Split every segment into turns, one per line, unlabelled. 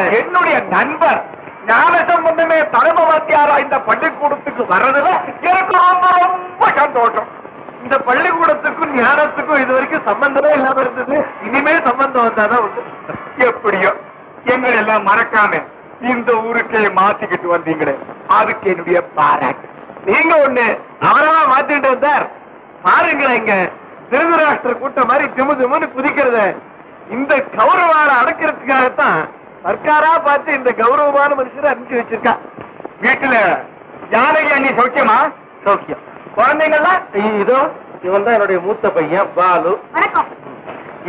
என்னுடைய நண்பர் ஞான சம்பந்தமே தலைமை இந்த பள்ளிக்கூடத்துக்கு வர்றதுல எனக்கு ரொம்ப ரொம்ப சந்தோஷம். இந்த பள்ளிக்கூடத்துக்கும் ஞானத்துக்கும் இது வரைக்கும் சம்பந்தமே இல்லாம இருந்தது. இனிமே சம்பந்தம் வந்தாதான் உண்டு. எப்படியோ எங்களை எல்லாம் மறக்காம இந்த ஊருக்கே மாத்திக்கிட்டு வந்தீங்களே. அதுக்கு என்னுடைய பாராட்டு. நீங்க ஒண்ணு அவரவா மாத்திட்டு வந்தார். பாருங்களேன் இங்க திருதராஷ்டிர கூட்டம் மாதிரி திமு திமுன்னு குதிக்கிறத. இந்த கௌரவ சர்க்காரா பார்த்து இந்த கௌரவமான மனுஷரை அனுப்பிச்சு வச்சிருக்கா. வீட்டுல ஜானகி அண்ணி சௌக்கியமா? சௌக்கியம். குழந்தைங்கள்லாம் இதோ இவன் தான் என்னுடைய மூத்த பையன் பாலு.
வணக்கம்.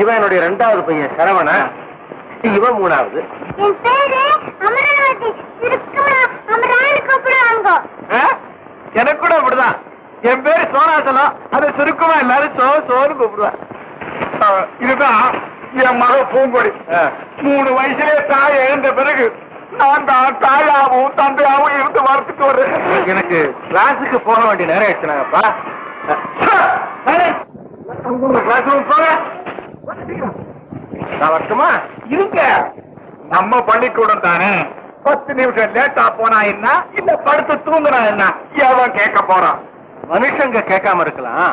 இவன் என்னுடைய ரெண்டாவது பையன் சரவண இவன் மூணாவது? எனக்கு கூட அப்படிதான். என் பேரு சோனாசலம். அது சுருக்கமா எல்லாரும் சோ சோன்னு கூப்பிடுவேன் இதுதான். என் மக பூங்கொடி மூணு வயசுலயே தாய் எழுந்த பிறகு நான் தான் தாயாவும் தந்தையாவும் இருந்து வளர்த்துட்டு வர்றேன். எனக்கு கிளாஸுக்கு போக வேண்டிய நேரம் ஆயிடுச்சுனாங்கப்பா. கிளாஸ் நான் இருங்க. நம்ம பள்ளிக்கூடம் தானே. பத்து நிமிஷம் லேட்டா போனா என்ன? இல்ல படுத்து தூங்குனா என்ன? எவன் கேட்க போறான்? மனுஷங்க கேட்காம இருக்கலாம்.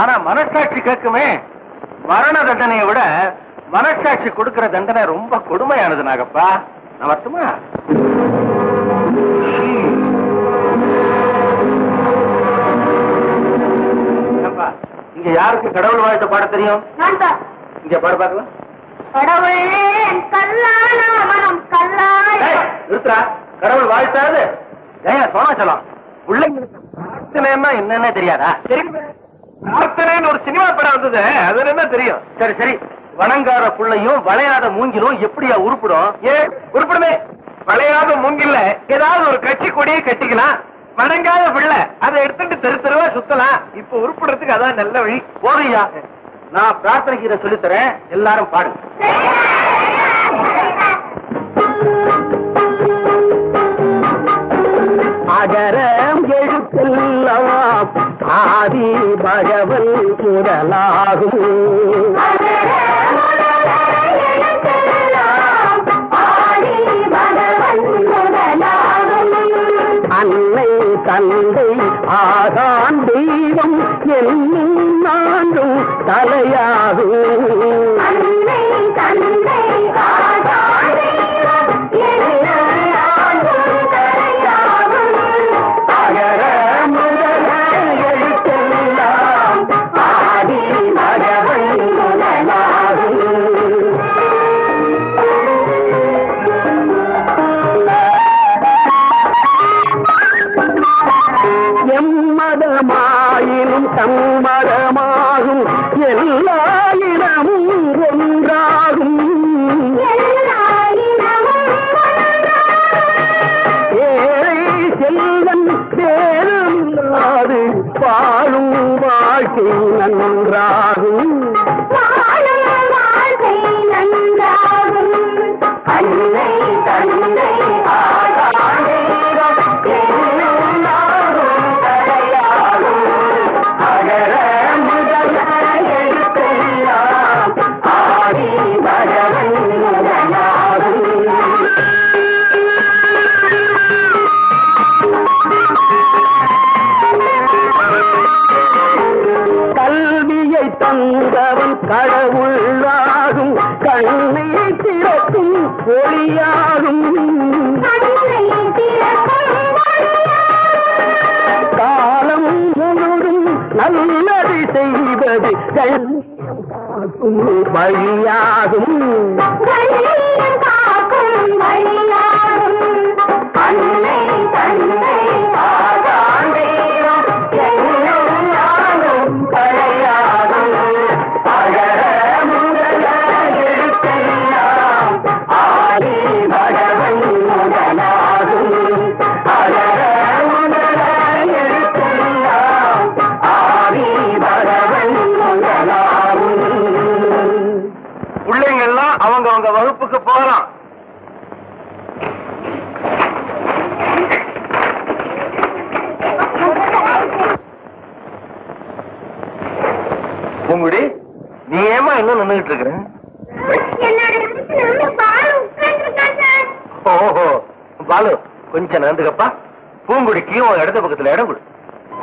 ஆனா மனசாட்சி கேட்குமே. மரண தண்டனையை விட மனசாட்சி கொடுக்கிற தண்டனை ரொம்ப கொடுமையானது நாகப்பா. ஏம்பா, இங்க யாருக்கு கடவுள் வாழ்த்து பாட தெரியும்? இங்க பாட ஏய், நிறுத்துறா கடவுள் வாழ்த்தாது ஏன் சோனாச்சலம் பிள்ளைங்களுக்கு பிரார்த்தனைன்னா என்னன்னே தெரியாதா? பிரார்த்தனைன்னு ஒரு சினிமா படம் வந்தது. அது என்ன தெரியும். சரி சரி. வணங்காத புள்ளையும் வளையாத மூங்கிலும் எப்படியா உருப்பிடும்? ஏ உருப்பிடுமே. வளையாத மூங்கில்ல ஏதாவது ஒரு கட்சி கொடியை கட்டிக்கலாம் வணங்காத பிள்ளை அதை எடுத்துட்டு தெரு தெருவா சுத்தலாம். இப்ப உருப்பிடுறதுக்கு அதான் நல்ல வழி. போதையா நான் பிரார்த்தனை கீரை சொல்லித்தரேன். எல்லாரும் பாடு.
அகரம் எழுத்தெல்லாம் ஆதி பகவன் முதலாகும் ஆகான் தெய்வம் என்னும் நான்கும் தலையா நன்றாகும் வழியாகும்.
போகலாம். பூங்குடி நீ ஏமா இன்னும் நின்னுகிட்டு இருக்கிற? ஓஹோ பாலு கொஞ்சம் நடந்துக்கப்பா. பூங்குடிக்கு உன் இடது பக்கத்துல இடம் கொடு.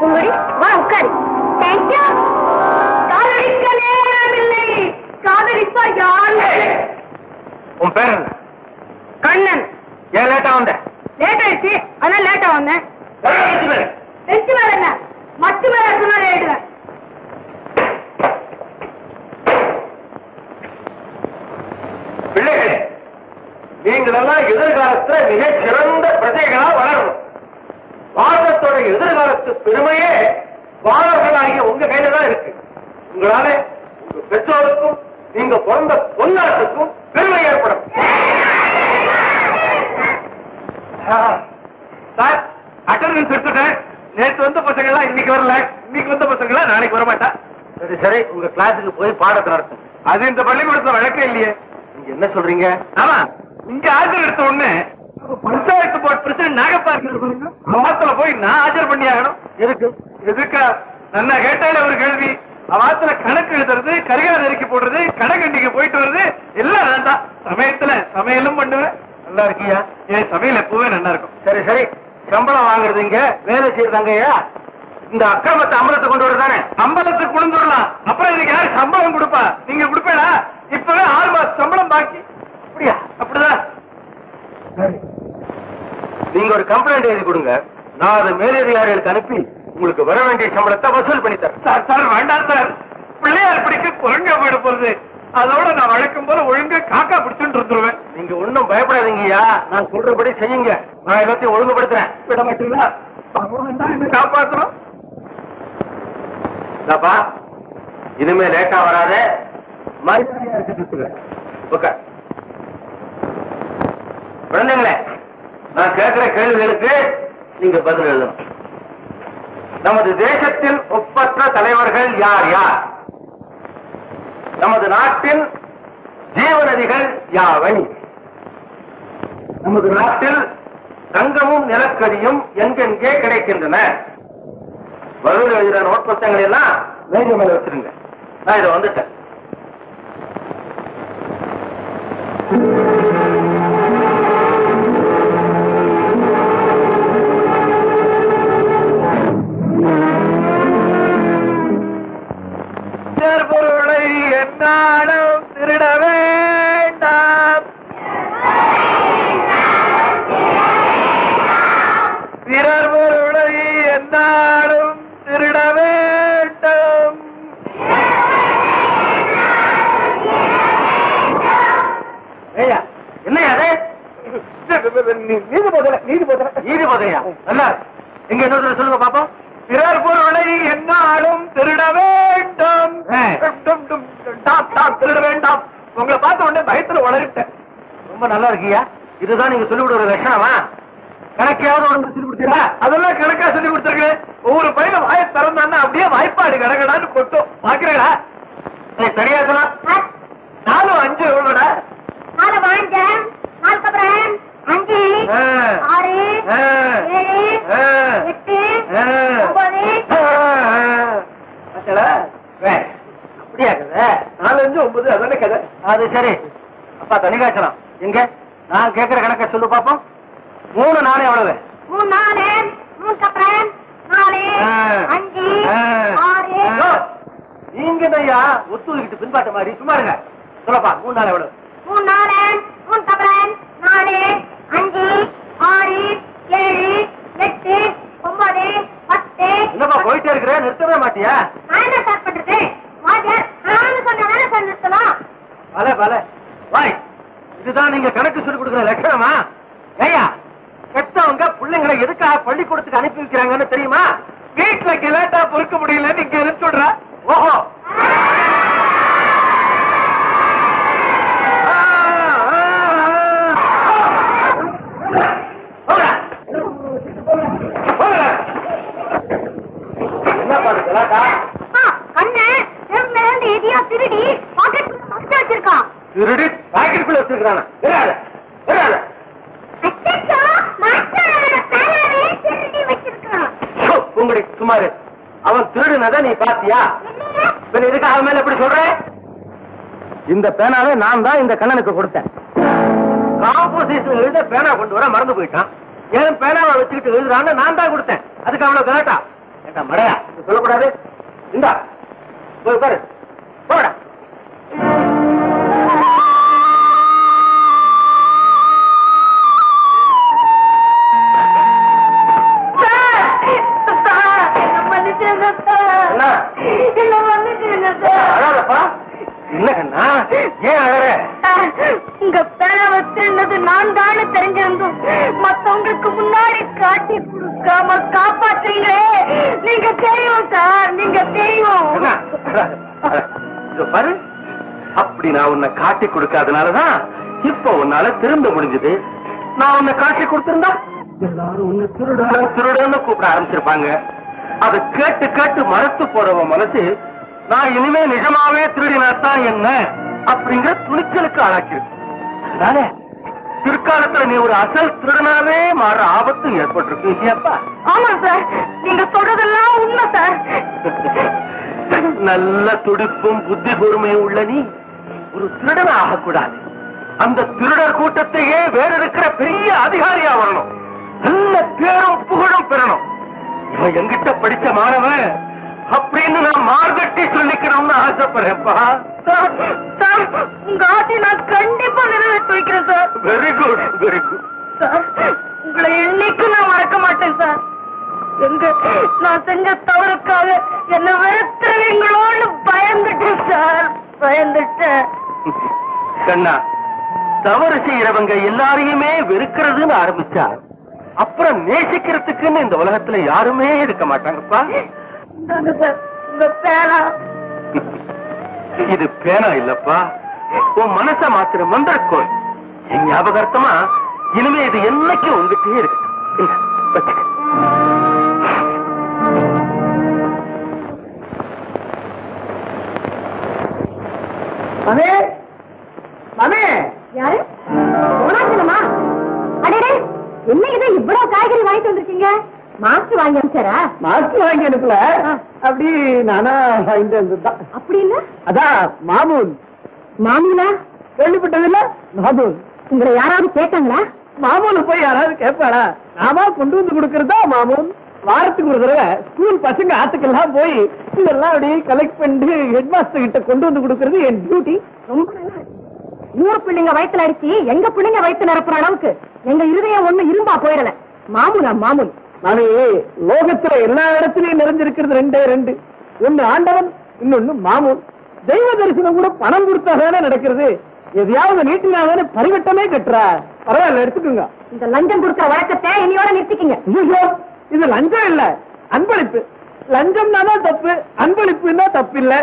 உங்களுடைய வா உட்காரு. தேங்க்யூ காதலிக்க நேரமில்லை காதலிப்பா யாரு
உன் பேர் என்ன?
கண்ணன்.
ஏன் லேட்டா வந்த?
லேட் ஆயிடுச்சு. அதான் லேட்டா வந்தேன். வெச்சு வேற என்ன மட்டு வேற சொன்னாலே எழுதுவேன்
பிள்ளைகளே நீங்கள் எல்லாம் எதிர்காலத்துல மிகச் சிறந்த பிரஜைகளா வளரணும். பாரதத்தோட எதிர்காலத்து பெருமையே வாழர்களாகிய உங்க கையில தான் இருக்கு. உங்களால உங்க பெற்றோருக்கும் நீங்க பிறந்த பொன்னாட்டுக்கும் பெருமை ஏற்படும். சார் அட்டண்டன்ஸ் எடுத்துட்டேன். நேற்று வந்த பசங்க எல்லாம் இன்னைக்கு வரல. இன்னைக்கு வந்த பசங்க எல்லாம் நாளைக்கு வர மாட்டா சரி சரி உங்க கிளாஸுக்கு போய் பாடத்தை நடத்தும் அது இந்த பள்ளிக்கூடத்துல வழக்கம் இல்லையே. நீங்க என்ன சொல்றீங்க? ஆமா இங்க ஆஜர் எடுத்த உடனே பஞ்சாயத்து போர்ட் பிரசிடன்ட் நாகப்பா அவாத்துல போய் நான் ஆஜர் பண்ணி ஆகணும் இருக்கு எதுக்கா? நல்லா கேட்டால ஒரு கேள்வி. அவாத்துல கணக்கு எழுதுறது கரிகால நெருக்கி போடுறது கடைகண்டிக்கு போயிட்டு வருது எல்லாம் நான் தான். சமயத்துல சமையலும் பண்ணுவேன். நல்லா இருக்கியா? ஏன் சமையல் எப்பவுமே நல்லா இருக்கும். சரி சரி. சம்பளம் வாங்குறது இங்க வேலை செய்யறதாங்கய்யா இந்த அக்கிரமத்தை அம்பலத்தை கொண்டு வரதானே? அம்பலத்துக்கு கொண்டு வரலாம். அப்புறம் இதுக்கு யாரு சம்பளம் கொடுப்பா? நீங்க கொடுப்பேடா இப்பவே ஆறு மாசம் சம்பளம் பாக்கி. அப்படியா? அப்படிதான். நீங்க ஒரு கம்ப்ளைண்ட் எழுதி கொடுங்க. நான் அதை மேலதிகாரிகளுக்கு அனுப்பி உங்களுக்கு வர வேண்டிய சம்பளத்தை வசூல் பண்ணி தரேன். சார் சார் வேண்டாம் சார். பிள்ளையார் பிடிக்க குரங்க போயிட போகுது. அதோட நான் வழக்கம் போல ஒழுங்கா காக்கா பிடிச்சுட்டு இருந்துருவேன். நீங்க ஒண்ணும் பயப்படாதீங்கய்யா. நான் சொல்றபடி செய்யுங்க. நான் எல்லாத்தையும் ஒழுங்குபடுத்துறேன். விட மாட்டீங்களா? காப்பாத்துறோம் பாப்பா இனிமே லேட்டா வராத. மரியாதையா இருக்கு ஓகே குழந்தைங்களே நான் கேட்கிற கேள்விகளுக்கு நீங்க பதில் எழுதணும். நமது தேசத்தில் ஒப்பற்ற தலைவர்கள் யார் யார்? நமது நாட்டில் ஜீவநதிகள் யாவை? நமது நாட்டில் தங்கமும் நிலக்கரியும் எங்கெங்கே கிடைக்கின்றன? பதில் எழுதுற நோட் புத்தகங்கள் எல்லாம் மேஜை மேல வச்சிருங்க. நான் இதை வந்துட்டேன். என்னாலும் திருட வேண்டாம். பிறர் பொருளை என்னாலும் திருட வேண்டும். என்னய்யா அது? நீதி போதல நீதி போதல. நீதி போதையா நல்லா எங்க இன்னொரு சொல்லுங்க பாப்போம். பிறர் பொருளை என்னாலும் திருட வேண்டும். திருட வேண்டாம். உங்களை பார்த்த உடனே பயத்துல உளறிட்டேன். ரொம்ப நல்லா இருக்கியா? இதுதான் நீங்க சொல்லி கொடுக்குற லட்சணமா கணக்கையாவது உனக்கு சொல்லி கொடுத்தீங்களா? அதெல்லாம் கணக்கா சொல்லி கொடுத்துருக்கேன் ஒவ்வொரு பையனும் வாயை திறந்தான்னா அப்படியே வாய்ப்பாடு கடகடான்னு கொட்டும். பாக்குறீங்களா சரியா சொல்லலாம். நாலும் அஞ்சு எவ்வளோடா
நாலு வாங்க அப்புறம் அஞ்சு. ஆறு. ஏழு. எட்டு. ஒன்பது
அப்படியா கதை நாலு அஞ்சு ஒன்பது அதானே கதை அது சரி அப்பா தனி காய்ச்சலாம் எங்க நான் கேட்கிற கணக்கை சொல்லு பாப்போம் மூணு நாலு எவ்வளவு
மூணு நாலு அப்புறம். அஞ்சு. ஆறு.
நீங்க ஐயா ஒத்துக்கிட்டு பின்பாட்ட மாதிரி சும்மா இருங்க சொல்லப்பா மூணு நாள் எவ்வளவு
மூணு நாலு அப்புறம் நாலு அஞ்சு ஆறு ஏழு எட்டு ஒன்பது பத்து.
என்னப்பா போயிட்டே இருக்கிற? நிறுத்தவே மாட்டியா?
நான் என்ன ஸ்டார்ட் பண்றது? வாத்தியார் நான் சொன்னா சார் நிறுத்தலாம்
பல பல. வாய் இதுதான் நீங்க கணக்கு சொல்லி கொடுக்குற லட்சணமா? ஏயா பெத்தவங்க பிள்ளைங்களை எதுக்காக பள்ளிக்கூடத்துக்கு அனுப்பி வைக்கிறாங்கன்னு தெரியுமா? வீட்டுல கிளாட்டா பொறுக்க முடியல நீங்க எதுன்னு சொல்ற ஓஹோ.
அவன் திருடுனத நீ பாத்தியா இதுக்கு அவன் மேல எப்படி சொல்ற? இந்த பேனாவே நான் தான் இந்த கண்ணனுக்கு கொடுத்தேன். காம்போசிஷன் எழுத பேனா கொண்டு வர மறந்து போயிட்டான். ஏன் பேனாவை வச்சுக்கிட்டு எழுதுறான்னு நான் தான் கொடுத்தேன். அதுக்கு அவ்வளவு கலாட்டா மடையா சொல்லக்கூடாது. இந்தா போய் உட்காரு. போடா என்ன? அழாதப்பா. என்ன கண்ணா ஏன் அழற?
உங்க பேனாவை திருந்தது நான் தானே தெரிஞ்சிருந்தும். மத்தவங்களுக்கு முன்னாடி காட்டி கொடுக்காம காப்பாற்றீங்களே நீங்க தெரியும் சார். நீங்க தெரியும்.
பாரு. அப்படி நான் உன்னை காட்டி கொடுக்காதனாலதான் இப்ப உன்னால திரும்ப முடிஞ்சது. நான் உன்னை காட்டி கொடுத்திருந்தா எல்லாரும் உன்னை திருட திருடன்னு கூப்பிட ஆரம்பிச்சிருப்பாங்க. அதை கேட்டு கேட்டு மறத்து போறவன் மனசு நான் இனிமே நிஜமாவே திருடினாத்தான் என்ன? அப்படிங்கிற துணிச்சலுக்கு ஆளாக்கிருக்கு அதனால பிற்காலத்துல நீ ஒரு அசல் திருடனாவே மாற ஆபத்து ஏற்பட்டிருக்கு
ஆமா சார். நீங்க சொல்றதெல்லாம் உண்மை சார்.
நல்ல துடிப்பும் புத்தி கூர்மையும் உள்ள நீ ஒரு திருடன் ஆகக்கூடாது. அந்த திருடர் கூட்டத்தையே வேற இருக்கிற பெரிய அதிகாரியா வரணும். நல்ல பேரும் புகழும் பெறணும். இவன் எங்கிட்ட படிச்ச மாணவன் அப்படின்னு நான் மார்கட்டி சொல்லிக்கணும்னு ஆசைப்படுறேன்ப்பா.
உங்க ஆசை நான் கண்டிப்பா நிறைவேற்றி வைக்கிறேன் sir
very good very good
sir உங்களை என்னைக்கும் நான் மறக்க மாட்டேன் சார் எங்க நான் செஞ்ச தவறுக்காக என்ன வெறுத்துருவீங்களோன்னு பயந்துட்டேன் சார் பயந்துட்டேன்.
கண்ணா தவறு செய்யறவங்க எல்லாரையுமே வெறுக்கிறதுன்னு ஆரம்பிச்சா அப்புறம் நேசிக்கிறதுக்குன்னு இந்த உலகத்துல யாருமே இருக்க மாட்டாங்கப்பா.
உங்க பேனா
இது பேனா இல்லப்பா. உன் மனச மாத்திர மந்திரக்கோள். என் ஞாபகார்த்தமா இனிமே இது என்னைக்கும் உங்ககிட்டயே இருக்கு.
மமே மமே.
யாரு? சோனாச்சலமா அடடே என்ன இது? இவ்வளவு காய்கறி வாங்கிட்டு வந்திருக்கீங்க? மாஸ்டர் வாங்கி அனுப்பிச்சாரா?
மாஸ்க் வாங்கி அனுப்பல. அப்படி நானா வாங்கிட்டு வந்ததுதான்.
அப்படின்னு
அதான் மாமூல்.
மாமிலா
கேள்விப்பட்டதில்ல? மாமூல்
உங்களை யாராவது கேட்டாங்களா?
மாமூல் போய் யாராவது கேட்பாளா? நாம கொண்டு வந்து கொடுக்கறதா மாமூல் வாரத்துக்கு ஒரு தடவை ஸ்கூல் பசங்க ஆத்துக்கெல்லாம் போய் இதெல்லாம் அப்படியே கலெக்ட் பண்ணி ஹெட் மாஸ்டர் கிட்ட கொண்டு வந்து கொடுக்கறது என் டியூட்டி
ரொம்ப. இன்னொரு பிள்ளைங்க வயித்துல அடிச்சு எங்க பிள்ளைங்க வயித்து நிரப்புற அளவுக்கு எங்க இருதயம் ஒண்ணு இரும்பா போயிடல. மாமூலா மாமூல்
நானே லோகத்துல எல்லா இடத்துலயும் நிறைஞ்சிருக்கிறது ரெண்டே ரெண்டு. ஒண்ணு ஆண்டவன் இன்னொன்னு மாமூல் தெய்வ தரிசனம் கூட பணம் கொடுத்தாதானே நடக்கிறது? எதையாவது நீட்டினாதானே பரிவட்டமே கட்டுறா. பரவாயில்ல எடுத்துக்கோங்க.
இந்த லஞ்சம் கொடுக்கிற வழக்கத்தை இனியோட நிறுத்திக்கிங்க.
ஐயோ, இது லஞ்சம் இல்ல அன்பளிப்பு. லஞ்சம் தானே தப்பு அன்பளிப்புன்னா தப்பு இல்ல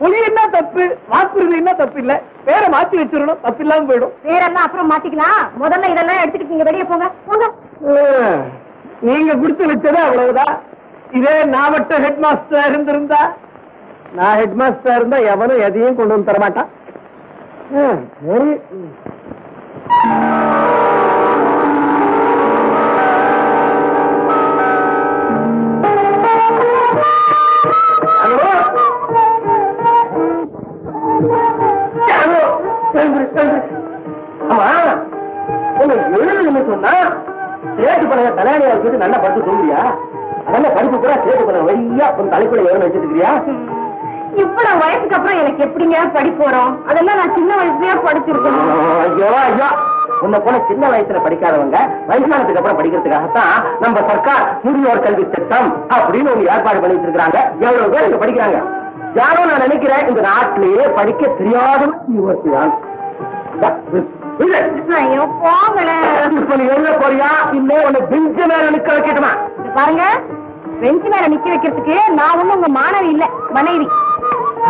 பொலின்னா தப்பு வாக்குறுதினா தப்பு இல்ல பேரை மாத்தி வச்சிடணும் தப்பு இல்லாம போயிடும்.
வேற எல்லாம் அப்புறம் மாத்திக்கலாம். முதல்ல இதெல்லாம் எடுத்துக்கிட்டு நீங்க வெளியே போங்க. போங்க.
நீங்க கொடுத்து வச்சது அவ்வளவுதான். இதே நான் மட்டும் ஹெட் மாஸ்டர் இருந்திருந்தா நான் ஹெட் மாஸ்டர் இருந்தா எவனும் எதையும் கொண்டு வந்து தரமாட்டான். சரி. ஆமா. சொன்னா தலையாணியா இருக்கிறது நல்லா படிச்சு தூங்குறியா அதெல்லாம் படிப்பு கூட சேர்த்து பழைய வழியா உன் தலைக்குள்ள ஏற வச்சிருக்கிறியா
இவ்வளவு வயசுக்கு அப்புறம் எனக்கு எப்படிங்க வரும்? அதெல்லாம் நான் சின்ன வயசுலயே
ஐயோ உன்னை போல சின்ன வயசுல படிக்காதவங்க வயசானதுக்கு அப்புறம் படிக்கிறதுக்காகத்தான் நம்ம சர்க்கார் முதியோர் கல்வி திட்டம் அப்படின்னு ஒரு ஏற்பாடு பண்ணிட்டு இருக்காங்க எவ்வளவு பேர் இங்க படிக்கிறாங்க? யாரோ நான் நினைக்கிறேன் இந்த நாட்டிலேயே படிக்க தெரியாதவன் இப்ப நீ எழுத போறியா? இல்ல உன்னை பெஞ்ச மேல நிக்க வைக்கட்டுமா?
பாருங்க. பெஞ்சு மேல நிக்க வைக்கிறதுக்கு நான் ஒண்ணும் உங்க மாணவி இல்ல மனைவி.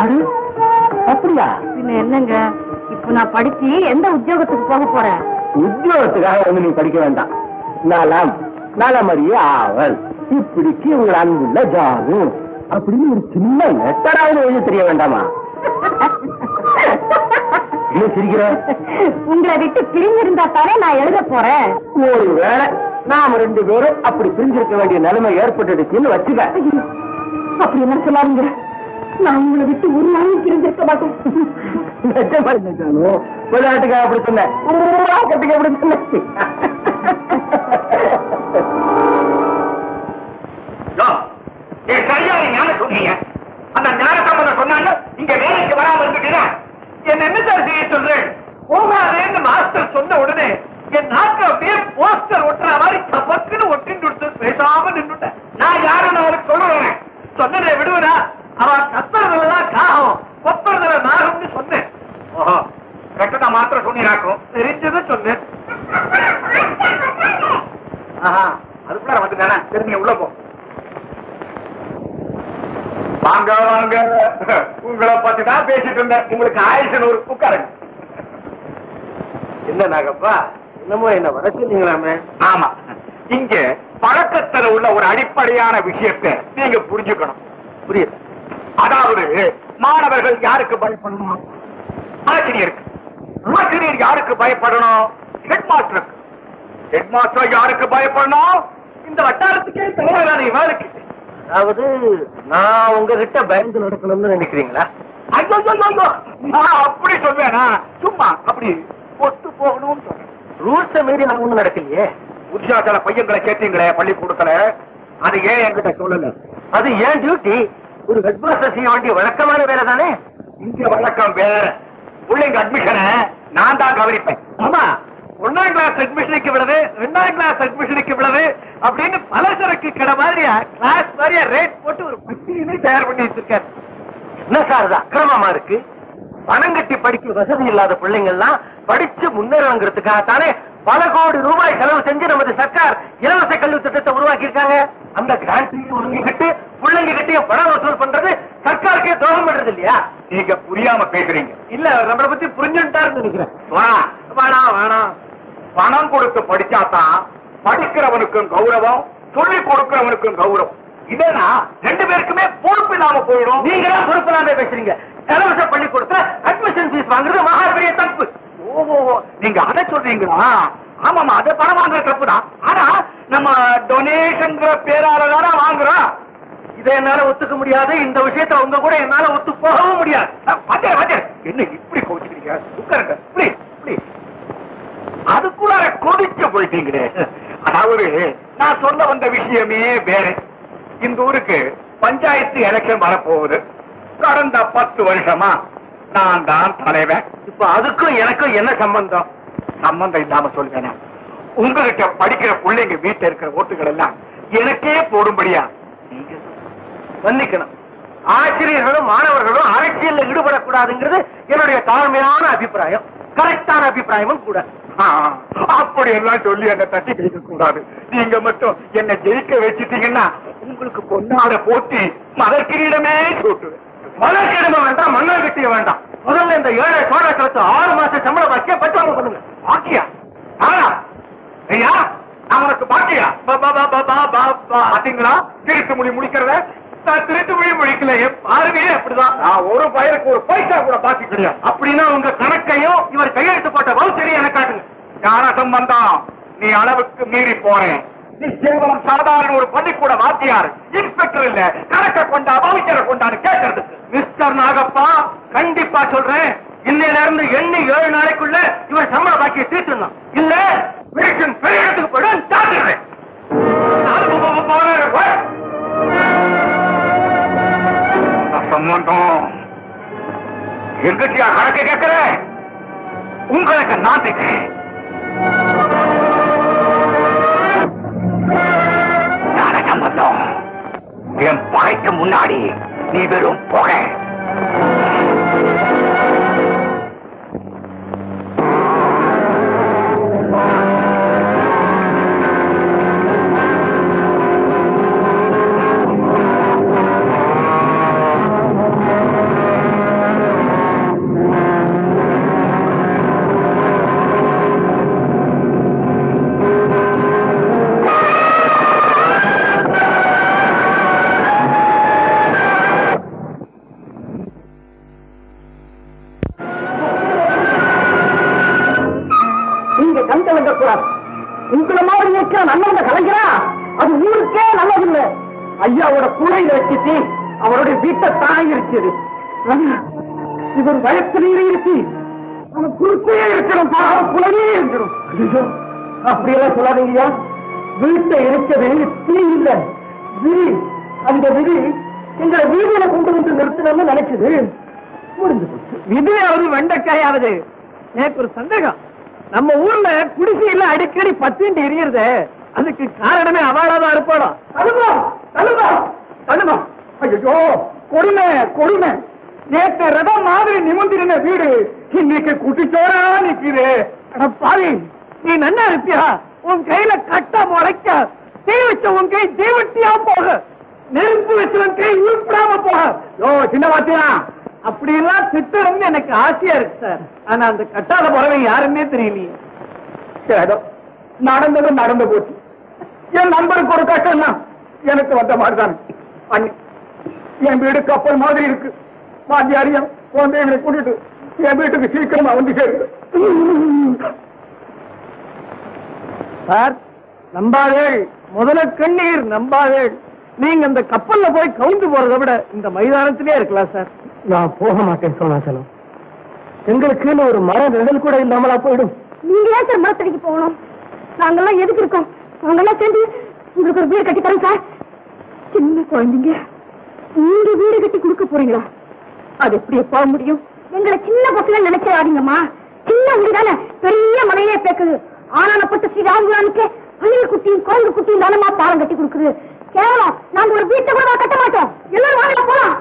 அப்படியா?
பின்ன என்னங்க? இப்ப நான் படிச்சு எந்த உத்தியோகத்துக்கு போக போறேன்?
உத்தியோகத்துக்காக வந்து நீ படிக்க வேண்டாம். நலம் நலமறிய ஆவல். இப்படிக்கு உங்கள் அன்புள்ள ஜாது அப்படின்னு ஒரு சின்ன லெட்டராவது எழுத தெரிய வேண்டாமா?
உங்களை விட்டு பிரிஞ்சிருந்தா தானே நான் எழுத போறேன்.
ஒருவேளை
நாம ரெண்டு பேரும் அப்படி பிரிஞ்சிருக்க வேண்டிய நிலைமை ஏற்பட்டுடுச்சுன்னு வச்சுக்க.
அப்படி என்ன சொல்லாதீங்க? நான் உங்களை விட்டு ஒரு நாளும் பிரிஞ்சிருக்க மாட்டேன்.
விளையாட்டுக்காக அப்படி சொன்னேன். அப்படி சொன்னேன்.
யோ, நீ சரியா ஞான சொன்னீங்க அந்த ஞான சம்பந்தம் சொன்னாங்க இங்க வேலைக்கு வராம இருந்துட்டீங்க. என்ன என்ன சார் செய்ய சொல்றேன்? போகாதேன்னு மாஸ்டர் சொன்ன உடனே என் நாக்கு அப்படியே போஸ்டர் ஒட்டுற மாதிரி சபக்குன்னு ஒட்டின்னு கொடுத்து பேசாம நின்னுட்டேன். நான் யாருன்னு அவருக்கு சொல்லுறேன் சொன்னதை விடுவனா அவன் கத்துறதுலதான் காகம். கொத்துறதுல நாகம்னு சொன்னேன். ஓஹோ கெட்டதா மாத்திரம் சொன்னீராக்கும். தெரிஞ்சதை சொன்னேன். ஆஹா அதுக்குள்ள உள்ள போ. வாங்க வாங்க. உங்களை பத்தி தான் பேசிட்டு இருந்தேன். உங்களுக்கு ஆயிரத்தி நூறு உட்காருங்க.
என்ன நாகப்பா? என்னமோ என்ன வர சொன்னீங்களாமே.
ஆமா. இங்க பழக்கத்துல உள்ள ஒரு அடிப்படையான விஷயத்தை நீங்க புரிஞ்சுக்கணும்.
புரியுது.
அதாவது மாணவர்கள் யாருக்கு பயப்படணும்? ஆசிரியருக்கு ஆசிரியர் யாருக்கு பயப்படணும்? ஹெட் மாஸ்டருக்கு ஹெட் மாஸ்டர் யாருக்கு பயப்படணும்? இந்த வட்டாரத்துக்கே தலைவரான இவருக்கு
அதாவது நான் உங்ககிட்ட பயந்து நடக்கணும்னு நினைக்கிறீங்களா?
ஐயோ ஐயோ, நான் அப்படி சொல்வேனா? சும்மா அப்படி ஒத்து போகணும்னு சொல்றேன்.
ரூல்ஸ மீறி நான் ஒண்ணும் நடக்கலையே.
புருஷாச்சார பையன்களை சேர்த்தீங்களே பள்ளிக்கூடத்துல. அது ஏன் என்கிட்ட சொல்லல?
அது ஏன் டியூட்டி ஒரு ஹெட் மாஸ்டர் செய்ய வேண்டிய வழக்கமான வேலை தானே
இங்க வழக்கம் வேற. பிள்ளைங்க அட்மிஷனை நான் தான் கவனிப்பேன். ஆமா. ஒன்னாம் கிளாஸ் அட்மிஷனுக்கு விடுது ரெண்டாம் கிளாஸ் அட்மிஷனுக்கு விடுது அப்படின்னு பலசரக்கு கடை மாதிரியா கிளாஸ் மாதிரியா ரேட் போட்டு ஒரு பட்டியலே தயார் பண்ணி வச்சிருக்காரு.
என்ன சார் இது? அக்கிரமமா இருக்கு? பணம் கட்டி படிக்க வசதி இல்லாத பிள்ளைங்க எல்லாம் படிச்சு முன்னேறங்கிறதுக்காகத்தானே பல கோடி ரூபாய் செலவு செஞ்சு நமது சர்க்கார் இலவச கல்வி திட்டத்தை உருவாக்கி இருக்காங்க அந்த கிராண்ட்டையும் ஒருங்கிக்கிட்டு பிள்ளைங்க கிட்டயும் பணம் வசூல் பண்றது சர்க்காருக்கே துரோகம் பண்றது இல்லையா
நீங்க புரியாம பேசுறீங்க.
இல்ல நம்மளை பத்தி புரிஞ்சுட்டாருன்னு நினைக்கிறேன்.
வேணாம் வேணாம் பணம் கொடுத்து படிச்சாதான் படிக்கிறவனுக்கும் கௌரவம் சொல்லி கொடுக்கிறவனுக்கும் கௌரவம். இதனா ரெண்டு பேருக்குமே பொறுப்பு இல்லாம போயிடும்.
நீங்க தான் பொறுப்பலாமே பேசுறீங்க. இலவச பள்ளிக்கூடத்துல அட்மிஷன் ஃபீஸ் வாங்குறது மகா பெரிய தப்பு
ஓஹோ நீங்க அதை சொல்றீங்களா? ஆமாமா அது பணம் வாங்குற தப்பு தான். ஆனா நம்ம டொனேஷன்ங்கிற பேரால தானே வாங்குறோம்
இதை என்னால ஒத்துக்க முடியாது. இந்த விஷயத்துல உங்க கூட என்னால ஒத்து போகவும் முடியாது.
என்ன இப்படி கோச்சுக்கிறீங்க உட்காருங்க ப்ளீஸ் ப்ளீஸ் அதுக்குள்ளார கொதிச்சு போயிட்டீங்களே. அதாவது நான் சொல்ல வந்த விஷயமே வேற. இந்த ஊருக்கு பஞ்சாயத்து எலெக்ஷன் வரப்போகுது. கடந்த பத்து வருஷமா நான் தான் தலைவன்.
இப்ப அதுக்கும் எனக்கும் என்ன சம்பந்தம்?
சம்பந்தம் இல்லாம சொல்வேனா உங்ககிட்ட படிக்கிற பிள்ளைங்க வீட்டுல இருக்கிற ஓட்டுகள் எல்லாம் எனக்கே போடும்படியா? நீங்க
மன்னிக்கணும் ஆசிரியர்களும் மாணவர்களும் அரசியல் ஈடுபடக்கூடாதுங்கிறது என்னுடைய தாழ்மையான அபிப்பிராயம். கரெக்டான அபிப்பிராயமும் கூட.
அப்படி எல்லாம் சொல்லி என்ன தட்டி கேட்க கூடாது. நீங்க மட்டும் என்ன ஜெயிக்க வச்சிட்டீங்கன்னா உங்களுக்கு பொன்னாட போட்டி மதர் கிரீடமே சூட்டுவேன்
மலக்கிழமை வேண்டாம் மன்னர் கட்டிய வேண்டாம். முதல்ல இந்த ஏழை சோழர்களுக்கு ஆறு மாசம் சம்பள பாக்கிய பட்டுவாங்க பண்ணுங்க
பாக்கியா? ஆனா ஐயா நான் உனக்கு பாக்கியா? பா, பா, பா, பாத்தீங்களா? திருட்டு மொழி முடிக்கிறத நான் திருட்டு மொழி முடிக்கல என் பார்வையே அப்படிதான். நான் ஒரு பயிருக்கு ஒரு பைசா கூட பாக்கி கிடையாது.
அப்படின்னா உங்க கணக்கையும் இவர் கையெழுத்து போட்ட வவுச்சரையும் எனக்கு காட்டுங்க.
வந்தான் சம்பந்தம் நீ அளவுக்கு மீறி போறேன். நீ கேவலம் சாதாரண ஒரு பள்ளிக்கூட வாத்தியார் இன்ஸ்பெக்டர் இல்ல கணக்க கொண்டா பவிச்சரை கொண்டான்னு கேட்கறது
மிஸ்டர் நாகப்பா கண்டிப்பா சொல்றேன். இன்னையில இருந்து எண்ணி ஏழு நாளைக்குள்ள இவர் சம்பள பாக்கிய தீர்த்துடணும் இல்ல மெடிசன் பெரிய இடத்துக்கு போயிடும் ஜாக்கிரதை
சம்பந்தம் எங்கிட்டயா கணக்கு கேட்கிறேன் உங்களுக்கு நான் கேட்கிறேன். என் பகைக்கு முன்னாடி நீ வெறும் புகை.
வீட்டை இருக்கிறது தீ இல்ல விரி அந்த விரி எங்களை வீதியில கொண்டு வந்து நிறுத்தணும்னு நினைச்சது. முடிஞ்சு
விதையாவது வெண்டைக்காயாவது. எனக்கு ஒரு சந்தேகம். நம்ம ஊர்ல குடிசையில அடிக்கடி பத்திண்டு எரியறது. அதுக்கு காரணமே அவாளாதான் இருப்பாளோ?
தழுவா தழுவா தழுவா ஐயோ கொடுமை கொடுமை.
நேற்று ரதம் மாதிரி நிமிந்திருந்த வீடு இன்னைக்கு குட்டிச்சோரா நிக்குது அட பாவி நீ நன்னா இருப்பியா? உன் கையில கட்ட முளைக்க தீ வச்ச கை தீவட்டியா போக. நெருப்பு வச்சவன் கை உருப்பிடாம போக. யோ சின்ன வாத்தியா அப்படி எல்லாம் திட்டணும்னு எனக்கு ஆசையா இருக்கு சார். ஆனா அந்த கட்டாத பறவை யாருமே தெரியலையே.
ஏதோ நடந்தது நடந்து போச்சு. என் நண்பருக்கு ஒரு கஷ்டம் தான் எனக்கு வந்த மாதிரிதான். அண்ணி என் வீடு கப்பல் மாதிரி இருக்கு. வாத்தியாரியம் குழந்தைகளை கூட்டிட்டு என் வீட்டுக்கு சீக்கிரமா வந்து சேரு.
சார் நம்பாதே. முதல கண்ணீர் நம்பாதேள் நீங்க அந்த கப்பல்ல போய் கவுந்து போறதை விட இந்த மைதானத்திலே இருக்கலாம் சார்.
நான் போக மாட்டேன் சோனாசலம் எங்களுக்குன்னு ஒரு மர நிழல் கூட இல்லாமலா போயிடும்.
நீங்க ஏன் சார் மரத்தடிக்கு போகணும். நாங்கெல்லாம் எதுக்கு இருக்கோம்? நாங்கெல்லாம் சேர்ந்து உங்களுக்கு ஒரு வீடு கட்டி தரோம் சார். சின்ன குழந்தைங்க. நீங்க வீடு கட்டி கொடுக்க போறீங்களா? அது எப்படி போக முடியும். எங்களை சின்ன பசங்க நினைச்சாதீங்கம்மா சின்ன வீடு தானே. பெரிய மலையிலே பேக்குது. ஆனானப்பட்ட ஸ்ரீ ராமகுரானுக்கு அணில் குட்டியும் கோயில் குட்டியும் தானமா பாலம் கட்டி கொடுக்குது. கேவலம் நாங்க ஒரு வீட்டை கூட கட்ட மாட்டோம். எல்லாரும் வாங்க போலாம்.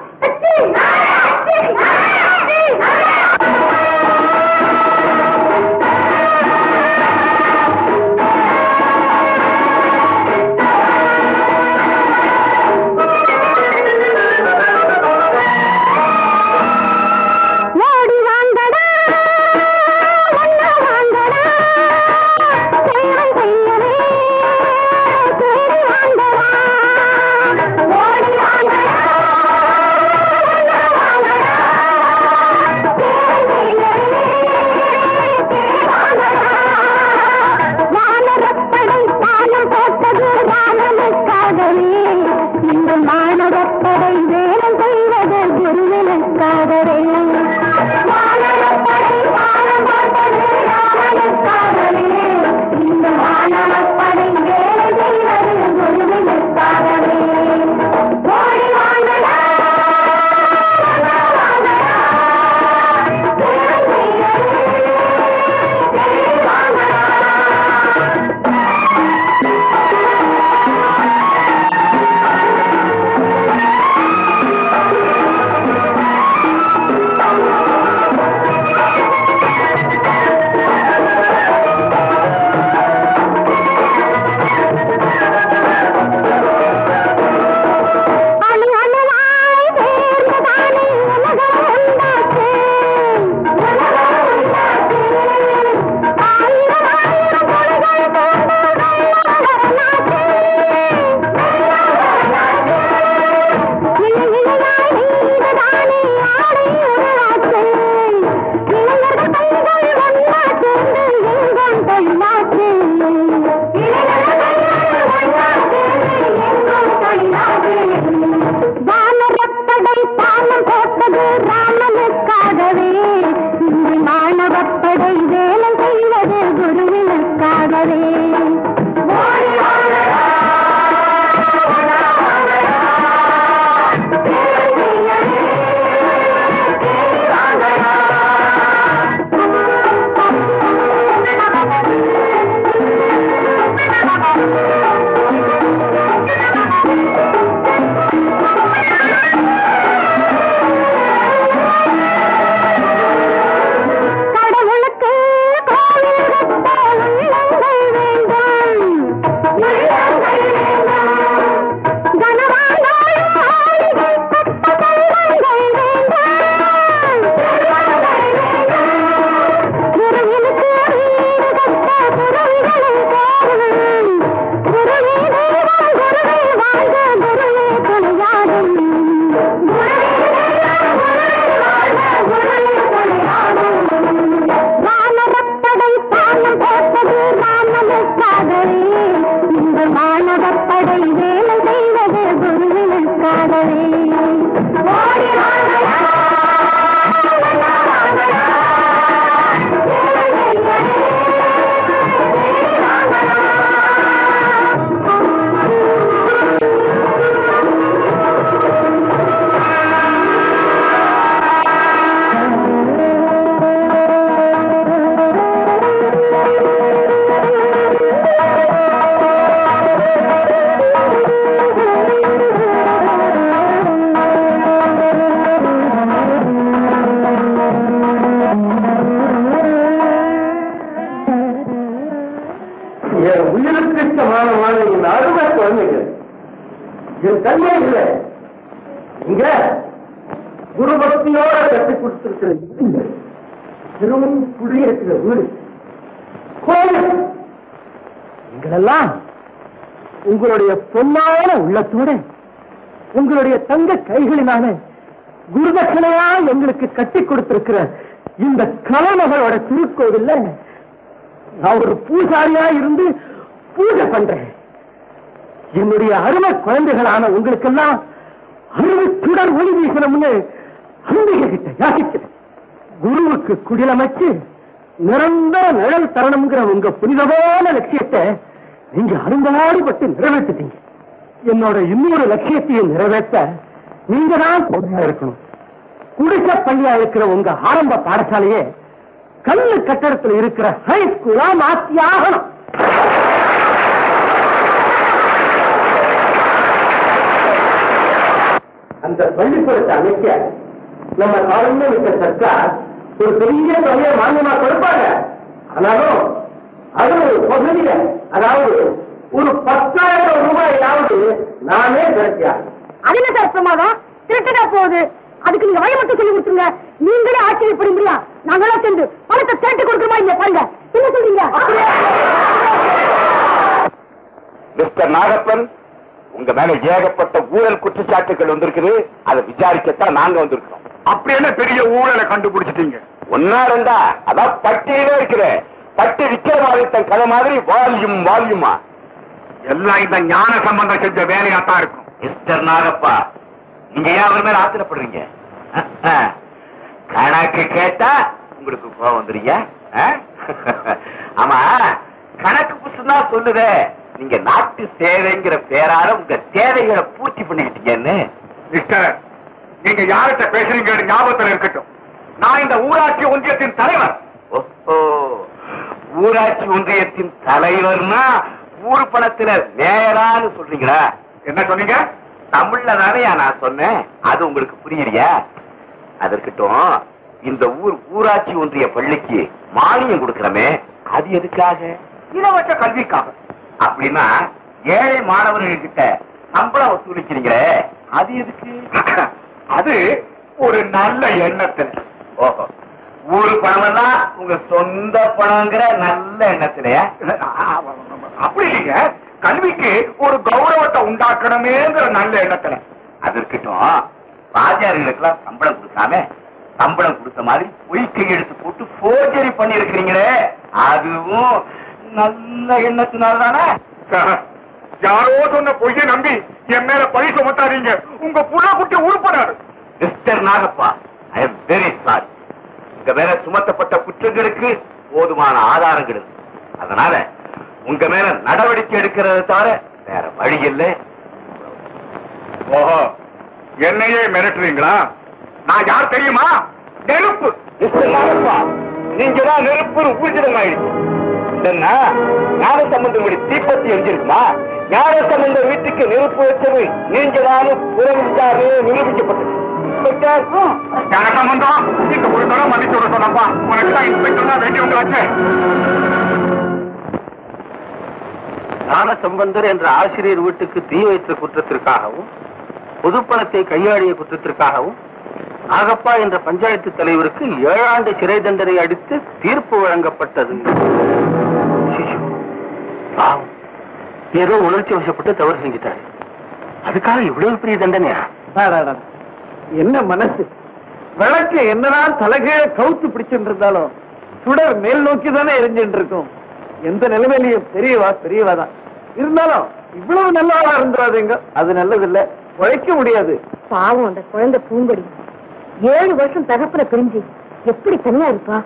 பூசாரியா இருந்து பூஜை பண்றேன். என்னுடைய அருமை குழந்தைகளான உங்களுக்கெல்லாம் அருமை சுடர் ஒளி வீசணும்னு அம்பிகை கிட்ட யாசிக்கிறேன். குருவுக்கு குடிலமைச்சு நிரந்தர நிழல் தரணுங்கிற உங்க புனிதமான லட்சியத்தை நீங்க அருந்தாடுபட்டு நிறைவேற்றிட்டீங்க. என்னோட இன்னொரு லட்சியத்தையும் நிறைவேற்ற நீங்க தான் பொறுமையா இருக்கணும். குடிச பள்ளியா இருக்கிற உங்க ஆரம்ப பாடசாலையே கட்டடத்தில் இருக்கிற ஹை ஸ்கூலா மாத்தி ஆகணும் அந்த பள்ளிக்கூடத்தை அமைக்க நம்ம காலமே விட்ட சர்க்கார் ஒரு பெரிய தொகையை மானியமா கொடுப்பாங்க. ஆனாலும் அது ஒரு பகுதியில அதாவது ஒரு பத்தாயிரம் ரூபாயாவது நானே கிடைக்கிறேன்
அது என்ன சார் பிரமாதம் போகுது. அதுக்கு நீங்க வழி மட்டும் சொல்லி கொடுத்துருங்க. நீங்களே ஆச்சரியப்பட முடியா நாங்களாம் சேர்ந்து பணத்தை திரட்டி கொடுக்குறோமா இங்க பாருங்க. என்ன சொல்றீங்க?
மிஸ்டர் நாகப்பன் உங்க மேல ஏகப்பட்ட ஊழல் குற்றச்சாட்டுகள் வந்திருக்குது. அதை விசாரிக்கத்தான் நாங்க வந்திருக்கோம் அப்படி என்ன பெரிய ஊழலை கண்டுபிடிச்சிட்டீங்க? ஒன்னா ரெண்டா? அதான் பட்டியலே இருக்குது. பட்டி விக்கிரமாதித்தன் கதை மாதிரி வால்யூம் வால்யூமா? எல்லாம் இந்த ஞான சம்பந்தம் செஞ்ச வேலையா தான் இருக்கும். மிஸ்டர் நாகப்பா நீங்க ஏன் அவர் மேல ஆத்திரப்படுறீங்க? கணக்கு கேட்டா உங்களுக்கு கோவம் வந்துறீங்க ஆமா கணக்கு தான் சொல்லுதே. நீங்க நாட்டு சேவைங்கிற பேரால உங்க தேவைகளை பூர்த்தி பண்ணிக்கிட்டீங்கன்னு. மிஸ்டர் நீங்க யார்கிட்ட பேசுறீங்க ஞாபகத்துல இருக்கட்டும். நான் இந்த ஊராட்சி ஒன்றியத்தின் தலைவர். ஓஹோ ஊராட்சி ஒன்றியத்தின் தலைவர்னா ஊர் பணத்துல மேயரான்னு சொல்றீங்களா? என்ன சொன்னீங்க? தமிழ்ல தானே நான் சொன்னேன். அது உங்களுக்கு புரியலையா அதற்கட்டும். இந்த ஊர் ஊராட்சி ஒன்றிய பள்ளிக்கு மானியம் கொடுக்கிறமே அது எதுக்காக? இலவச கல்விக்காக. அப்படின்னா ஏழை மாணவர்கள் கிட்ட சம்பளம் வசூலிக்கிறீங்களே அது எதுக்கு? அது ஒரு நல்ல எண்ணத்துல. ஓஹோ. ஊரு பணம் எல்லாம் உங்க சொந்த பணங்கிற நல்ல எண்ணத்திலயா? அப்படி இல்லைங்க. கல்விக்கு ஒரு கௌரவத்தை உண்டாக்கணுமேங்கிற நல்ல எண்ணத்துல. அது இருக்கட்டும் ராஜார்களுக்கெல்லாம் சம்பளம் கொடுக்காம சம்பளம் கொடுத்த மாதிரி பொய் கையெழுத்து போட்டு போர்ஜரி பண்ணி இருக்கிறீங்களே அதுவும் நல்ல எண்ணத்தினால தானே யாரோ சொன்ன பொய்யை நம்பி என் மேல பழி சுமத்தாதீங்க உங்க புள்ள குட்டி உருப்படாது. Mister Nagappa I am very sorry உங்க மேல சுமத்தப்பட்ட குற்றங்களுக்கு போதுமான ஆதாரங்கள் இருக்கு. அதனால உங்க மேல நடவடிக்கை எடுக்கிறத தவிர வேற வழி இல்லை. ஓஹோ. என்னையே மிரட்டுறீங்களா? நான் யார் தெரியுமா? நெருப்பு. நீங்க தான் நெருப்பு ஊர்ஜிதமாயிடுச்சு. இல்லன்னா ஞான சம்பந்தம் தீப்பத்தி எரிஞ்சிருக்குமா? ஞான சம்பந்த வீட்டுக்கு நெருப்பு வச்சது நீங்க தான் புறவிச்சாரு நிரூபிக்கப்பட்டது ஞான
சம்பந்தர் என்ற ஆசிரியர் வீட்டுக்கு தீ வைத்த குற்றத்திற்காகவும் பொதுப்பணத்தை கையாடிய குற்றத்திற்காகவும் நாகப்பா என்ற பஞ்சாயத்து தலைவருக்கு ஏழாண்டு சிறை தண்டனை அடித்து தீர்ப்பு வழங்கப்பட்டது. ஏதோ உணர்ச்சி வசப்பட்டு தவறு செஞ்சிட்டாரு. அதுக்காக இவ்வளவு பெரிய தண்டனையா?
என்ன மனசு? விளக்கு என்னதான் தலைகீழ கவுத்து பிடிச்சுட்டு இருந்தாலும் சுடர் மேல் நோக்கி தானே எரிஞ்சுட்டு இருக்கும் எந்த நிலைமையிலையும் பெரியவா பெரியவா தான். இருந்தாலும் இவ்வளவு நல்லவா இருந்துடாதீங்க அது நல்லதில்ல. உழைக்க முடியாது.
பாவம் அந்த குழந்தை பூங்கொடி. ஏழு வருஷம் தகப்பன பிரிஞ்சு எப்படி தனியா இருப்பா?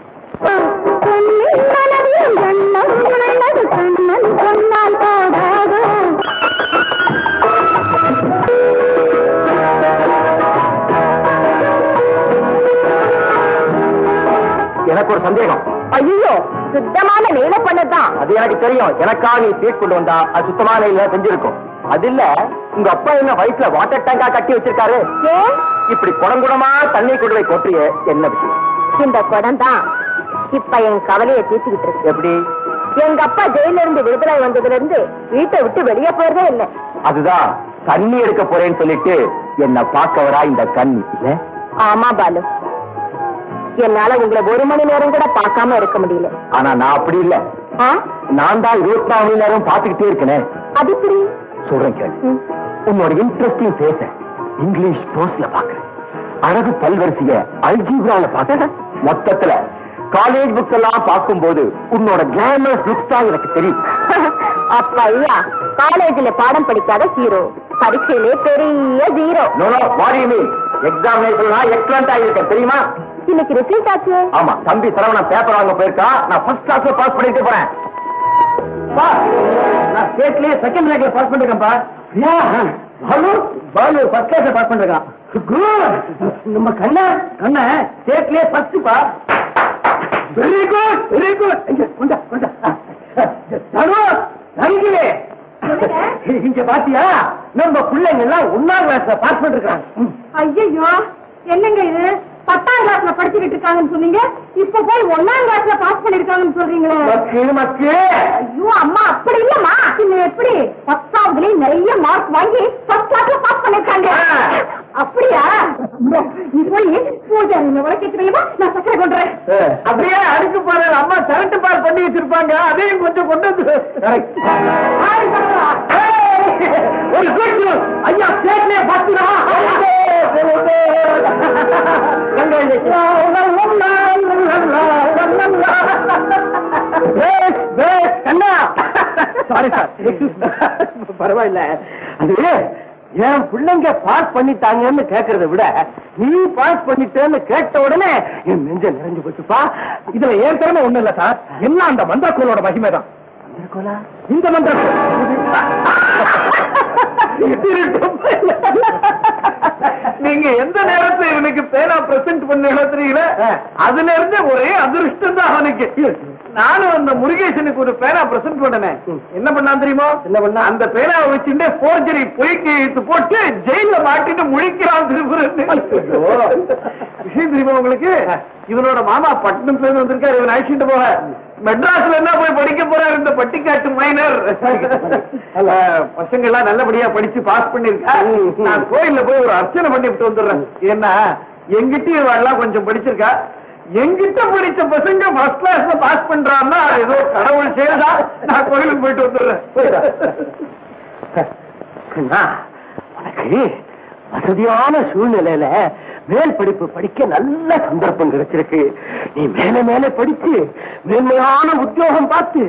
எனக்கு ஒரு சந்தேகம்.
ஐயோ சுத்தமான நீல பண்ணதான்
அது எனக்கு தெரியும். எனக்காக நீ ட்ரீட் கொண்டு வந்தா அது சுத்தமான இல்ல செஞ்சிருக்கும். அது இல்ல உங்க அப்பா என்ன வயிற்றுல வாட்டர் டேங்கா கட்டி வச்சிருக்காரு? இப்படி குடங்குடமா தண்ணி கொண்டு போய் கொட்டுறிய என்ன விஷயம்?
இந்த குடம் தான் இப்ப என் கவலையை தீர்த்துக்கிட்டு இருக்கு.
எப்படி?
எங்க அப்பா ஜெயில இருந்து விடுதலை வந்ததுல இருந்து வீட்டை விட்டு வெளியே போறதே இல்ல.
அதுதான் தண்ணி எடுக்க போறேன்னு சொல்லிட்டு என்ன பார்க்க வரா இந்த கண்ணி
ஆமா பாலு. என்னால உங்களை ஒரு மணி நேரம் கூட பார்க்காம இருக்க முடியல.
ஆனா நான் அப்படி இல்ல? நான் தான் இருபத்தி நாலு மணி நேரம் பாத்துக்கிட்டே இருக்கேனே.
அது எப்படி?
சொல்றேன் கேளு.
ம்.
உன்னோட இன்ட்ரெஸ்டிங் பேச இங்கிலீஷ் ப்ரோஸ்ல பாக்குறேன். அழகு பல்வரிசைய அல்ஜீப்ரால பாக்குறேன். மொத்தத்துல காலேஜ் புக்ஸ் எல்லாம் பார்க்கும்போது உன்னோட கிளாமரஸ் லுக்ஸ் தான் எனக்கு தெரியும்.
அப்ப ஐயா காலேஜ்ல பாடம் படிக்காத ஹீரோ பரீட்சையிலே பெரிய ஜீரோ
மீன் எக்ஸாமினேஷன்லாம் எக்ஸலண்டா இருக்கேன் தெரியுமா?
இன்னைக்கு ரிசல்ட் ஆச்சு?
ஆமா தம்பி சரவணன் பேப்பர் வாங்க போயிருக்கா நான் ஃபர்ஸ்ட் கிளாஸ்ல பாஸ் பண்ணிட்டு போறேன். பா. நான் ஸ்டேட்லயே செகண்ட் ரேங்க்ல பாஸ் பண்ணிருக்கேன்பா பாலு பாலு ஃபர்ஸ்ட் கிளாஸ்ல பாஸ் பண்ணிருக்கான். குட் நம்ம கண்ண கண்ண ஸ்டேட்லயே ஃபர்ஸ்ட் பா. வெரி குட் வெரி குட் கொண்டா கொண்டா. தரு இங்க பாத்தியா? நம்ம பிள்ளைங்க எல்லாம் ஒன்னாம் கிளாஸ்ல பாஸ் பண்ணிருக்காங்க
ஐயோ என்னங்க இது? பத்தாம் கிளாஸ்ல படிச்சுக்கிட்டு இருக்காங்கன்னு சொன்னீங்க. இப்ப போய் ஒன்னாம் கிளாஸ்ல பாஸ் பண்ணிருக்காங்கன்னு சொல்றீங்களே. ஐயோ அம்மா அப்படி இல்லம்மா. பின்ன எப்படி? பத்தாவதுலயும் நிறைய மார்க் வாங்கி ஃபர்ஸ்ட் கிளாஸ்ல பாஸ் பண்ணிருக்காங்க. அப்படியா? நீ போய் பூஜை வைமா நான் சக்கரை கொண்டுறேன்.
அப்படியே அடுக்கு பாரு அம்மா கரண்ட் பார் பண்ணி வச்சிருப்பாங்க. அதையும் கொஞ்சம் கொண்டு வந்து. ஒரு குட் ஐயா ஸ்டேட்லயே பாத்துடா சாரி சார் பரவாயில்ல. அது என் பிள்ளைங்க பாஸ் பண்ணிட்டாங்கன்னு கேக்குறத விட நீ பாஸ் பண்ணிட்டேன்னு கேட்ட உடனே என் நெஞ்ச நிறைஞ்சு போச்சுப்பா. இதுல ஏற்கனவே ஒண்ணு இல்ல சார் என்ன அந்த மந்திரக்கோளோட மகிமை தான் இந்த மந்திரக்கோள்
நீங்க எந்த நேரத்துல இவனுக்கு பேனா பிரசன்ட் பண்ண தெரியுங்களா அதுல இருந்து ஒரே அதிர்ஷ்டம் தான் அவனுக்கு. நானும் அந்த முருகேசனுக்கு ஒரு பேனா பிரசன்ட் பண்ணனேன் என்ன பண்ணான் தெரியுமா?
என்ன பண்ணா?
அந்த பேனாவை வச்சுட்டு போர்ஜரி பொய்க்கு இழுத்து போட்டு ஜெயில மாட்டிட்டு முழிக்கிறான். விஷயம் தெரியுமா உங்களுக்கு? இவனோட மாமா பட்டணத்துல இருந்து வந்திருக்காரு இவன் அழைச்சிட்டு போக. மெட்ராஸ்ல என்ன போய் படிக்க போறாரு இந்த பட்டிக்காட்டு மைனர் பசங்க எல்லாம் நல்லபடியா படிச்சு பாஸ் பண்ணிருக்கா நான் கோயில்ல போய் ஒரு அர்ச்சனை பண்ணி விட்டு வந்துடுறேன் ஏன்னா எங்கிட்டயும் இவெல்லாம் கொஞ்சம் படிச்சிருக்கா. எங்கிட்ட படித்த பசங்க ஃபர்ஸ்ட் கிளாஸ்ல பாஸ் பண்றான்னா ஏதோ கடவுள் செய்யறதா நான் கோயிலுக்கு போயிட்டு வந்துடுறேன்.
உனக்கு வசதியான சூழ்நிலையில மேல் படிப்பு படிக்க நல்ல சந்தர்ப்பம் கிடைச்சிருக்கு. நீ மேல மேல படிச்சு மேன்மையான உத்தியோகம் பார்த்து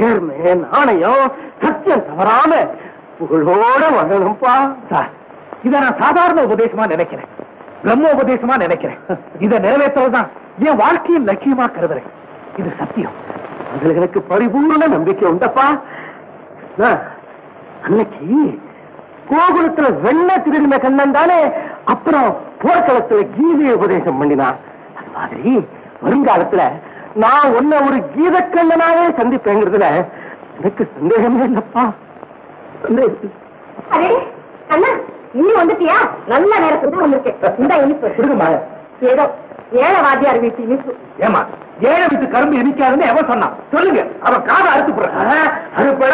நேர்மை நாணயம் சத்தியம் தவறாம புகழோட வாழணும்பா.
சார் இத நான் சாதாரண உபதேசமா நினைக்கிறேன். பிரம்மோபதேசமா நினைக்கிறேன். இதை நிறைவேற்றுறதுதான் என் வாழ்க்கையின் லட்சியமா கருதுறேன். இது சத்தியம்.
அதுல எனக்கு பரிபூர்ண நம்பிக்கை உண்டப்பா. அன்னைக்கு கோகுலத்துல வெண்ண திருடின கண்ணன் தானே அப்புறம் போர்க்களத்துல கீதையை உபதேசம் பண்ணினான் அது மாதிரி வருங்காலத்துல நான் உன்னை ஒரு கீத கண்ணனாவே சந்திப்பேங்கிறதுல எனக்கு சந்தேகமே இல்லப்பா. சந்தேகம்
இன்னும் வந்துட்டியா? நல்ல நேரத்துக்கு தான் வந்திருக்கேன். இந்த இனிப்பு.
கொடுங்கம்மா.
ஏதோ ஏழை வாத்தியார் வீட்டு இனிப்பு.
ஏமா ஏழை விட்டு கரும்பு இனிக்காதுன்னு எவன் சொன்னான் சொல்லுங்க. அவன் காதை அறுத்து போடுறான்
அறுப்பட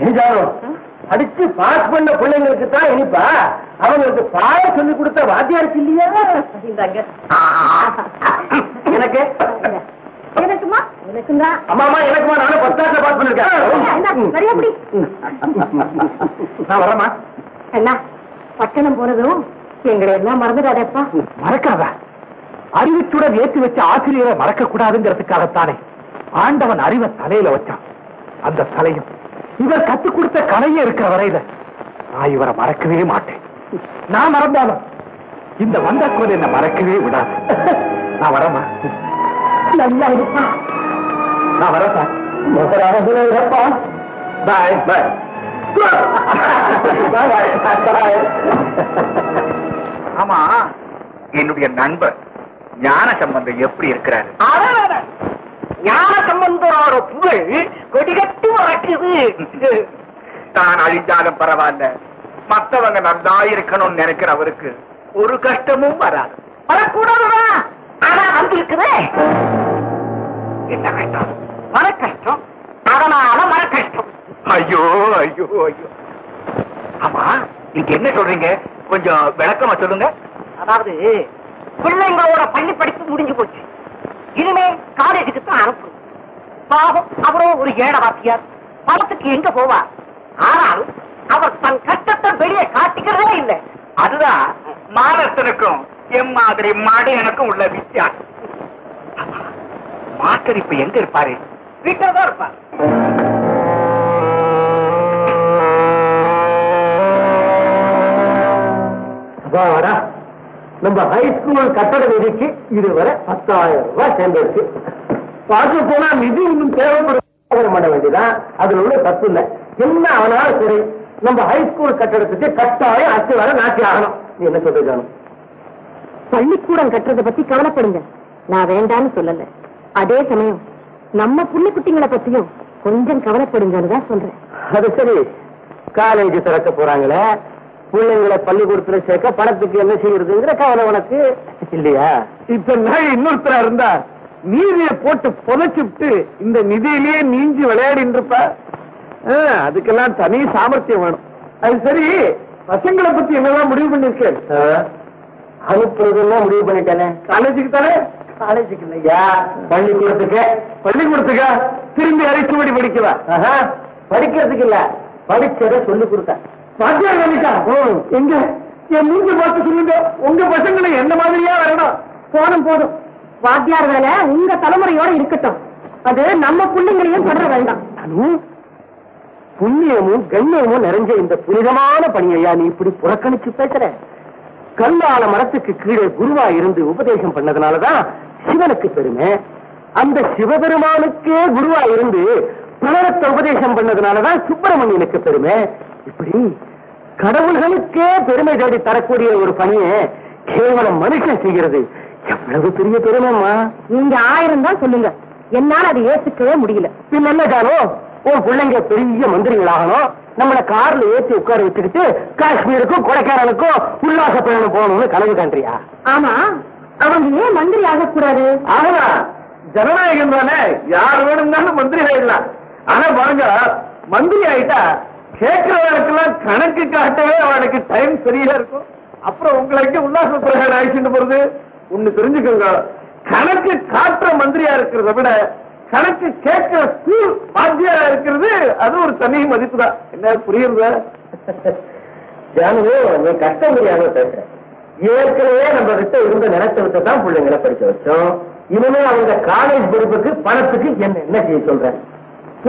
ஏஞ்சாலும் அடிச்சு பாஸ் பண்ண பிள்ளைங்களுக்கு தான் இனிப்பா? அவங்களுக்கு பாய சொல்லி கொடுத்த வாத்தியாருக்கு இல்லையா? எனக்கு?
எனக்குமா? எனக்கும் தான்
அம்மா அம்மா எனக்குமா நானும் ஃபர்ஸ்ட் கிளாஸ்ல பாஸ் பண்ணிருக்கேன்.
சரியா எப்படி
நான் வரேம்மா.
அண்ணா பட்டணம் போனதும் எங்களை எல்லாம் மறந்துடாதேப்பா.
மறக்காதா. அறிவுச்சுடன் ஏற்றி வச்ச ஆசிரியரை மறக்க கூடாதுங்கிறதுக்காகத்தானே ஆண்டவன் அறிவை தலையில வச்சான். அந்த தலையும். இவர் கத்துக் கொடுத்த கலையே இருக்கிற வரையில நான் இவரை மறக்கவே மாட்டேன். நான் மறந்தாலும் இந்த வந்தக்கோல் என்ன மறக்கவே விடாது. நான்
நல்லா இருப்பா
நான் வரேன் சார். பாய் பாய்
ஆமா என்னுடைய நண்பர் ஞான சம்பந்தம் எப்படி இருக்கிறாரு?
ஞான சம்பந்தரோட புகழ் கொடிகட்டி வளர்க்குது
தான் அழிஞ்சாலும் பரவாயில்ல. மத்தவங்க நல்லா இருக்கணும்னு நினைக்கிற அவருக்கு ஒரு கஷ்டமும் வராது.
வரக்கூடாதுதான் ஆனா வந்திருக்குதே.
என்ன கஷ்டம்?
மன கஷ்டம். அதனால மன கஷ்டம்.
ஐயோ ஐயோ ஐயோ. ஆமா நீங்க என்ன சொல்றீங்க? கொஞ்சம் விளக்கமா சொல்லுங்க.
அதாவது பிள்ளைங்களோட பள்ளி படிப்பு முடிஞ்சு போச்சு. இனிமே காலேஜுக்கு தான் அனுப்பணும். பாவம் அவரும் ஒரு ஏழை வாத்தியார் பணத்துக்கு எங்க போவார் ஆனாலும் அவர் தன் கஷ்டத்தை வெளியே காட்டிக்கிறதே இல்லை.
அதுதான் மானத்தனுக்கும். என் மாதிரி எனக்கு உள்ள வித்தியாசம். மாஸ்டர் இப்ப எங்க இருப்பாரு?
வீட்டில் தான் இருப்பார்.
வாடா. நம்ம ஹைஸ்கூல் கட்டட நிதிக்கு இதுவரை பத்தாயிரம் ரூபாய் சேர்ந்துருக்கு. பார்க்க போனா நிதி இன்னும் தேவைப்படும் பண்ண வேண்டியதான் அதுல உள்ள தப்பு இல்ல. என்ன ஆனாலும் சரி நம்ம ஹைஸ்கூல் கட்டடத்துக்கு கட்டாயம் அச்சு வர நாட்டி ஆகணும். நீ என்ன சொல்றது
பள்ளிக்கூடம் கட்டுறத பத்தி கவலைப்படுங்க. நான் வேண்டான்னு சொல்லல. அதே சமயம் நம்ம புள்ளி குட்டிங்களை பத்தியும் கொஞ்சம் கவலைப்படுங்கன்னு தான் சொல்றேன்.
அது சரி. காலேஜ் திறக்க போறாங்களே. பிள்ளைங்களை பள்ளிக்கூடத்துல சேர்க்க பணத்துக்கு என்ன செய்யறதுங்கிற கவலை உனக்கு இல்லையா? இப்ப நான் இன்னொருத்தரா இருந்தா நீதிய போட்டு புதைச்சுட்டு இந்த நிதியிலேயே நீஞ்சி விளையாடிட்டு இருப்ப? அதுக்கெல்லாம் தனி சாமர்த்தியம் வேணும். அது சரி. பசங்களை பத்தி என்னெல்லாம் முடிவு பண்ணிருக்கேன் அனுப்புறதெல்லாம் முடிவு பண்ணிட்டேனே. காலேஜுக்கு தானே? காலேஜுக்கு இல்லையா? பள்ளிக்கூடத்துக்கு. பள்ளிக்கூடத்துக்கா? திரும்பி அரைச்சுபடி படிக்கவா? படிக்கிறதுக்கு இல்ல. படிச்சதை சொல்லி கொடுத்தேன். பாத்தியா கணிக்கா எங்க? என் மூஞ்ச பார்த்து சொல்லுங்க. உங்க பசங்களை என்ன மாதிரியா வரணும்?
போதும் போதும். வாத்தியார் வேலை உங்க தலைமுறையோட இருக்கட்டும். அது நம்ம பிள்ளைங்களையும் தொடர வேண்டாம்.
புண்ணியமும் கண்ணியமும் நிறைஞ்ச இந்த புனிதமான பணியையா நீ இப்படி புறக்கணிச்சு பேசுற? கல்லால மரத்துக்கு கீழே குருவா இருந்து உபதேசம் பண்ணதுனாலதான் சிவனுக்கு பெருமை. அந்த சிவபெருமானுக்கே குருவா இருந்து பிரணவத்தை உபதேசம் பண்ணதுனாலதான் சுப்பிரமணியனுக்கு பெருமை. இப்படி கடவுள்களுக்கே பெருமை தேடி தரக்கூடிய ஒரு பணியை கேவலம் மனுஷன் செய்கிறது. எவ்வளவு பெரிய பெருமைம்மா?
நீங்க ஆயிரம் தான் சொல்லுங்க. என்னால அதை ஏத்துக்கவே முடியல.
பின்ன என்ன உன் பிள்ளைங்க பெரிய மந்திரிகளாகணும். நம்மள கார்ல ஏத்தி உட்கார வச்சுக்கிட்டு காஷ்மீருக்கும் கொடைக்கானலுக்கும் உல்லாச பயணம் போகணும்னு கனவு காண்றியா
ஆமா. அவங்க ஏன் மந்திரி ஆகக்கூடாது?
ஆமா. ஜனநாயகம் தானே. யார் வேணும்னாலும் மந்திரி ஆயிடலாம். ஆனா பாருங்க மந்திரி ஆயிட்டா கேட்கிறவர்களுக்கெல்லாம் கணக்கு காட்டவே அவனுக்கு டைம் சரியா இருக்கும். அப்புறம் உங்களை எங்க உல்லாச பிரகாரம் அழைச்சிட்டு போறது? ஒண்ணு தெரிஞ்சுக்கோங்க. கணக்கு காட்டுற மந்திரியா இருக்கிறத விட கணக்கு கேட்கிற ஸ்கூல் வாத்தியாரா இருக்கிறது அது ஒரு தனி மதிப்பு தான் என்ன புரியுறதா? ஜானு நீ கஷ்டம் முடியாம பேசுற. ஏற்கனவே நம்ம கிட்ட இருந்த நிலத்தை விட்டு தான் பிள்ளைங்களை படிக்க வச்சோம். இனிமே அவங்க காலேஜ் படிப்புக்கு பணத்துக்கு என்ன என்ன செய்ய சொல்ற?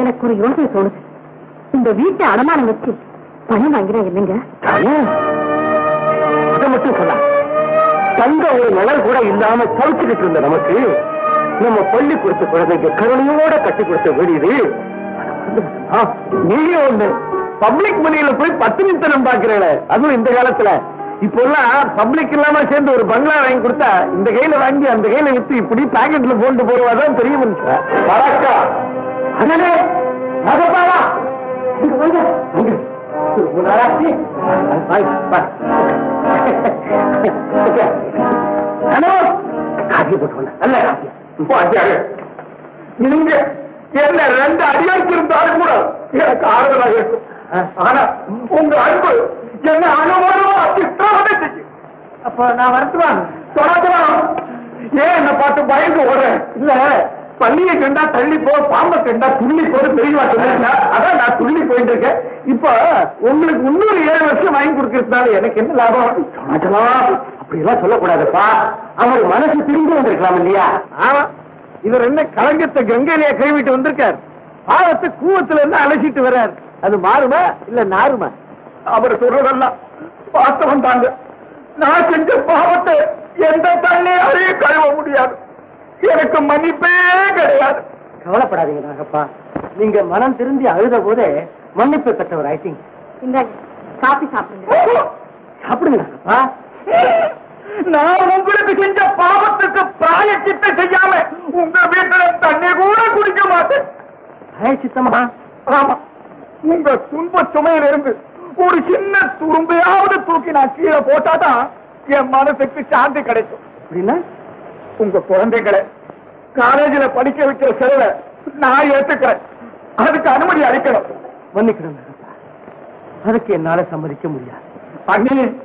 எனக்கு ஒரு யோசனை தோணுது. இந்த வீட்டை அடமானம் வச்சு பணம் வாங்கினா என்னங்க?
அதை மட்டும் சொல்ல. தங்க ஒரு நிழல் கூட இல்லாம தவிச்சுக்கிட்டு இருந்த நமக்கு நம்ம பள்ளி கொடுத்த குழந்தைங்க கருணையோட கட்டி கொடுத்த வீடு இது. ஒண்ணு. பப்ளிக் மணியில போய் பத்தினித்தனம் பாக்குறேன் அதுவும் இந்த காலத்துல. இப்ப எல்லாம் பப்ளிக் இல்லாம சேர்ந்து ஒரு பங்களா வாங்கி கொடுத்தா இந்த கையில வாங்கி அந்த கையில வித்து இப்படி பாக்கெட்ல போட்டு போடுவாதான் பெரிய மனுஷன். வணக்கம். அண்ணனே மகப்பாவா? போட்டு வாத்தியாரு, நீங்க என்ன ரெண்டு அடியாருக்கு இருந்தாலும் கூட எனக்கு ஆறுதலாக இருக்கும். ஆனா உங்க அன்பு என்ன அனுமானமா சித்திரவதை செய்யும். அப்ப நான் வரட்டுவான் தொடர்ந்துவான் ஏன் என்ன பார்த்து பயந்து ஓடுறேன் இல்ல. பள்ளியை கண்டா தள்ளி போ பாம்பை கண்டா துள்ளி போது பெரியவா சொன்னா? அதான் நான் துள்ளி போயிட்டு இருக்கேன். இப்ப உங்களுக்கு இன்னொரு ஏழு வருஷம் வாங்கி கொடுக்கறதுனால எனக்கு என்ன லாபம்? சொன்னாச்சலாம் அப்படி எல்லாம் சொல்லக்கூடாதுப்பா. அவர் மனசு திரும்பி வந்திருக்கலாம் இல்லையா? ஆமா. இவர் என்ன கலங்கத்தை கங்கையிலேயே கைவிட்டு வந்திருக்கார். பாவத்தை கூவத்துல இருந்து அலசிட்டு வர்றார். அது மாறுமா இல்ல நாறுமா? அவர் சொல்றதெல்லாம் வாஸ்தவம் தாங்க நான் செஞ்ச பாவத்தை எந்த தண்ணியாலையும் கழுவ முடியாது. எனக்கு மன்னிப்பே கிடையாது. கவலைப்படாதீங்க நாகப்பா. நீங்க மனம் திருந்தி அழுத போதே மன்னிப்பு பெற்றவர் ஆயிட்டீங்க
இந்த காபி சாப்பிடுங்க.
சாப்பிடுங்க நாகப்பா.
நான் உங்களுக்கு செஞ்ச பாவத்துக்கு பிராயச்சித்தை செய்யாம உங்க வீட்டுல தண்ணி கூட குடிக்க மாட்டேன். ஆமா. உங்க துன்ப சுமையில இருந்து ஒரு சின்ன துரும்பையாவது தூக்கி நான் கீழே போட்டாதான் என் மனசுக்கு சாந்தி கிடைக்கும்.
அப்படின்னா?
உங்க குழந்தைகளை
காலேஜில் படிக்க வைக்கிற செலவை நான் ஏத்துக்கிறேன். அதுக்கு அனுமதி அளிக்கணும்.
மன்னிக்கணும் அதுக்கு என்னால சம்மதிக்க முடியாது.
அண்ணி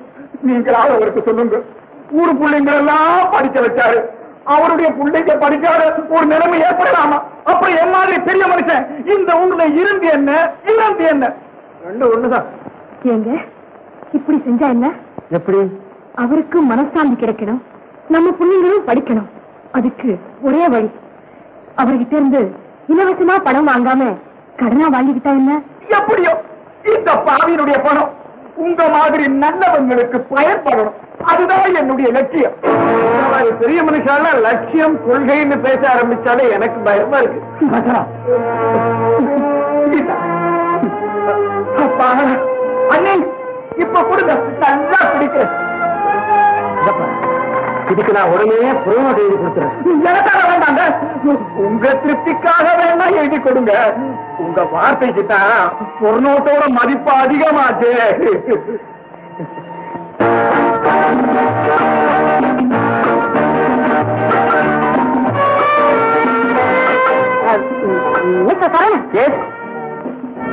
நீங்களாவது அவருக்கு சொல்லுங்க ஊரு பிள்ளைங்க எல்லாம் படிக்க வச்சாரு. அவருடைய பிள்ளைங்க படிக்காத ஒரு நிலைமை ஏற்படலாமா? அப்புறம் என் மாதிரி பெரிய மனுஷன் இந்த ஊர்ல இருந்து என்ன இருந்து என்ன? ரெண்டு ஒண்ணுதான்.
ஏங்க இப்படி செஞ்சா என்ன?
எப்படி?
அவருக்கு மனசாந்தி கிடைக்கணும். நம்ம பிள்ளைங்களும் படிக்கணும். அதுக்கு ஒரே வழி. அவர்கிட்ட இருந்து இலவசமா பணம் வாங்காம கடனா வாங்கிக்கிட்டா என்ன?
எப்படியோ இந்த பாவியினுடைய பணம் உங்க மாதிரி நல்லவங்களுக்கு பயன்படணும். அதுதான் என்னுடைய லட்சியம். பெரிய மனுஷால லட்சியம் கொள்கைன்னு பேச ஆரம்பிச்சாலே எனக்கு பயமா இருக்கு. அப்பா அண்ணே இப்ப கொடுங்க. நல்லா பிடிக்கிறேன்
இதுக்கு நான் உடனே புரோனோட் எழுதி கொடுத்துறேன்.
எனக்காக வேண்டாங்க. உங்க திருப்திக்காக வேணா எழுதி கொடுங்க. உங்க வார்த்தைக்கு தான் பொருணோட்டோட மதிப்பு அதிகமாச்சு.
மிஸ்டர்
எஸ்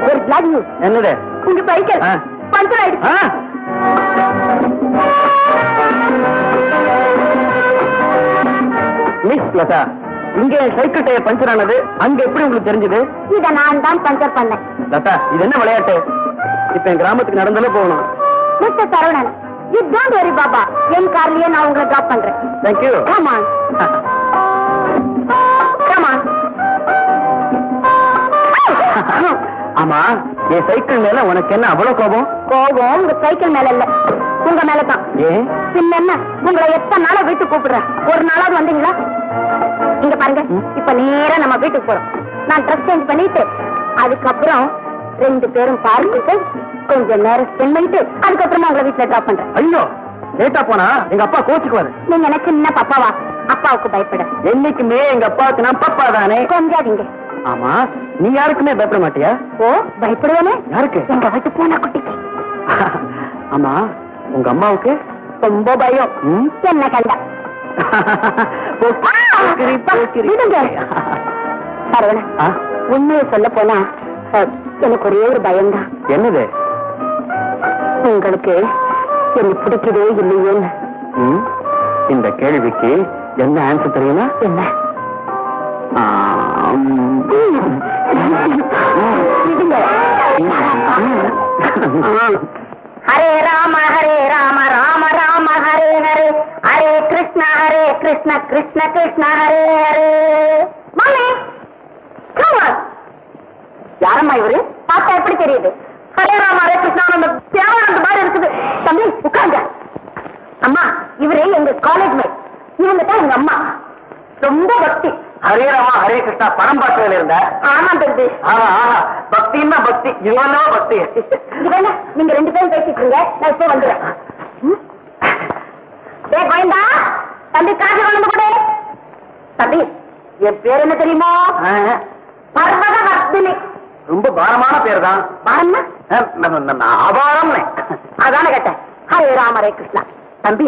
ஒரு பிளாக் நியூஸ்
என்னது?
உங்க
ஆ.
பஞ்சர் ஆயிடுச்சு.
மிஸ் லதா இங்க சைக்கிள் டயர் பஞ்சர் ஆனது அங்க எப்படி உங்களுக்கு தெரிஞ்சது?
இத நான் தான் பஞ்சர் பண்ணேன்.
லதா இது என்ன விளையாட்டு? இப்ப என் கிராமத்துக்கு நடந்தாலே போகணும்.
Mister Saravanan you don't worry Baba. என் கார்லயே நான் உங்களை டிராப் பண்றேன். Come on. Come on.
ஆமா என் சைக்கிள் மேல உனக்கு என்ன அவ்வளவு கோபம்?
கோபம் உங்க சைக்கிள் மேல இல்ல. உங்க மேல தான்
ஏன்?
பின்ன என்ன? உங்களை எத்தனை நாளா வீட்டுக்கு கூப்பிடுறேன்? ஒரு நாளாவது வந்தீங்களா? இங்க பாருங்க. இப்ப நேரா நம்ம வீட்டுக்கு போறோம். நான் ட்ரெஸ் சேஞ்ச் பண்ணிட்டு அதுக்கப்புறம் ரெண்டு பேரும் பார்த்துட்டு கொஞ்சம் நேரம் ஸ்பெண்ட் பண்ணிட்டு அதுக்கப்புறமா உங்களை வீட்டுல டிராப் பண்றேன்.
ஐயோ லேட்டா போனா எங்க அப்பா கோச்சுக்குவாரு.
நீங்க எனக்கு சின்ன பாப்பாவா? அப்பாவுக்கு பயப்பட.
என்னைக்குமே எங்க அப்பாவுக்கு நான் பாப்பா தானே.
கொஞ்சாதீங்க.
ஆமா நீ யாருக்குமே பயப்பட மாட்டியா?
ஓ பயப்படுவேனே?
யாருக்கு?
எங்க வீட்டு பூனை குட்டிக்கு.
ஆமா உங்க அம்மாவுக்கு
ரொம்ப பயம்? என்ன கண்டா? உண்மையை சொல்ல போனா எனக்கு ஒரே ஒரு பயம்தான்.
என்னது?
உங்களுக்கு என்ன பிடிக்குதே இல்லையேன்னு?
இந்த கேள்விக்கு என்ன ஆன்சர் தெரியுமா?
என்ன. விடுங்க. ஹரே ராம ஹரே ராம ராம ராம ஹரே ஹரே. ஹரே கிருஷ்ண ஹரே கிருஷ்ண கிருஷ்ண கிருஷ்ண ஹரே ஹரே. மாமி யாரம்மா இவரு? பார்த்தா எப்படி தெரியுது? ஹரே ராம ஹரே கிருஷ்ணானந்த தேவானந்த மாதிரி இருக்குது. தம்பி உட்கார்ங்க. அம்மா இவரே எங்க காலேஜ் மேட் இவங்க தான் எங்க அம்மா. ரொம்ப பக்தி.
ஹரே ராமா ஹரே கிருஷ்ணா பரம்பாட்டில் இருந்த?
ஆமா தம்பி.
ஆஹா ஆஹா. பக்தின்னா பக்தி இவனோ பக்தி.
இது வேணா நீங்க ரெண்டு பேரும் பேசிட்டு இருங்க. நான் இப்போ வந்துடுறேன். கோயந்தா தம்பி காசு கொண்டு கொடு. தம்பி என் பேர் என்ன தெரியுமா? பர்வத வர்த்தினி
ரொம்ப பாரமான பேர் தான்
பாருங்க
அபாரம்னு.
அதானே கேட்டேன். ஹரே ராம ஹரே கிருஷ்ணா. தம்பி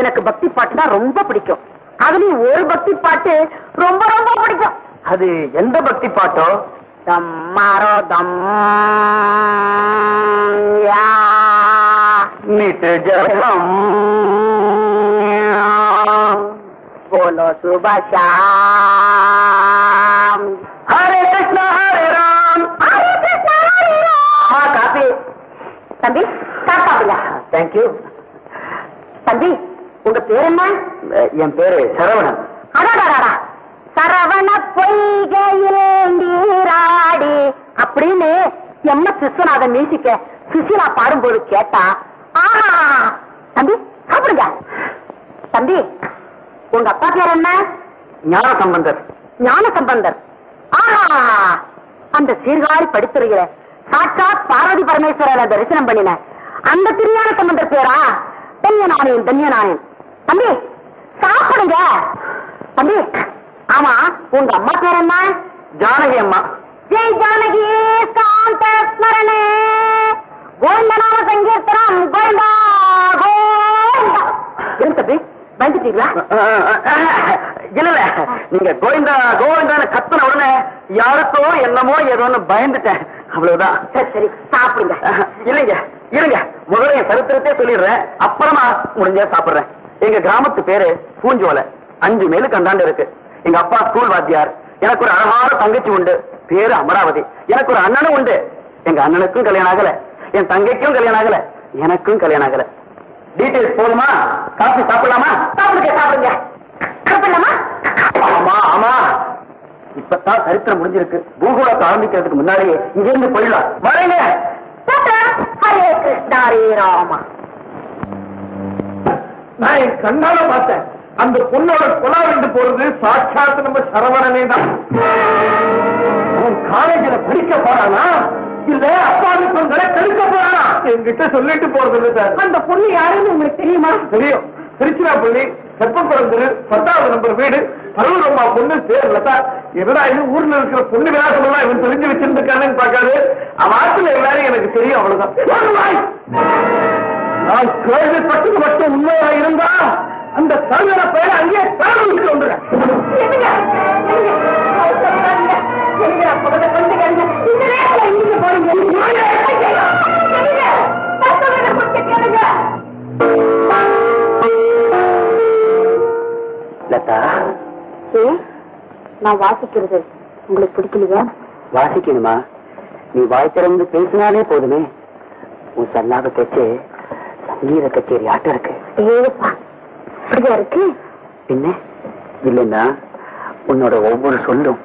எனக்கு பக்தி பாட்டுனா ரொம்ப பிடிக்கும். அதுலயும் ஒரு பக்தி பாட்டு ரொம்ப ரொம்ப பிடிக்கும்.
அது எந்த பக்தி பாட்டோ? தம்மரோதம்
நிஜம் போலோ சுபாஷாம்
ஹரே கிருஷ்ணா ஹரே ராம்.
ஹரே கிருஷ்ணா காபி
ராம். காப்பி.
தம்பி காப்பாப்பில
தேங்க்யூ
தம்பி உங்க பேர் என்ன?
என் பேரு சரவணன்.
அடாடாடா சரவண பொய்கையில் நீராடி அப்படின்னு எம் எஸ் விஸ்வநாதன் மியூசிக்க சுசிலா பாடும்போது கேட்டா ஆஹா தம்பி சாப்பிடுங்க. தம்பி உங்க அப்பா பேர் என்ன?
ஞான சம்பந்தர்
ஞான சம்பந்தர் ஆஹா அந்த சீர்காழி படித்துறையில சாட்சாத் பார்வதி பரமேஸ்வரரை தரிசனம் பண்ணின. அந்த திருஞான சம்பந்தர் பேரா? தன்யநாணயம் தன்யநாணயம் தம்பி சாப்பிடுங்க. தம்பி ஆமா உங்க அம்மா பேர் என்ன?
ஜானகி அம்மா.
ஜெய் ஜானகி காந்த ஸ்மரணே. கோவிந்த நாம சங்கீர்த்தனம் கோவிந்தா கோவிந்தா. ஏன் தம்பி பயந்துட்டீங்களா?
இல்ல இல்ல. நீங்க கோவிந்தா கோவிந்தான கத்துன உடனே யாருக்கோ என்னமோ ஏதோன்னு பயந்துட்டேன். அவ்வளவுதான்.
சரி சரி சாப்பிடுங்க.
இல்லைங்க இருங்க. முதல்ல என் சரித்திரத்தையே சொல்லிடுறேன். அப்புறமா முடிஞ்சா சாப்பிடுறேன். எங்க கிராமத்து பேரு பூஞ்சோலை. அஞ்சு மேலு கண்டாண்டு இருக்கு. எங்க அப்பா ஸ்கூல் வாத்தியார். எனக்கு ஒரு அழகான தங்கச்சி உண்டு. பேரு அமராவதி. எனக்கு ஒரு அண்ணனும் உண்டு. எங்க அண்ணனுக்கும் கல்யாணம் ஆகல. என் தங்கைக்கும் கல்யாணம் ஆகல. எனக்கும் கல்யாணம் ஆகல. டீடைல்ஸ் போதுமா? காஃபி சாப்பிடலாமா?
சாப்பிடுங்க சாப்பிடுங்க. சாப்பிடலாமா?
ஆமா ஆமா. இப்பதான் சரித்திரம் முடிஞ்சிருக்கு. பூகோளத்தை ஆரம்பிக்கிறதுக்கு முன்னாடியே இங்க இருந்து போயிடலாம். வரேங்க.
ஹரே கிருஷ்ணா ஹரே ராமா.
நான் என் கண்ணால பார்த்தேன். அந்த பொண்ணோட கொலா விட்டு போறது சாட்சாத் நம்ம சரவணனே தான்.
அவன் காலேஜில் படிக்க போறானா? இல்ல அப்பாவி பெண்களை கெடுக்க போறானா?
என்கிட்ட சொல்லிட்டு போறது இல்லை சார்.
அந்த பொண்ணு யாருன்னு உங்களுக்கு தெரியுமா?
தெரியும். திருச்சிராப்பள்ளி செப்பக்குளந்தூர் பத்தாவது நம்பர் வீடு பரவரம்மா பொண்ணு பேர் லதா என்னடா இது ஊர்ல இருக்கிற பொண்ணு எல்லாம் இவன் தெரிஞ்சு வச்சிருந்திருக்கானு பார்க்காது. அவன் ஆத்துல எல்லாரும் எனக்கு தெரியும் அவ்வளவுதான். நான் கேள்விப்பட்டது மட்டும் உண்மையா இருந்தா அந்த சர்வர பெயரை வந்துடுறேன்
கொஞ்சம் கேளுங்க.
லதா?
நான் வாசிக்கிறது. உங்களுக்கு பிடிக்கலையா?
வாசிக்கணுமா? நீ வாய் திறந்து பேசினாலே போதுமே. உன் சல்லாத பேச்சு சங்கீத கச்சேரி ஆட்டம் இருக்கு.
ஏப்பா இருக்கு?
பின்ன இல்லைன்னா உன்னோட ஒவ்வொரு சொல்லும்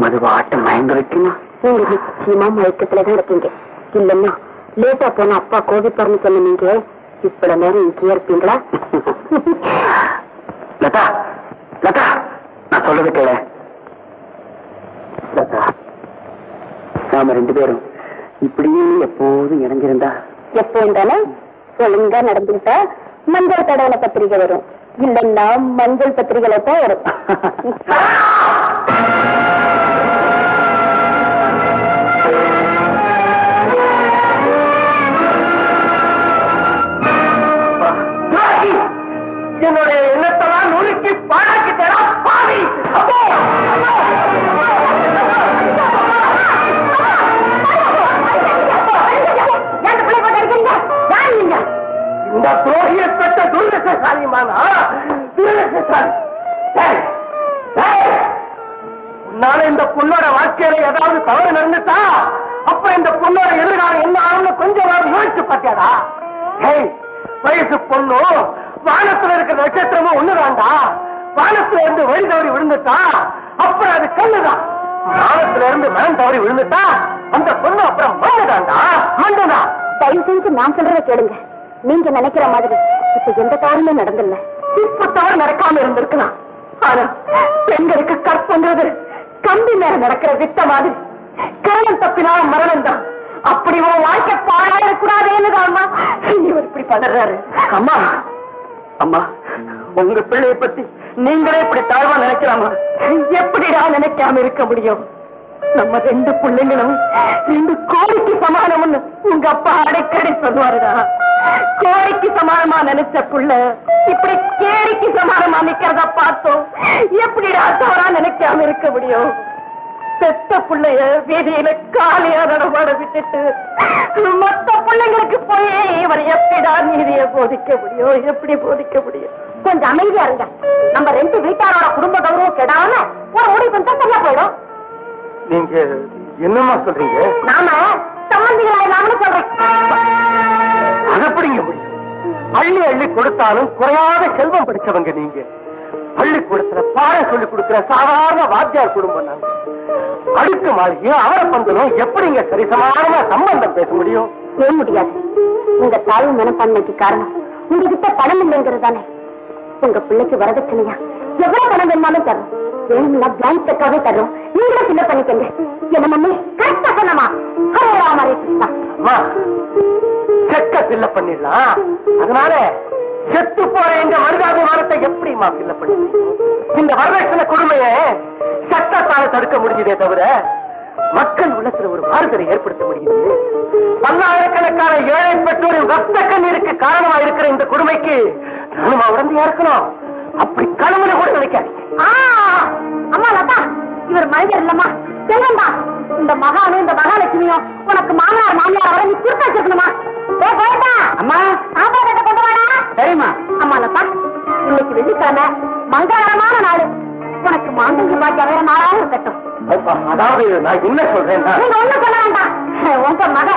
மதுவ ஆட்டம் மயங்க வைக்குமா?
நீங்க நிச்சயமா மயக்கத்துலதான் இருக்கீங்க இல்லன்னா லேட்டா போன அப்பா கோவிப்பாருன்னு சொன்ன நீங்க இவ்வளவு நேரம் இங்கேயே இருப்பீங்களா?
லதா லதா நான் சொல்றது கேள. லதா நாம ரெண்டு பேரும் இப்படியே எப்போதும் இணைஞ்சிருந்தா?
எப்போ இருந்தாலும் ஒழுங்கா நடந்துகிட்டா மஞ்சள் தடவை பத்திரிகை வரும். இல்லைன்னா மஞ்சள் பத்திரிகையில தான் வரும்.
என்னுடைய துரோகியப்பட்ட துரோகியை பெற்ற துர்தசாலிமானா துர்தசாலி உன்னால இந்த பொண்ணோட வாழ்க்கையில ஏதாவது தவறு நடந்துட்டா அப்ப இந்த பொண்ணோட எதிர்காலம் என்ன ஆகும்னு கொஞ்சம் யோசிச்சு பார்த்தியாடா? ஏய் வயசு பொண்ணு வானத்துல இருக்கிற நட்சத்திரமும் ஒண்ணுதான்டா. வானத்துல இருந்து வழி தவறி விழுந்துட்டா? அப்புறம் அது கண்ணுதான். வானத்துல இருந்து மனம் தவறி விழுந்துட்டா? அந்த பொண்ணு அப்புறம் மண்ணுதான்டா. மண்ணுதான்.
தயவு செஞ்சு நான் சொல்றத கேளுங்க. நீங்க நினைக்கிற மாதிரி இப்ப எந்த தவறுமே நடந்தில்ல.
இப்ப தவறு நடக்காம இருந்திருக்கலாம். ஆனா பெண்களுக்கு கற்பங்கிறது கம்பி மேல நடக்கிற வித்த மாதிரி. கரணம் தப்பினாலும் மரணம் தான். அப்படி உன் வாழ்க்கை பாழாயிடக்கூடாதேன்னு அம்மா. இவர் இப்படி பதறாரு. அம்மா அம்மா உங்க பிள்ளைய பத்தி நீங்களே இப்படி தாழ்வா நினைக்கலாமா? எப்படிடா நினைக்காம இருக்க முடியும்? நம்ம ரெண்டு பிள்ளைங்களும் ரெண்டு கோடிக்கு சமானம்னு உங்க அப்பா அடிக்கடி சொல்லுவாருடா. கோடிக்கு சமானமா நினைச்ச புள்ள இப்படி கேடிக்கு சமானமா நிக்கிறத பார்த்தோம். எப்படிடா தவறா நினைக்காம இருக்க முடியும்? செத்த பிள்ளைய வீதியில காலியா நடமாட விட்டுட்டு மத்த பிள்ளைங்களுக்கு போய் இவர் எப்படிடா நீதியை போதிக்க முடியும்? எப்படி போதிக்க முடியும்?
கொஞ்சம் அமைதியா இருங்க. நம்ம ரெண்டு வீட்டாரோட குடும்ப கௌரவம் கெடாம ஒரு முடிவு வந்தா சரியா போயிடும்.
நீங்க என்னமா சொல்றீங்க?
நாம சம்பந்திகளா இல்லாமனு சொல்றேன்.
அது எப்படிங்க முடியும் அள்ளி அள்ளி கொடுத்தாலும் குறையாத செல்வம் படிச்சவங்க நீங்க. பள்ளிக்கூடத்துல பாடம் சொல்லி கொடுக்கிற சாதாரண வாத்தியார் குடும்பம் நாங்க. அடுக்கு மாளிகையும் அவர பந்தலும் எப்படிங்க சரிசமானமா சம்பந்தம் பேச முடியும்?
ஏன் முடியாது? உங்க தாழ்வு மனப்பான்மைக்கு காரணம் உங்ககிட்ட பணம் இல்லைங்கிறது தானே. உங்க பிள்ளைக்கு வரதட்சணையா? எவ்வளவு பணம் வேணுமாலும் தரும். வேணும்னா பிளாங்க் செக்காவே தரும் நீங்களே ஃபில்ல பண்ணிக்கங்க. என்ன மம்மி? கரெக்டா சொன்னமா ஹரே ராம ஹரே கிருஷ்ணா
அம்மா செக்க பில்ல பண்ணிடலாம். அதனால செத்து போற இந்த வாரத்தை எப்படிமா பில்ல பண்ணி இந்த வரதட்சணை கொடுமைய சட்டத்தால தடுக்க முடிஞ்சதே தவிர மக்கள் உள்ளத்துல ஒரு மாறுதலை ஏற்படுத்த முடியுது. பல்லாயிரக்கணக்கான ஏழை பெற்றோரின் ரத்த கண்ணீருக்கு காரணமா இருக்கிற இந்த கொடுமைக்கு நானும் உடந்தையா இருக்கணும். அப்படி கனவுல கூட நினைக்காதீங்க.
ஆ, அம்மா லதா இவர் மனிதர் இல்லம்மா. செல்வந்தா இந்த மகானும் இந்த மகாலட்சுமியும் உனக்கு மாமனார் மாமியார் வர நீ குறித்து வச்சிருக்கணுமா? ஏ போயிட்டா.
அம்மா.
சாப்பாடு கொண்டு வாடா.
சரிம்மா.
அம்மா லதா இன்னைக்கு வெள்ளிக்கிழமை மங்களகரமான நாள். உனக்கு மாங்கல்ய பாக்கிய வேற நாளாக இருக்கட்டும்.
அதாவது நான் என்ன சொல்றேன்னா
நீங்க ஒண்ணும் சொல்ல வேண்டாம். உங்க மக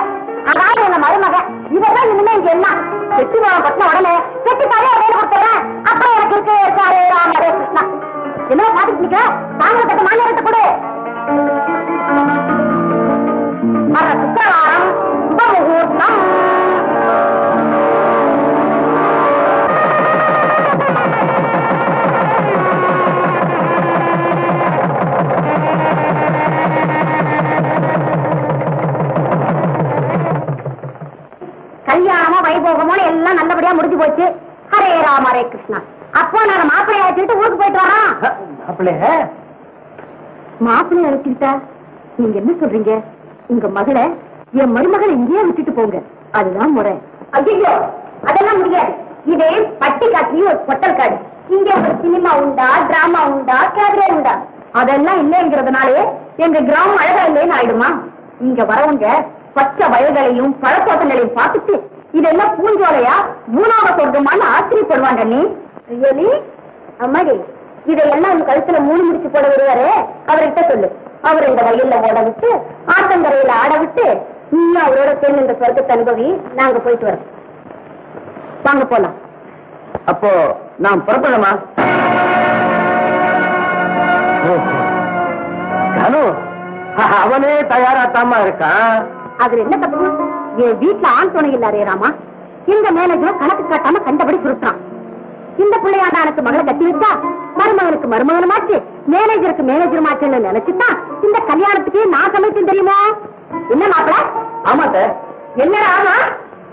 அதாவது உங்க மருமக. இவர்தான் இனிமே இங்க என்ன செட்டி மாவன் கட்டின உடனே செட்டி தாரே வேலை கொடுத்துறேன் அப்புறம் எனக்கு இருக்கு இருக்காரு ராம கிருஷ்ணா. என்ன பாத்துட்டு நிக்க தாங்க கட்ட மாநிலத்தை கொடு. வர சுக்கரவாரம் சுபமுகூர்த்தம் கல்யாணமோ வைபோகமோ எல்லாம் நல்லபடியா முடிஞ்சு போச்சு. ஹரே ராம ஹரே கிருஷ்ணா. அப்போ நாங்க மாப்பிள்ளைய அழைச்சிட்டு ஊருக்கு போயிட்டு வரோம்
மாப்பிள்ளைய
மாப்பிள்ளைய அழைச்சிட்டா நீங்க என்ன சொல்றீங்க? உங்க மகளை என் மருமகளை இங்கேயே விட்டுட்டு போங்க. அதுதான் முறை. ஐயோ அதெல்லாம் முடியாது. இது பட்டி காட்டுலயும் ஒரு பொட்டல் காடு. இங்க ஒரு சினிமா உண்டா டிராமா உண்டா கேபரே உண்டா? அதெல்லாம் இல்லைங்கிறதுனாலே எங்க கிராமம் அழகா இல்லைன்னு ஆயிடுமா? இங்க வரவங்க பச்சை வயல்களையும் பழத்தோட்டங்களையும் பார்த்துட்டு இதெல்லாம் பூஞ்சோலையா? மூணாவது சொர்க்கமான்னு ஆச்சரியப்படுவாங்க நீ. ரியலி அம்மாடி இதையெல்லாம் உன் கழுத்துல மூணு முடிச்சு போட வருவாரு அவர்கிட்ட சொல்லு. அவர் இந்த வயல்ல ஓட விட்டு ஆத்தங்கரையில ஆட விட்டு நீ அவரோட சேர்ந்து இந்த சொர்க்கத்தை அனுபவி நாங்க போயிட்டு வரோம். வாங்க போலாம்.
அப்போ நான் புறப்படமா தனு அவனே தயாராத்தாமா இருக்கான்.
அதுல என்ன தப்பு? என் வீட்டுல ஆண் துணை இல்லாதே ராமா? எங்க மேனேஜர் கணக்கு காட்டாம கண்டபடி சுருட்டான் இந்த பிள்ளையாண்டா எனக்கு மகளை கட்டி வச்சா? மருமகனுக்கு மருமகனுமாச்சு மேனேஜருக்கு மேனேஜர் மாச்சுன்னு நினைச்சுதான் இந்த கல்யாணத்துக்கு நான் சமைச்சேன் தெரியுமா? என்ன மாப்பிள?
ஆமா சார்.
என்னடா ஆமா?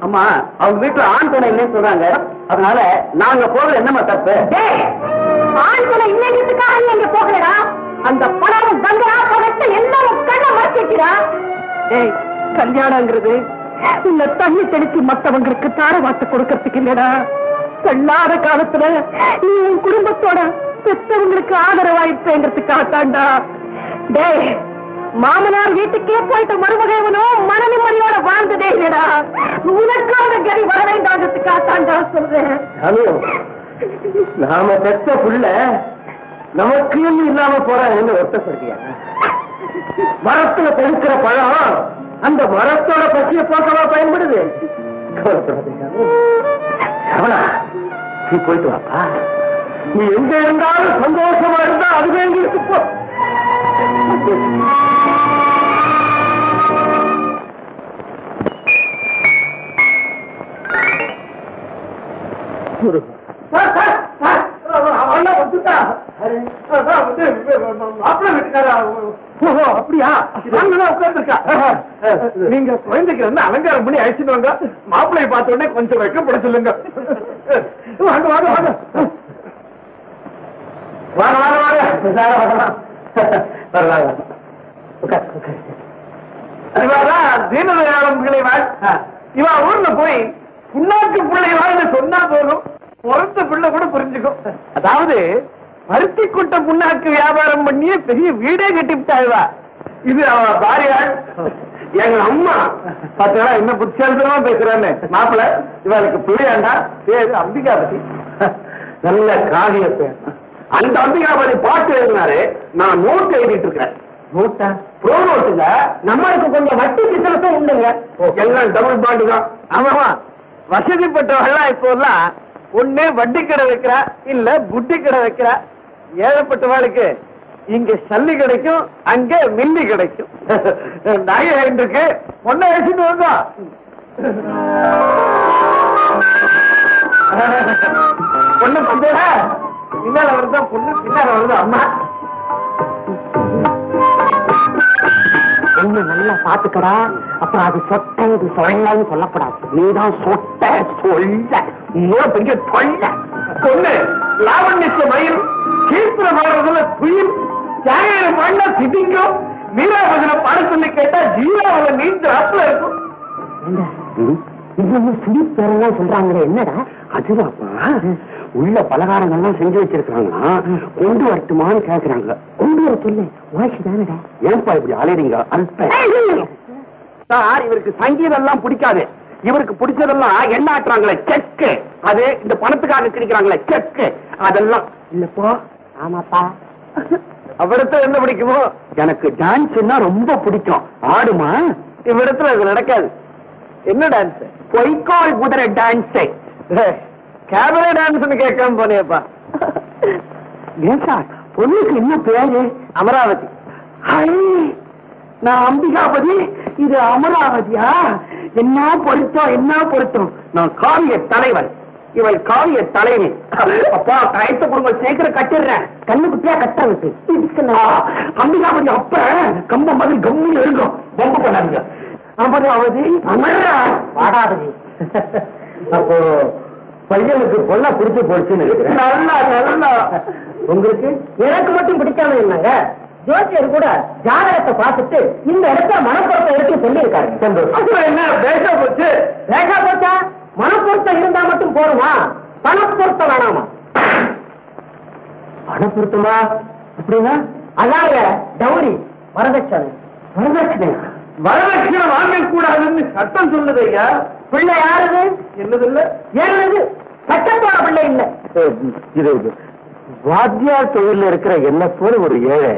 அம்மா அவங்க வீட்டுல ஆண் துணை இல்லைன்னு சொல்றாங்க. அதனால நாங்க போறது என்னம்மா தப்பு
டேய், ஆண் துணை இல்லைங்கிறதுக்காக நீ அங்க போகலடா. அந்த பணம் கங்கரா பணத்தை எல்லாம் கண்ண மறைச்சிக்கிறா
ஏய் கல்யாணங்கிறது
இந்த தண்ணி தெளிச்சு மத்தவங்களுக்கு தார வாத்து கொடுக்கறதுக்கு இல்லடா செல்லாத காலத்துல நீ உன் குடும்பத்தோட பெத்தவங்களுக்கு ஆதரவாயிருப்பேங்கிறதுக்காகத்தாண்டா டேய் மாமனார் வீட்டுக்கே போயிட்ட மருமகவனும் மன நிம்மதியோட வாழ்ந்ததே இல்லடா. உனக்கான கதி வர வேண்டாங்கிறதுக்காகத்தாண்டா சொல்றேன்.
நாம பெத்த புள்ள நமக்குன்னு இல்லாம போறாங்கன்னு ஒத்த சொல்றியா? மரத்துல தெளிக்கிற பழம் அந்த மரத்தோட பசிய போக்கவா பயன்படுது? கவலைப்படாதே நீ போயிட்டு வாப்பா. நீ எங்க இருந்தாலும் சந்தோஷமா இருந்தா அதுவே எங்க இருக்கு போ.
சார், சார், சார், அவன்லாம் வந்துட்டா. அதான் வந்து, மாப்பிள்ளை வீட்டுக்காரா, ஓஹோ, அப்படியா அங்கதான் நீங்க குழந்தைக்கு வந்து அலங்காரம் பண்ணி அழைச்சிட்டு வாங்க. மாப்பிள்ளைய பார்த்த உடனே கொஞ்சம் வெக்கப்பட சொல்லுங்க. வாங்க வாங்க வாங்க.
வாங்க வாங்க வாங்க. சார வரலாம் வரலாம் உட்கார்
பிள்ளை வாழ் இவா ஊர்ல போய் புண்ணாக்கு பிள்ளை வாழ்னு சொன்னா போதும். பிறந்த பிள்ளை கூட புரிஞ்சுக்கும் அதாவது பருத்தி குட்ட புண்ணாக்கு வியாபாரம் பண்ணியே பெரிய வீடே கட்டிவிட்டா இவா இது அவ பாரியாள் எங்க அம்மா. பாத்தீங்களா என்ன புத்திசாலித்தனமா பேசுறான்னு. மாப்பிள்ள இவளுக்கு பிள்ளையாண்டா. பேரு அம்பிகாபதி.
நல்ல காகிய பேர்.
அந்த அம்பிகாபதி பாட்டு எழுதினாரு. நான் நோட்டு எழுதிட்டு இருக்கிறேன்
நோட்டா?
ப்ரோ நோட்டுங்க
நம்மளுக்கு கொஞ்சம் வட்டி பிசினஸும் உண்டுங்க.
எல்லாம் டபுள் பாண்டு தான். ஆமாமா. வசதிப்பட்டவெல்லாம் இப்போ எல்லாம் ஒண்ணு வட்டி கடை வைக்கிறா இல்ல புட்டி கடை வைக்கிறா. ஏழப்பட்டவாளுக்கு இங்க சல்லி கிடைக்கும் அங்க மில்லி கிடைக்கும். நாய இருக்கு. பொண்ணை அழைச்சிட்டு வந்தோம் பொண்ணு பந்தேடா பின்னால வருதா பொண்ணு பின்னால வருதா அம்மா?
ஒண்ணு நல்லா பாத்துக்கடா அப்புறம் அது சொட்ட இது சொல்லன்னு சொல்லப்படாது நீதான் சொட்ட சொல்ல.
இன்னொரு பெரிய தொல்ல. பொண்ணு லாவண்யத்த மயில் கீர்த்தன பாடுறதுல குயில் தியாகம் பண்ண சிதிங்கும் வீராபதின பாட சொல்லி கேட்டா ஜீவாவில நீண்ட அப்புல இருக்கும்.
இன்னும் சுடி பேரெல்லாம் சொல்றாங்களே என்னடா?
அதுவாப்பா?
உள்ள பலகாரங்கள்லாம் செஞ்சு வச்சிருக்காங்க கொண்டு வரட்டுமான்னு கேக்குறாங்க. கொண்டு வர சொல்லு. வாய்ஸ் தானடா. ஏன்பா இப்படி அலைறீங்க அல்ப. சார் இவருக்கு சங்கீதம் எல்லாம் பிடிக்காது. இவருக்கு பிடிச்சதெல்லாம் என்ன ஆட்டுறாங்களே செக்கு. அது இந்த பணத்துக்காக வச்சிருக்கிறாங்களே செக்கு. அதெல்லாம். இல்லப்பா ஆமாப்பா.
அவடத்துல என்ன பிடிக்குமோ?
எனக்கு டான்ஸ்னா ரொம்ப பிடிக்கும். ஆடுமா?
இவ்விடத்துல அது நடக்காது. என்ன டான்ஸ்?
பொய்க்கால் குதிரை டான்ஸ்.
கேமரா டான்ஸ்னு கேட்காம போனேப்பா
ஏன் சார் பொண்ணுக்கு என்ன பேரு?
அமராவதி.
நான் அம்பிகாபதி இது அமராவதியா? என்ன பொருத்தம் என்ன பொருத்தம்? நான் காவிய தலைவன். இவள் காவிய தலைவி. அப்பா கயத்த குடும்ப சீக்கிரம் கட்டிடுறேன். கண்ணு குட்டியா கட்ட விட்டு. அம்பிகாபதி அப்ப கம்ப மாதிரி கம்மி இருக்கும். பொம்பு பண்ணாருங்க அமராவதி. அமரா. வாடாவதி அப்போ பையனுக்கு பொண்ணா பிடிச்சு போச்சுன்னு நல்லா நல்லா. உங்களுக்கு எனக்கு மட்டும் பிடிக்காம இல்லைங்க ஜோசியர் கூட ஜாதகத்தை பார்த்துட்டு இந்த இடத்துல மனப்பொருத்தம் இருக்கு சொல்லியிருக்காரு.
என்ன பேச போச்சு?
வேகா போச்சா? மனப்பொருத்தம் இருந்தா மட்டும் போதுமா? பணப்பொருத்தம் வேணாமா? பணப்பொருத்தமா அப்படின்னா அதாங்க டவுரி வரதட்சணை. வரதட்சணை
வரதட்சணை வாங்கக்கூடாதுன்னு சட்டம் சொல்லுது ஐயா.
பிள்ளை யாருது?
என்னது இல்ல
ஏழுது சட்டத்தோட பிள்ளை இல்ல. இது வாத்தியார் தொழில இருக்கிற என்ன போல ஒரு ஏழை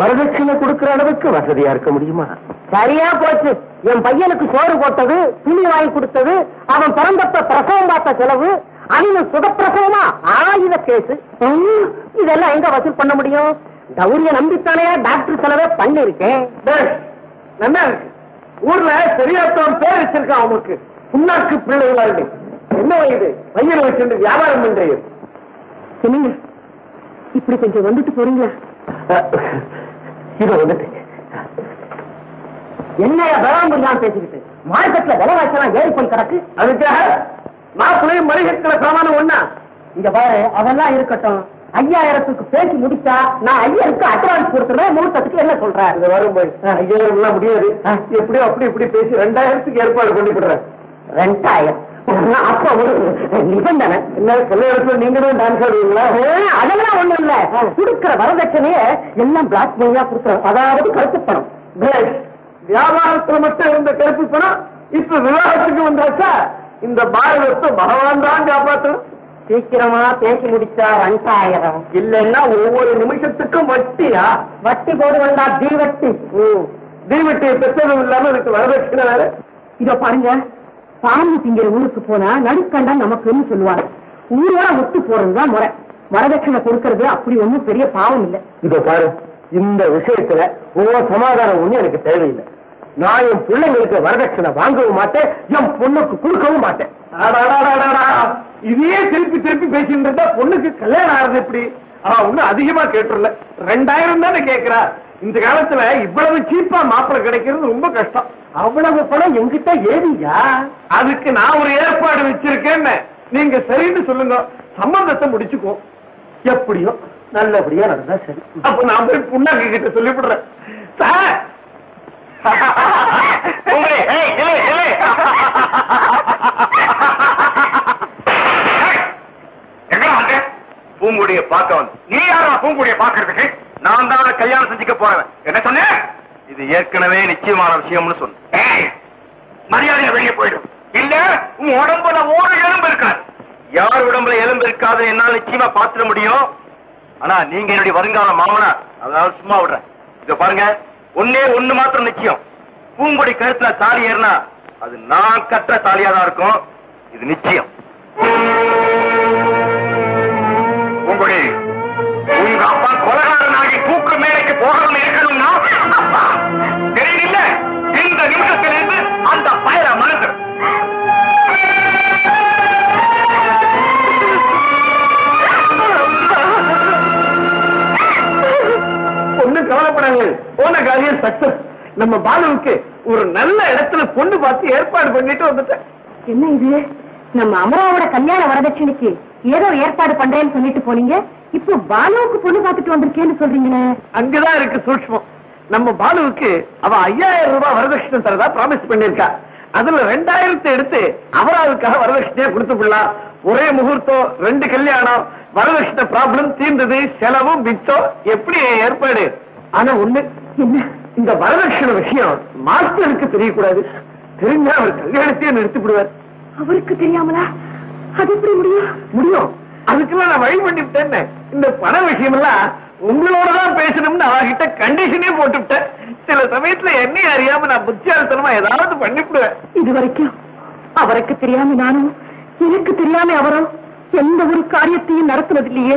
வரதட்சணை கொடுக்கிற அளவுக்கு வசதியா இருக்க முடியுமா? சரியா போச்சு. என் பையனுக்கு சோறு போட்டது துணி வாங்கி கொடுத்தது அவன் பிறந்தப்ப பிரசவம் பார்த்த செலவு அவன் சுகப்பிரசவமா? ஆயுத கேஸ். இதெல்லாம் எங்க வசூல் பண்ண முடியும்? கௌரிய நம்பித்தானே டாக்டர் செலவே பண்ணிருக்கேன்
நல்லா இருக்கு? ஊர்ல சரியாத்தான் பேர் வச்சிருக்கான் அவனுக்கு. புண்ணாக்கு பிள்ளைகளா இருக்கு. என்ன இது? பையனை வச்சிருந்து வியாபாரம் பண்றீங்க?
என்னங்க? இப்படி கொஞ்சம் வந்துட்டு போறீங்களா?
இது வந்துட்டு. என்னைய வேளாண்மையான் பேசிக்கிட்டு? மார்க்கெட்ல விலைவாசலாம் ஏறி போய் கிடக்கு.
அதுக்காக மாப்பிள்ளையும் மளிகை சாமான ஒண்ணா.
இங்க பாரு அதெல்லாம் இருக்கட்டும். ஐயாயிரத்துக்கு பேசி முடிச்சா நான் ஐயருக்கு அட்வான்ஸ் கொடுத்துறேன் முகூர்த்தத்துக்கு என்ன சொல்றேன்
இது வரும் போய். ஐயாயிரம் எல்லாம் முடியாது. எப்படியோ அப்படி இப்படி பேசி ரெண்டாயிரத்துக்கு ஏற்பாடு பண்ணி விடுறேன்
ரெண்டாயிரம்? அப்ப ஒரு நிபந்தனை
என்ன கல்யாணத்துல நீங்க தான் டான்ஸ் ஆடுவீங்களா?
ஆ, அதெல்லாம் ஒண்ணும் இல்ல. கொடுக்கிற வரதட்சணைய எல்லாம் பிளாக் மணியா கொடுக்குறோம் அதாவது பணம்.
வியாபாரத்துல மட்டும் இருந்த கருப்பு பணம் இப்ப விவாகத்துக்கு வந்தாச்சா? இந்த பாரதத்தை பகவான் தான் காப்பாற்றணும்
சீக்கிரமா பேசி முடிச்சா ரெண்டாயிரம்.
இல்லைன்னா ஒவ்வொரு நிமிஷத்துக்கும் வட்டியா?
வட்டி போடு வேண்டாம் தீ வட்டி
தீவட்டியை பெற்றதும் இல்லாம இதுக்கு வரதட்சணை வேற.
இதோ பாருங்க. பாம்பு திங்கிற ஊருக்கு போனா நடுக்கண்டா நமக்குன்னு சொல்லுவாங்க. ஊரோட ஒத்து போறதுதான் முறை. வரதட்சணை கொடுக்கறது அப்படி ஒண்ணும் பெரிய பாவம் இல்ல.
இதோ பாரு இந்த விஷயத்துல உன் சமாதானம் ஒண்ணு எனக்கு தேவையில்லை. நான் என் பிள்ளைங்களுக்கு வரதட்சணை வாங்கவும் மாட்டேன் என் பொண்ணுக்கு கொடுக்கவும் மாட்டேன்.
இதையே திருப்பி திருப்பி பேசிட்டு இருந்தா பொண்ணுக்கு கல்யாணம் ஆறது எப்படி? அவன் ஒண்ணு அதிகமா கேட்டுறல ரெண்டாயிரம் தானே கேக்குறா இந்த காலத்துல இவ்வளவு சீப்பா மாப்பிள்ளை கிடைக்கிறது ரொம்ப கஷ்டம்.
அவ்வளவு பணம் என்கிட்ட ஏறியா?
அதுக்கு நான் ஒரு ஏற்பாடு வச்சிருக்கேன்னு நீங்க சரின்னு சொல்லுங்க. சம்பந்தத்தை முடிச்சுக்கோ
எப்படியோ நல்லபடியா நடந்தா சரி.
அப்ப நான் போய் புண்ணாக்கு கிட்ட சொல்லிவிடுறேன். சார்!
பூங்குடிய பார்க்க வந்து. நீ யாரா பூங்குடிய பாக்குறதுக்கு நான் தான் கல்யாணம் செஞ்சுக்க போறவன். என்ன சொன்ன? இது ஏற்கனவே நிச்சயமான விஷயம்னு சொன்ன. ஏய், மரியாதையா வெளியே போயிடும் இல்ல உன் உடம்புல ஒரு எலும்பு இருக்காது. யார் உடம்புல எலும்பு இருக்காது என்னால நிச்சயமா பாத்துட முடியும். ஆனா நீங்க என்னுடைய வருங்கால மாமனார் அதனால சும்மா விடுறேன். இத பாருங்க ஒன்னே ஒண்ணு மாத்திரம் நிச்சயம். பூங்குடி கழுத்துல தாலி ஏறினா அது நான் கற்ற தாலியா தான் இருக்கும். இது நிச்சயம். பூங்குடி உங்க அப்பா கொலகாரனாகி தூக்கு மேலைக்கு போகணும் அந்த பயர
கவலைப்படாங்க போன காரியம் சக்சஸ் நம்ம பாலுவுக்கு ஒரு நல்ல இடத்துல பொண்ணு பார்த்து ஏற்பாடு பண்ணிட்டு வந்துட்டேன்.
என்ன இது? நம்ம அமராவோட கல்யாண வரதட்சணைக்கு ஏதோ ஏற்பாடு பண்றேன்னு சொல்லிட்டு போனீங்க. இப்போ பாலுவுக்கு பொண்ணு பார்த்துட்டு வந்திருக்கேன்னு சொல்றீங்களே.
அங்கதான் இருக்கு சூட்சமம். நம்ம பாலுவுக்கு அவ ஐயாயிரம் ரூபாய் வரதட்சணை தரதா ப்ராமிஸ் பண்ணிருக்கா அதுல ரெண்டாயிரத்தை எடுத்து அவராவுக்காக வரதட்சணையா கொடுத்து விடலாம். ஒரே முகூர்த்தம் ரெண்டு கல்யாணம் வரதட்சணை ப்ராப்ளம் தீர்ந்தது செலவும் மிச்சம் எப்படி ஏற்பாடு? ஆனா ஒண்ணு இந்த வரதட்சணை விஷயம் மாஸ்டருக்கு தெரியக்கூடாது. தெரிஞ்சா அவர் கல்யாணத்தையே நிறுத்தி விடுவார்.
அவருக்கு தெரியாமலா? அது எப்படி முடியும்?
முடியும். அதுக்கெல்லாம் நான் வழி பண்ணிவிட்டேன்னு. இந்த பண விஷயம் எல்லாம் உங்களோட தான் பேசணும்னு அவகிட்ட கண்டிஷனே போட்டுவிட்டேன். சில சமயத்துல என்னையும் அறியாம நான் புத்தியாலித்தனமா ஏதாவது பண்ணிவிடுவேன்.
இது வரைக்கும் அவருக்கு தெரியாம நானும் எனக்கு தெரியாம அவரும் எந்த ஒரு காரியத்தையும் நடத்துனது இல்லையே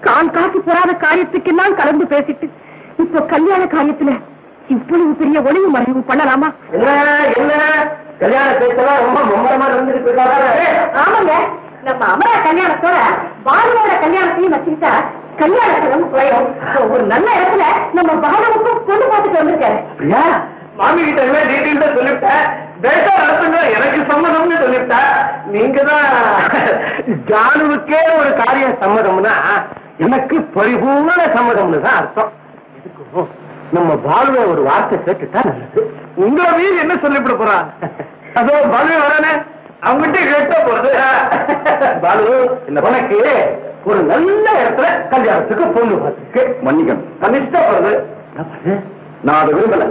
கால் காசு போறாத காரியத்துக்கெல்லாம் கலந்து பேசிட்டு இப்போ கல்யாண காரியத்துல இவ்வளவு பெரிய ஒளிவு மறைவு பண்ணலாமா?
என்ன என்ன? கல்யாண பேச்செல்லாம் ரொம்ப மும்மரமா இருந்துட்டு
ஆமாங்க. நம்ம அமரா கல்யாணத்தோட பாலுவோட கல்யாணத்தையும் வச்சுக்கிட்டா கல்யாண செலவு குறையும் ஒரு நல்ல இடத்துல நம்ம பாலுவுக்கும் பொண்ணு பார்த்துட்டு வந்திருக்காரு.
அப்படியா?
மாமி கிட்ட எல்லாம் டீட்டெயில்ஸா சொல்லிவிட்டேன் பேட்டா நடத்துங்க எனக்கு சம்மதம்னு சொல்லிவிட்டேன்
நீங்க தான் ஜானுவுக்கே ஒரு காரிய சம்மதம்னா எனக்கு பரிபூர்ண சம்மதம்னு தான் அர்த்தம். நம்ம பாலுவை ஒரு வார்த்தை கேட்டுட்டா நல்லது.
உங்களை மீறி என்ன சொல்லிவிட போறான் அதோ பாலு வரானே. அவங்ககிட்ட கேட்டா போறது.
பாலு இந்த உனக்கு ஒரு நல்ல இடத்துல கல்யாணத்துக்கு பொண்ணு பார்த்துருக்கு
மன்னிக்கணும்.
கனிஷ்டா வருது நான் அதை விரும்பல.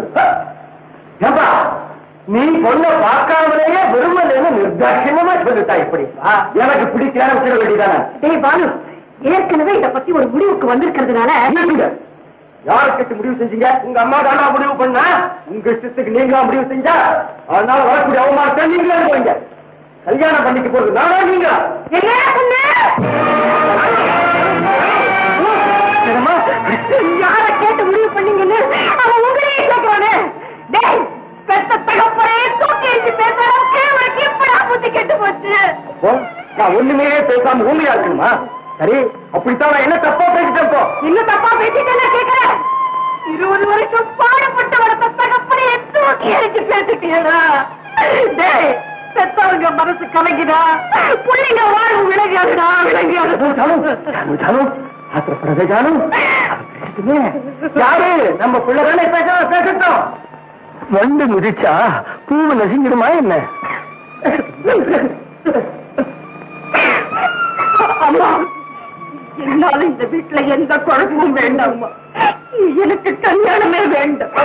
ஏப்பா நீ பொண்ணை பார்க்காமலேயே விரும்பலன்னு நிர்தாட்சியமா சொல்லிட்டா இப்படி? எனக்கு பிடிக்காம விட வேண்டியதானே
டேய் பாலு ஏற்கனவே இத பத்தி ஒரு முடிவுக்கு வந்திருக்கிறதுனால
என்னங்க யாருக்கு முடிவு செஞ்சீங்க? உங்க அம்மா தானா முடிவு பண்ணா? உங்க இஷ்டத்துக்கு நீங்களா முடிவு செஞ்சா? அதனால வரக்கூடிய அவமானத்தை நீங்களே போங்க கல்யாணம் பண்ணிக்க போறது நானா நீங்க?
யார கேட்டு முடிவு பண்ணீங்கன்னு அவன் உங்களையே கேட்கிறானே டேய் பெத்த தகப்பரே தூக்கி எறிஞ்சு பேசுற அளவுக்கு உனக்கு எப்படா புத்தி கெட்டு போச்சு?
நான் ஒண்ணுமே பேசாம ஊமையா இருக்கணுமா? சரி அப்படித்தான் நான் என்ன தப்பா பேசிட்டேன்
இன்னும் தப்பா பேசிட்டு நான் கேட்கிறேன் இருபது வருஷம் பாடுபட்டு வளர்த்த தகப்பனே தூக்கி எறிஞ்சு பேசிட்டீங்களா டேய் பெத்தவங்க மனசு கலங்கினா புள்ளிங்க வாழ்வு
ஆத்திரப்படாத ஜானு. அவன் பேசட்டுமே. யாரு? நம்ம பிள்ளை தானே பேச பேசட்டும். வண்டு முதிச்சா பூவு நசுங்கிடுமா என்ன?
அம்மா என்னால இந்த வீட்டுல எந்த குழப்பமும் வேண்டாம்மா எனக்கு கல்யாணமே வேண்டாம்.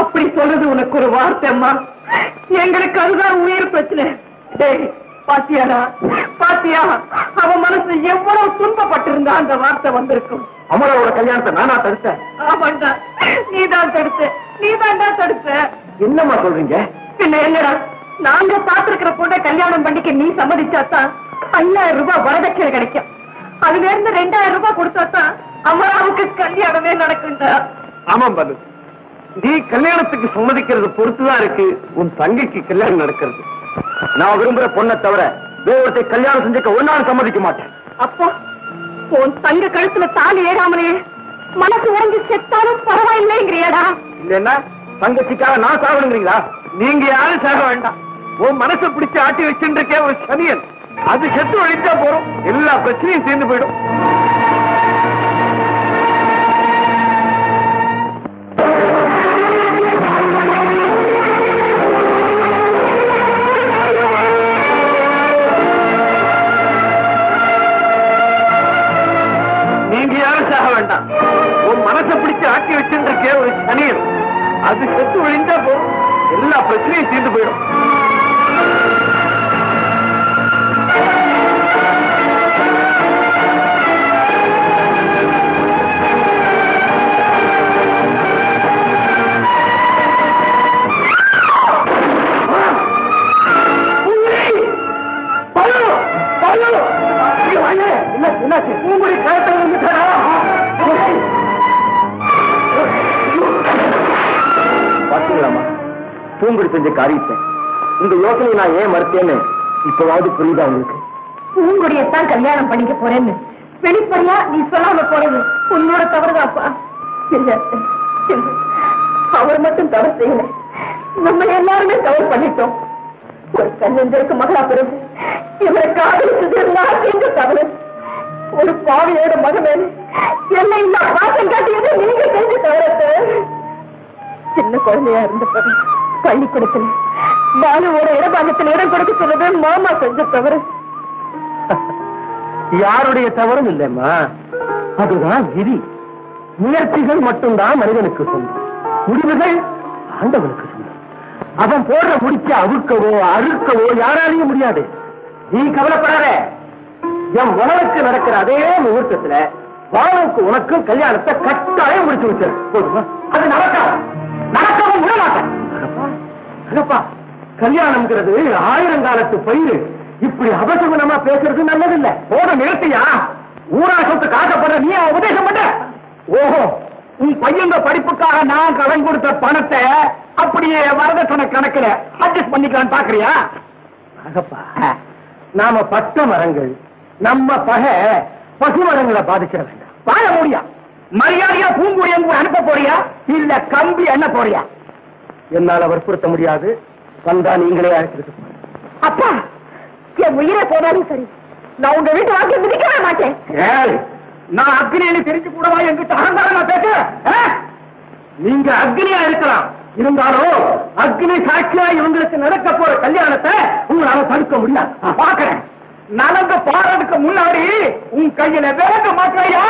அப்படி சொல்றது உனக்கு ஒரு வார்த்தை அம்மா. எங்களுக்கு அதுதான் உயிர் பிரச்சனை. டேய் பாத்தியாடா பாத்தியா? அவன் மனசு எவ்வளவு துன்பப்பட்டிருந்தா அந்த வார்த்தை வந்திருக்கும்.
அமராவோட கல்யாணத்தை நானா தடுத்தேன்.
ஆமாண்டா நீதான் தடுத்த நீதான்டா தடுத்த.
என்னம்மா சொல்றீங்க?
பின்ன என்னடா நாங்க பாத்துருக்கிற பொண்ணை கல்யாணம் பண்ணிக்க நீ சம்மதிச்சாதான் ஐயாயிரம் ரூபாய் வரதட்சணை கிடைக்கும். அதுல இருந்து ரெண்டாயிரம் ரூபாய் கொடுத்தாதான் அமராவுக்கு கல்யாணமே நடக்கும்டா.
ஆமாம் பாலு. நீ கல்யாணத்துக்கு சம்மதிக்கிறது பொறுத்துதான் இருக்கு. உன் தங்கைக்கு கல்யாணம் நடக்கிறது.
நான் விரும்புற பொண்ணை தவிர வேறொருத்தை கல்யாணம் செஞ்சுக்க நாள் சம்மதிக்க மாட்டேன்.
அப்போ உன் தங்க கழுத்துல தாலி ஏறாமலே மனசு உறங்கி செத்தாலும் பரவாயில்லைங்கிறியாடா.
இல்லன்னா தங்கச்சிக்காக நான் சாகணுங்கிறீங்களா?
நீங்க யாரும் சாக வேண்டாம். உன் மனசை பிடிச்சு ஆட்டி வச்சுருக்கே ஒரு சனியன். அது செத்து ஒழிச்சா போறோம். எல்லா பிரச்சனையும் தீர்ந்து போயிடும். உன் பிடிச்சு ஆட்டி வச்சுருக்கே ஒரு சனியன் அது செத்து ஒழிஞ்சா போதும் எல்லா பிரச்சனையும் தீர்ந்து போயிடும்.
பூங்குடி செஞ்ச காரியத்தை. உங்க யோசனை நான் ஏன் மறுத்தேன்னு இப்பவாவது புரியுதா உங்களுக்கு?
பூங்குடியத்தான் கல்யாணம் பண்ணிக்க போறேன்னு. வெளிப்படையா நீ சொல்லாம போறது உன்னோட தவறுதாப்பா. இல்ல அவர் மட்டும் தவறு செய்யல. நம்ம எல்லாருமே தவறு பண்ணிட்டோம். ஒரு கண்ணஞ்சருக்கு மகளா பிறகு இவரை காதலிச்சது எல்லாத்தையும் தவறு. ஒரு பாவியோட மகமே என்ன இந்த பாசம் காட்டியது நீங்க செஞ்ச தவறத்தை. சின்ன குழந்தையா இருந்தப்ப பள்ளிக்கூடத்துல. பாலுவோட இடபாகத்தில் இடம் கொடுக்க சொன்னது மாமா செஞ்ச தவறு.
யாருடைய தவறும் இல்லைம்மா. அதுதான் விதி. முயற்சிகள் மட்டும்தான் மனிதனுக்கு சொந்தம். முடிவுகள் ஆண்டவனுக்கு சொந்தம். அவன் போடுற முடிச்ச அவுக்கவோ அறுக்கவோ யாராலையும் முடியாது. நீ கவலைப்படாத. என் உணவுக்கு நடக்கிற அதே முகூர்த்தத்துல வாழவுக்கு உனக்கும் கல்யாணத்தை கட்டாயம் முடிச்சு வச்சிரு. போதுமா? அது நடக்காது. அடப்பா, கல்யாணம்ங்கிறது ஆயிரங்காலத்து பயிர் இப்படி அபசகுணமா பேசுறது நல்லதில்ல. போத நிறுத்தியா? ஊரா சொத்து காக்கப்படுற நீ உபதேசம் பண்ண? ஓஹோ உன் பையங்க படிப்புக்காக நான் கடன் கொடுத்த பணத்தை அப்படியே வரதட்சணை கணக்குல அட்ஜஸ்ட் பண்ணிக்கலாம் பாக்குறியா? நாம பட்ட மரங்கள் நம்ம பகை பசு மரங்களை பாதிச்சிட வேண்டாம். வாழ முடியா மரியாதையா பூங்குடியங்க அனுப்ப போறியா? இல்ல கம்பி என்ன போறியா? என்னால வற்புறுத்த முடியாது. வந்தா நீங்களே அழைச்சிட்டு போங்க.
அப்பா என் உயிரை போனாலும் சரி. நான் உங்க வீட்டு வாக்கிய மிதிக்கவே மாட்டேன்.
நான் அக்னின்னு தெரிஞ்சு கூடவா என்கிட்ட அகங்காரமா பேச? நீங்க அக்னியா இருக்கலாம். இருந்தாலும் அக்னி சாட்சியா இவங்களுக்கு நடக்க போற கல்யாணத்தை உங்களால தடுக்க முடியாது. பாக்குறேன் நலங்க பாடுறதுக்கு முன்னாடி உன் கையில விளக்க மாட்டியா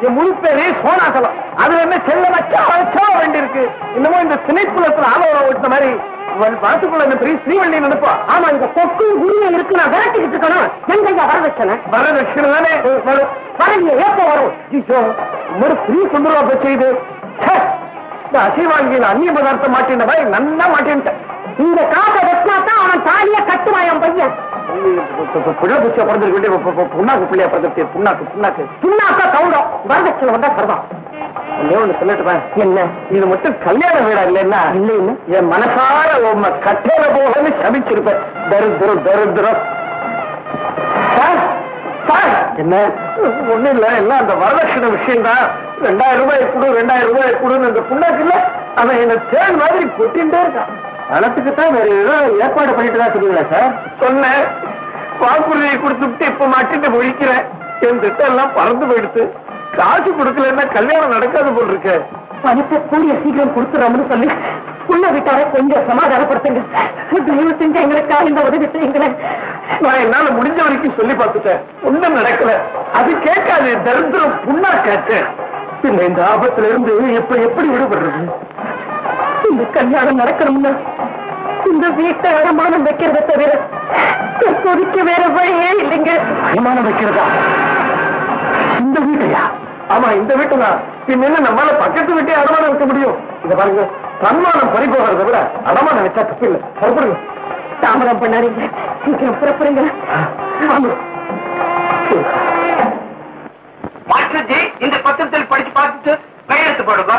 என் முழு பேரு சோனாசலம் அதுல என்ன செல்ல வச்சா வச்சா வேண்டி இருக்கு இன்னமும் இந்த திணைப்புலத்துல ஆலோசனை ஓட்டின மாதிரி மனசுக்குள்ள இந்த பெரிய ஸ்ரீவள்ளி நினைப்பா.
ஆமா இந்த கொக்கு உரிமை இருக்கு நான் விரட்டிக்கிட்டு இருக்கணும் எங்க ஐயா வரதட்சணை
வரதட்சணை தானே வரும்.
வரலையே எப்போ வரும்
ஐயோ, ஒரு ஸ்ரீ சுந்தரா போச்சு இது. இந்த அசைவாங்கியில் அந்நிய பதார்த்தம் மாட்டின மாதிரி நல்லா மாட்டேன்ட்டேன்.
இந்த காசை வெட்டினா தான் அவன் தாலிய கட்டுவான் பையன்.
பிள்ளை பூச்சியா பிறந்திருக்கு புண்ணாக்கு பிள்ளையா பிறந்திருக்கு புண்ணாக்கு புண்ணாக்கு.
சுண்ணாக்கா கவுடம் வரதட்சணை வந்தா
என்ன? இது மட்டும் கல்யாண வீடா இல்லைன்னா என் மனசார உண்மை கட்டேல போகன்னு சபிச்சிருப்பேன் தரித்திரம் தரித்திரம் என்ன? ஒண்ணு இல்ல. எல்லாம் அந்த வரதட்சணை விஷயம் தான் ரெண்டாயிரம் ரூபாய் கொடு ரெண்டாயிரம் ரூபாய் கொடுன்னு அந்த புண்ணாக்கு இல்ல? அவன் என்ன தேன் மாதிரி கொட்டின்டே இருக்கான். பணத்துக்கு தான் வேற ஏதோ ஏற்பாடு பண்ணிட்டு தான் சொல்லுங்களா சார் சொன்னேன். வாக்குறுதியை கொடுத்துட்டு இப்ப மாட்டிட்டு ஒழிக்கிறேன் என் திட்டம் எல்லாம் பறந்து போயிடுத்து காசு கொடுக்கலன்னா கல்யாணம் நடக்காது போல் இருக்கு.
பணத்தை கூடிய சீக்கிரம் கொடுத்துறோம்னு சொல்லி உள்ள விட்டார கொஞ்சம் சமாதானப்படுத்துங்க. தயவு செஞ்சு எங்களுக்காக இந்த உதவி செய்யுங்களேன்.
நான் என்னால முடிஞ்ச வரைக்கும் சொல்லி பார்த்துட்டேன். ஒண்ணும் நடக்கல. அது கேட்காது. தரித்திரம் புண்ணா கேட்டேன் இந்த ஆபத்துல இருந்து இப்ப எப்படி விடுபடுறது?
இந்த கல்யாணம் நடக்கணும்னா இந்த வீட்டை அடமானம் வைக்கிறத தவிர தற்போதைக்கு வேற வழியே இல்லைங்க.
அனுமானம் வைக்கிறதா? இந்த வீட்டையா? ஆமா இந்த வீட்டுதான். பின்ன என்ன நம்மளால பக்கத்து வீட்டை அடமானம் வைக்க முடியும்? இத பாருங்க சன்மானம் பறி போகிறத விட அடமானம் வச்சா தப்பு இல்லை. புறப்படுங்க.
தாமதம் பண்ணாதீங்க. சீக்கிரம் புறப்படுங்க.
மாஸ்டர்ஜி இந்த பத்திரத்தில் படிச்சு பார்த்துட்டு கையெழுத்து போடுங்க.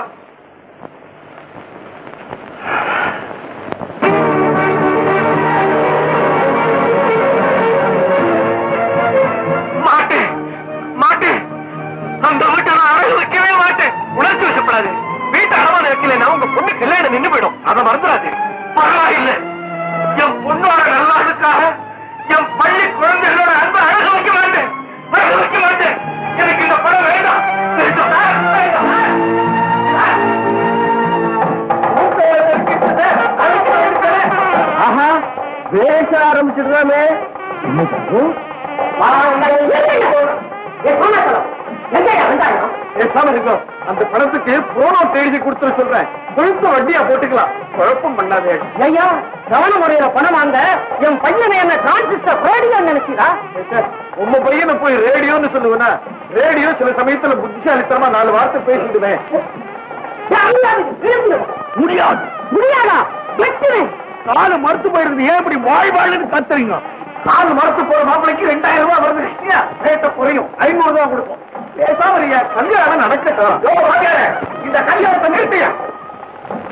என் பொண்ணோட நல்லாதுக்காக என் பள்ளி குழந்தைகளோட அன்பை அழகு வைக்க மாட்டேன். அழகு வைக்க மாட்டேன்.
பேச ஆரம்பிச்சிடுறாமே. என்ன இருக்கோம் அந்த பணத்துக்கு போனோம் எழுதி கொடுத்துட சொல்றேன். கொழுத்த வட்டியா போட்டுக்கலாம். குழப்பம் பண்ணாதே.
ஐயா கவன முறையில பணம் வாங்க. என் பையனை என்ன டிரான்சிஸ்டர் ரேடியோ நினைச்சீரா
உங்க பையனை போய் ரேடியோன்னு சொல்லுவேனா? ரேடியோ சில சமயத்துல புத்திசாலித்தனமா நாலு வார்த்தை பேசிடுவேன். முடியாது.
முடியாதா? வெட்டுவேன்.
காலு மறுத்து போயிருந்து ஏன் இப்படி வாய் வாழ்னு கத்துறீங்க காலு மறுத்து போற மாப்பிளைக்கு ரெண்டாயிரம் ரூபாய் வருது? ரேட்ட குறையும். ஐநூறு ரூபாய் கொடுப்போம் பேசாம இருங்க. கல்யாணம் வாத்தியாரே, இந்த கல்யாணத்தை நிறுத்தியா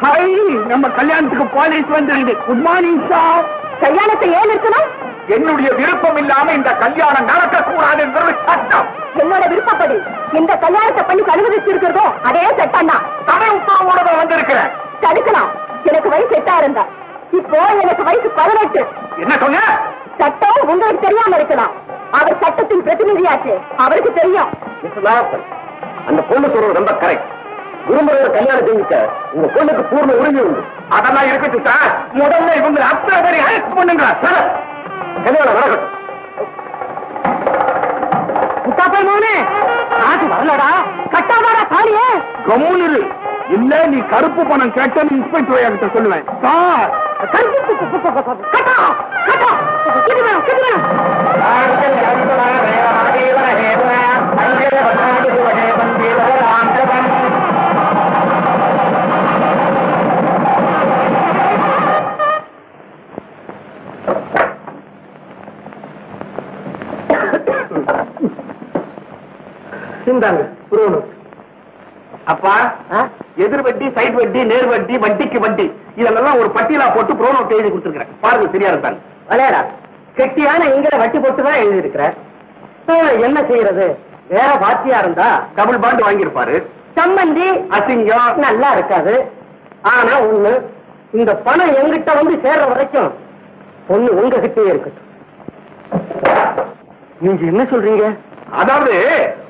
ஹை நம்ம கல்யாணத்துக்கு போலீஸ் வந்துருது. குட் மார்னிங் சார்
கல்யாணத்தை ஏன் இருக்கணும்
என்னுடைய விருப்பம் இல்லாம இந்த கல்யாணம் நடக்கக்கூடாது என்பது சட்டம்.
என்னோட விருப்பப்படி இந்த கல்யாணத்தை பண்ணி அனுமதிச்சு இருக்கிறதோ அதே சட்டம் தான்.
சபை உத்தரவோட வந்திருக்கிறேன்.
தடுக்கலாம். எனக்கு வயசு எட்டா இருந்தா இப்போ எனக்கு வயசு பதினெட்டு.
என்ன சொன்ன?
சட்டம் உங்களுக்கு தெரியாம இருக்கலாம். அவர் சட்டத்தின் பிரதிநிதியாச்சு. அவருக்கு தெரியும்.
அந்த பொண்ணு சொல்றது ரொம்ப கரெக்ட் விரும்புறத கல்யாணம் செஞ்சுக்க உங்க பொண்ணுக்கு பூர்ண உரிமை உண்டு.
அதெல்லாம் இருக்கட்டும் சார் முதல்ல இவங்க அத்தனை பேரை அரெஸ்ட் பண்ணுங்க சார்
கல்யாணம் நடக்கட்டும்.
முத்தாப்பா மோனே நாட்டு வரலடா. கட்டாதாடா தாலியே.
கம்முனு இல்ல நீ கருப்பு பணம் கேட்டன்னு இன்ஸ்பெக்டர் கிட்ட சொல்லுவேன். சார்.
கட்டா? கட்டா கிட்ட வேணும் கிட்ட வேணும்
சிந்தாங்க புரோணம்
அப்பா எதிர் வட்டி சைடு வட்டி நேர் வட்டி வட்டிக்கு வட்டி. இதெல்லாம் ஒரு பட்டியலா போட்டு ப்ரோனோ எழுதி கொடுத்துருக்கேன் பாருங்க சரியா இருந்தாங்க
விளையாடா கெட்டியான இங்கட வட்டி போட்டு தான் எழுதியிருக்கிற. என்ன செய்யறது? வேற பாத்தியா இருந்தா?
டபுள் பாண்ட் வாங்கியிருப்பாரு.
சம்மந்தி
அசிங்கம்.
நல்லா இருக்காது. ஆனா ஒண்ணு இந்த பணம் எங்கிட்ட வந்து சேர்ற வரைக்கும் பொண்ணு உங்ககிட்டயே இருக்கட்டும். நீங்க என்ன சொல்றீங்க?
அதாவது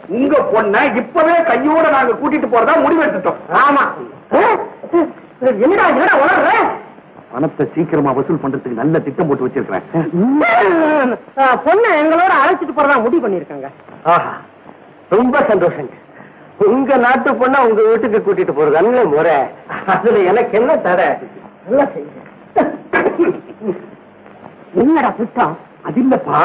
உங்க பொண்ண இப்பவே கையோட நாங்க கூட்டிட்டு போறதா முடிவெடுத்துட்டோம்
ஆமா. என்னடா என்னடா உணர்ற
பணத்தை சீக்கிரமா வசூல் பண்றதுக்கு நல்ல திட்டம் போட்டு வச்சிருக்கிறேன்.
பொண்ணு எங்களோட அழைச்சிட்டு போறதா முடிவு பண்ணிருக்காங்க ஆஹா ரொம்ப சந்தோஷங்க. உங்க நாட்டு பொண்ணா உங்க வீட்டுக்கு கூட்டிட்டு போறது நல்ல முறை. அதுல எனக்கு என்ன தடை? நல்லா செய்யுங்க.
என்னடா புத்தம்
அது இல்லப்பா.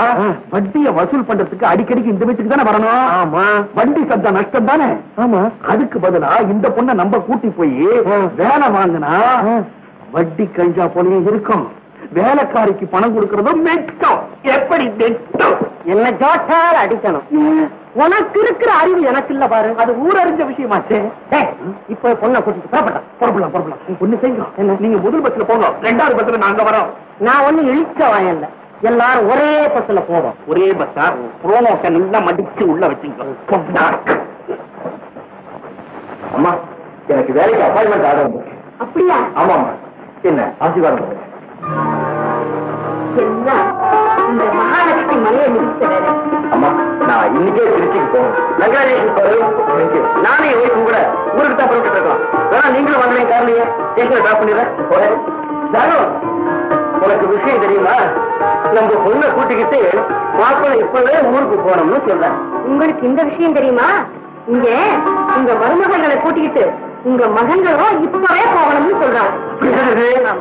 வட்டிய வசூல் பண்றதுக்கு அடிக்கடிக்கு இந்த வீட்டுக்கு தானே வரணும்?
ஆமா.
வண்டி சப்த நஷ்டம் தானே?
ஆமா.
அதுக்கு பதிலா இந்த பொண்ணை நம்ம கூட்டி போய் வேலை வாங்கினா வட்டி கழிஞ்சா போலயும் இருக்கும். வேலைக்காரிக்கு பணம் கொடுக்கறதும் மெட்டம். எப்படி மெட்டம்?
என்ன ஜோட்டால் அடிக்கணும். உனக்கு இருக்கிற அறிவு எனக்கு இல்ல பாரு.
அது ஊரறிஞ்ச விஷயமாச்சே.
இப்ப பொண்ணை கூட்டிட்டு புறப்பட்டான்
புறப்படலாம் புறப்படலாம். ஒண்ணு செய்யுங்க நீங்க முதல் பஸ்ல போங்க. ரெண்டாவது பஸ்ல நாங்க வரோம்.
நான் ஒண்ணு இழிச்ச வாயல்ல. எல்லாரும் ஒரே பஸ்ல போவோம்.
ஒரே பஸ்ஸா ப்ரோமோக்க நல்லா மடிச்சு உள்ள வச்சுங்க
அம்மா எனக்கு வேலைக்கு அப்பாயின்மெண்ட் ஆர்டர் வந்து
அப்படியா?
ஆமாம்மா. என்ன ஆசீர்வாதம்.
என்ன? இந்த மகாலட்சுமி மலையை
அம்மா நான் இன்னைக்கே திருச்சிக்கு கங்க்ராச்சுலேஷன் பாரு நானே ஒய்ஃபு கூட ஊருக்கு தான் புறப்பட்டு இருக்கோம் வேணா நீங்களும் வாங்கலையும் காரணியே ஸ்டேஷன்ல டிராப் பண்ணிடுறேன். உனக்கு விஷயம் தெரியுமா? நம்ம பொண்ணை கூட்டிக்கிட்டு மாப்பிள்ளை இப்பவே ஊருக்கு போனோம்னு சொல்றேன்
உங்களுக்கு இந்த விஷயம் தெரியுமா? இங்க உங்க மருமகன்களை கூட்டிக்கிட்டு உங்க மகன்களும் இப்பவே போகணும்னு சொல்றாங்க.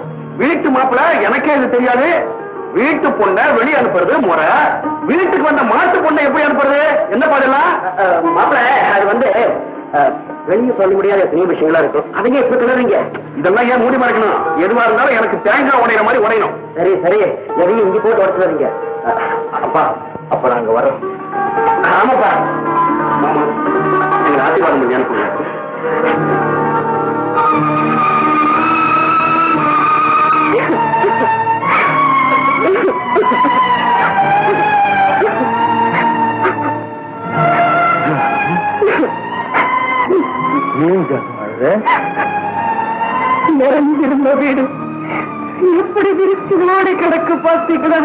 வீட்டு மாப்பிள்ள எனக்கே இது தெரியாது. வீட்டு பொண்ணை வெளிய அனுப்புறது முறை. வீட்டுக்கு வந்த மாட்டு பொண்ணை எப்படி அனுப்புறது? என்ன பாடலாம்?
மாப்பிள்ள அது வந்து வெளிய சொல்ல முடியாத எத்தனையோ விஷயங்களா இருக்கும். அதைங்க இப்ப கிளறீங்க
இதெல்லாம் ஏன் மூடி மறைக்கணும்? எதுவா இருந்தாலும் எனக்கு தேங்காய் உடையிற மாதிரி உடையணும்.
சரி சரி. எதையும் இங்க போட்டு உடச்சுறீங்க அப்பா அப்ப நாங்க வரோம் ஆமாப்பா.
மாமா எங்க ஆசீர்வாதம் பண்ணி அனுப்புங்க.
நீங்க வாழ்ற
நிறைஞ்சிருந்த வீடு. எப்படி விரிச்சுகளோட கிடக்கு பார்த்தீங்களா?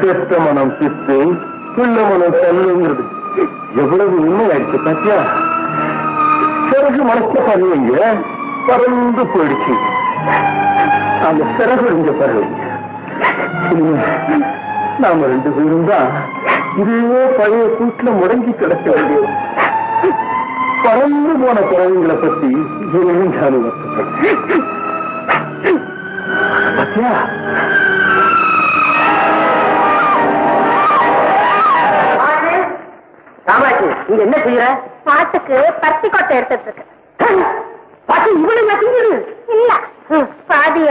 பெத்த மனம் பித்து புள்ள மனம் தள்ளுங்கிறது. எவ்வளவு உண்மை ஆயிடுச்சு பாத்தியா? சிறகு மனச பருவீங்க பறந்து போயிடுச்சு. அந்த சிறகு இங்க பருவீங்க நாம ரெண்டு பேரும் தான். இதே பழைய கூட்டுல முடங்கி கிடக்க வேண்டியது. பறந்து போன குழந்தைங்களை பத்தி பாத்தியா? காமாட்சி இங்க என்ன செய்யற?
பாட்டுக்கு பருத்தி கொட்டை எடுத்துட்டு இருக்கு.
பாட்டி இவ்வளவு நசிங்கிடு
இல்ல. பாதிய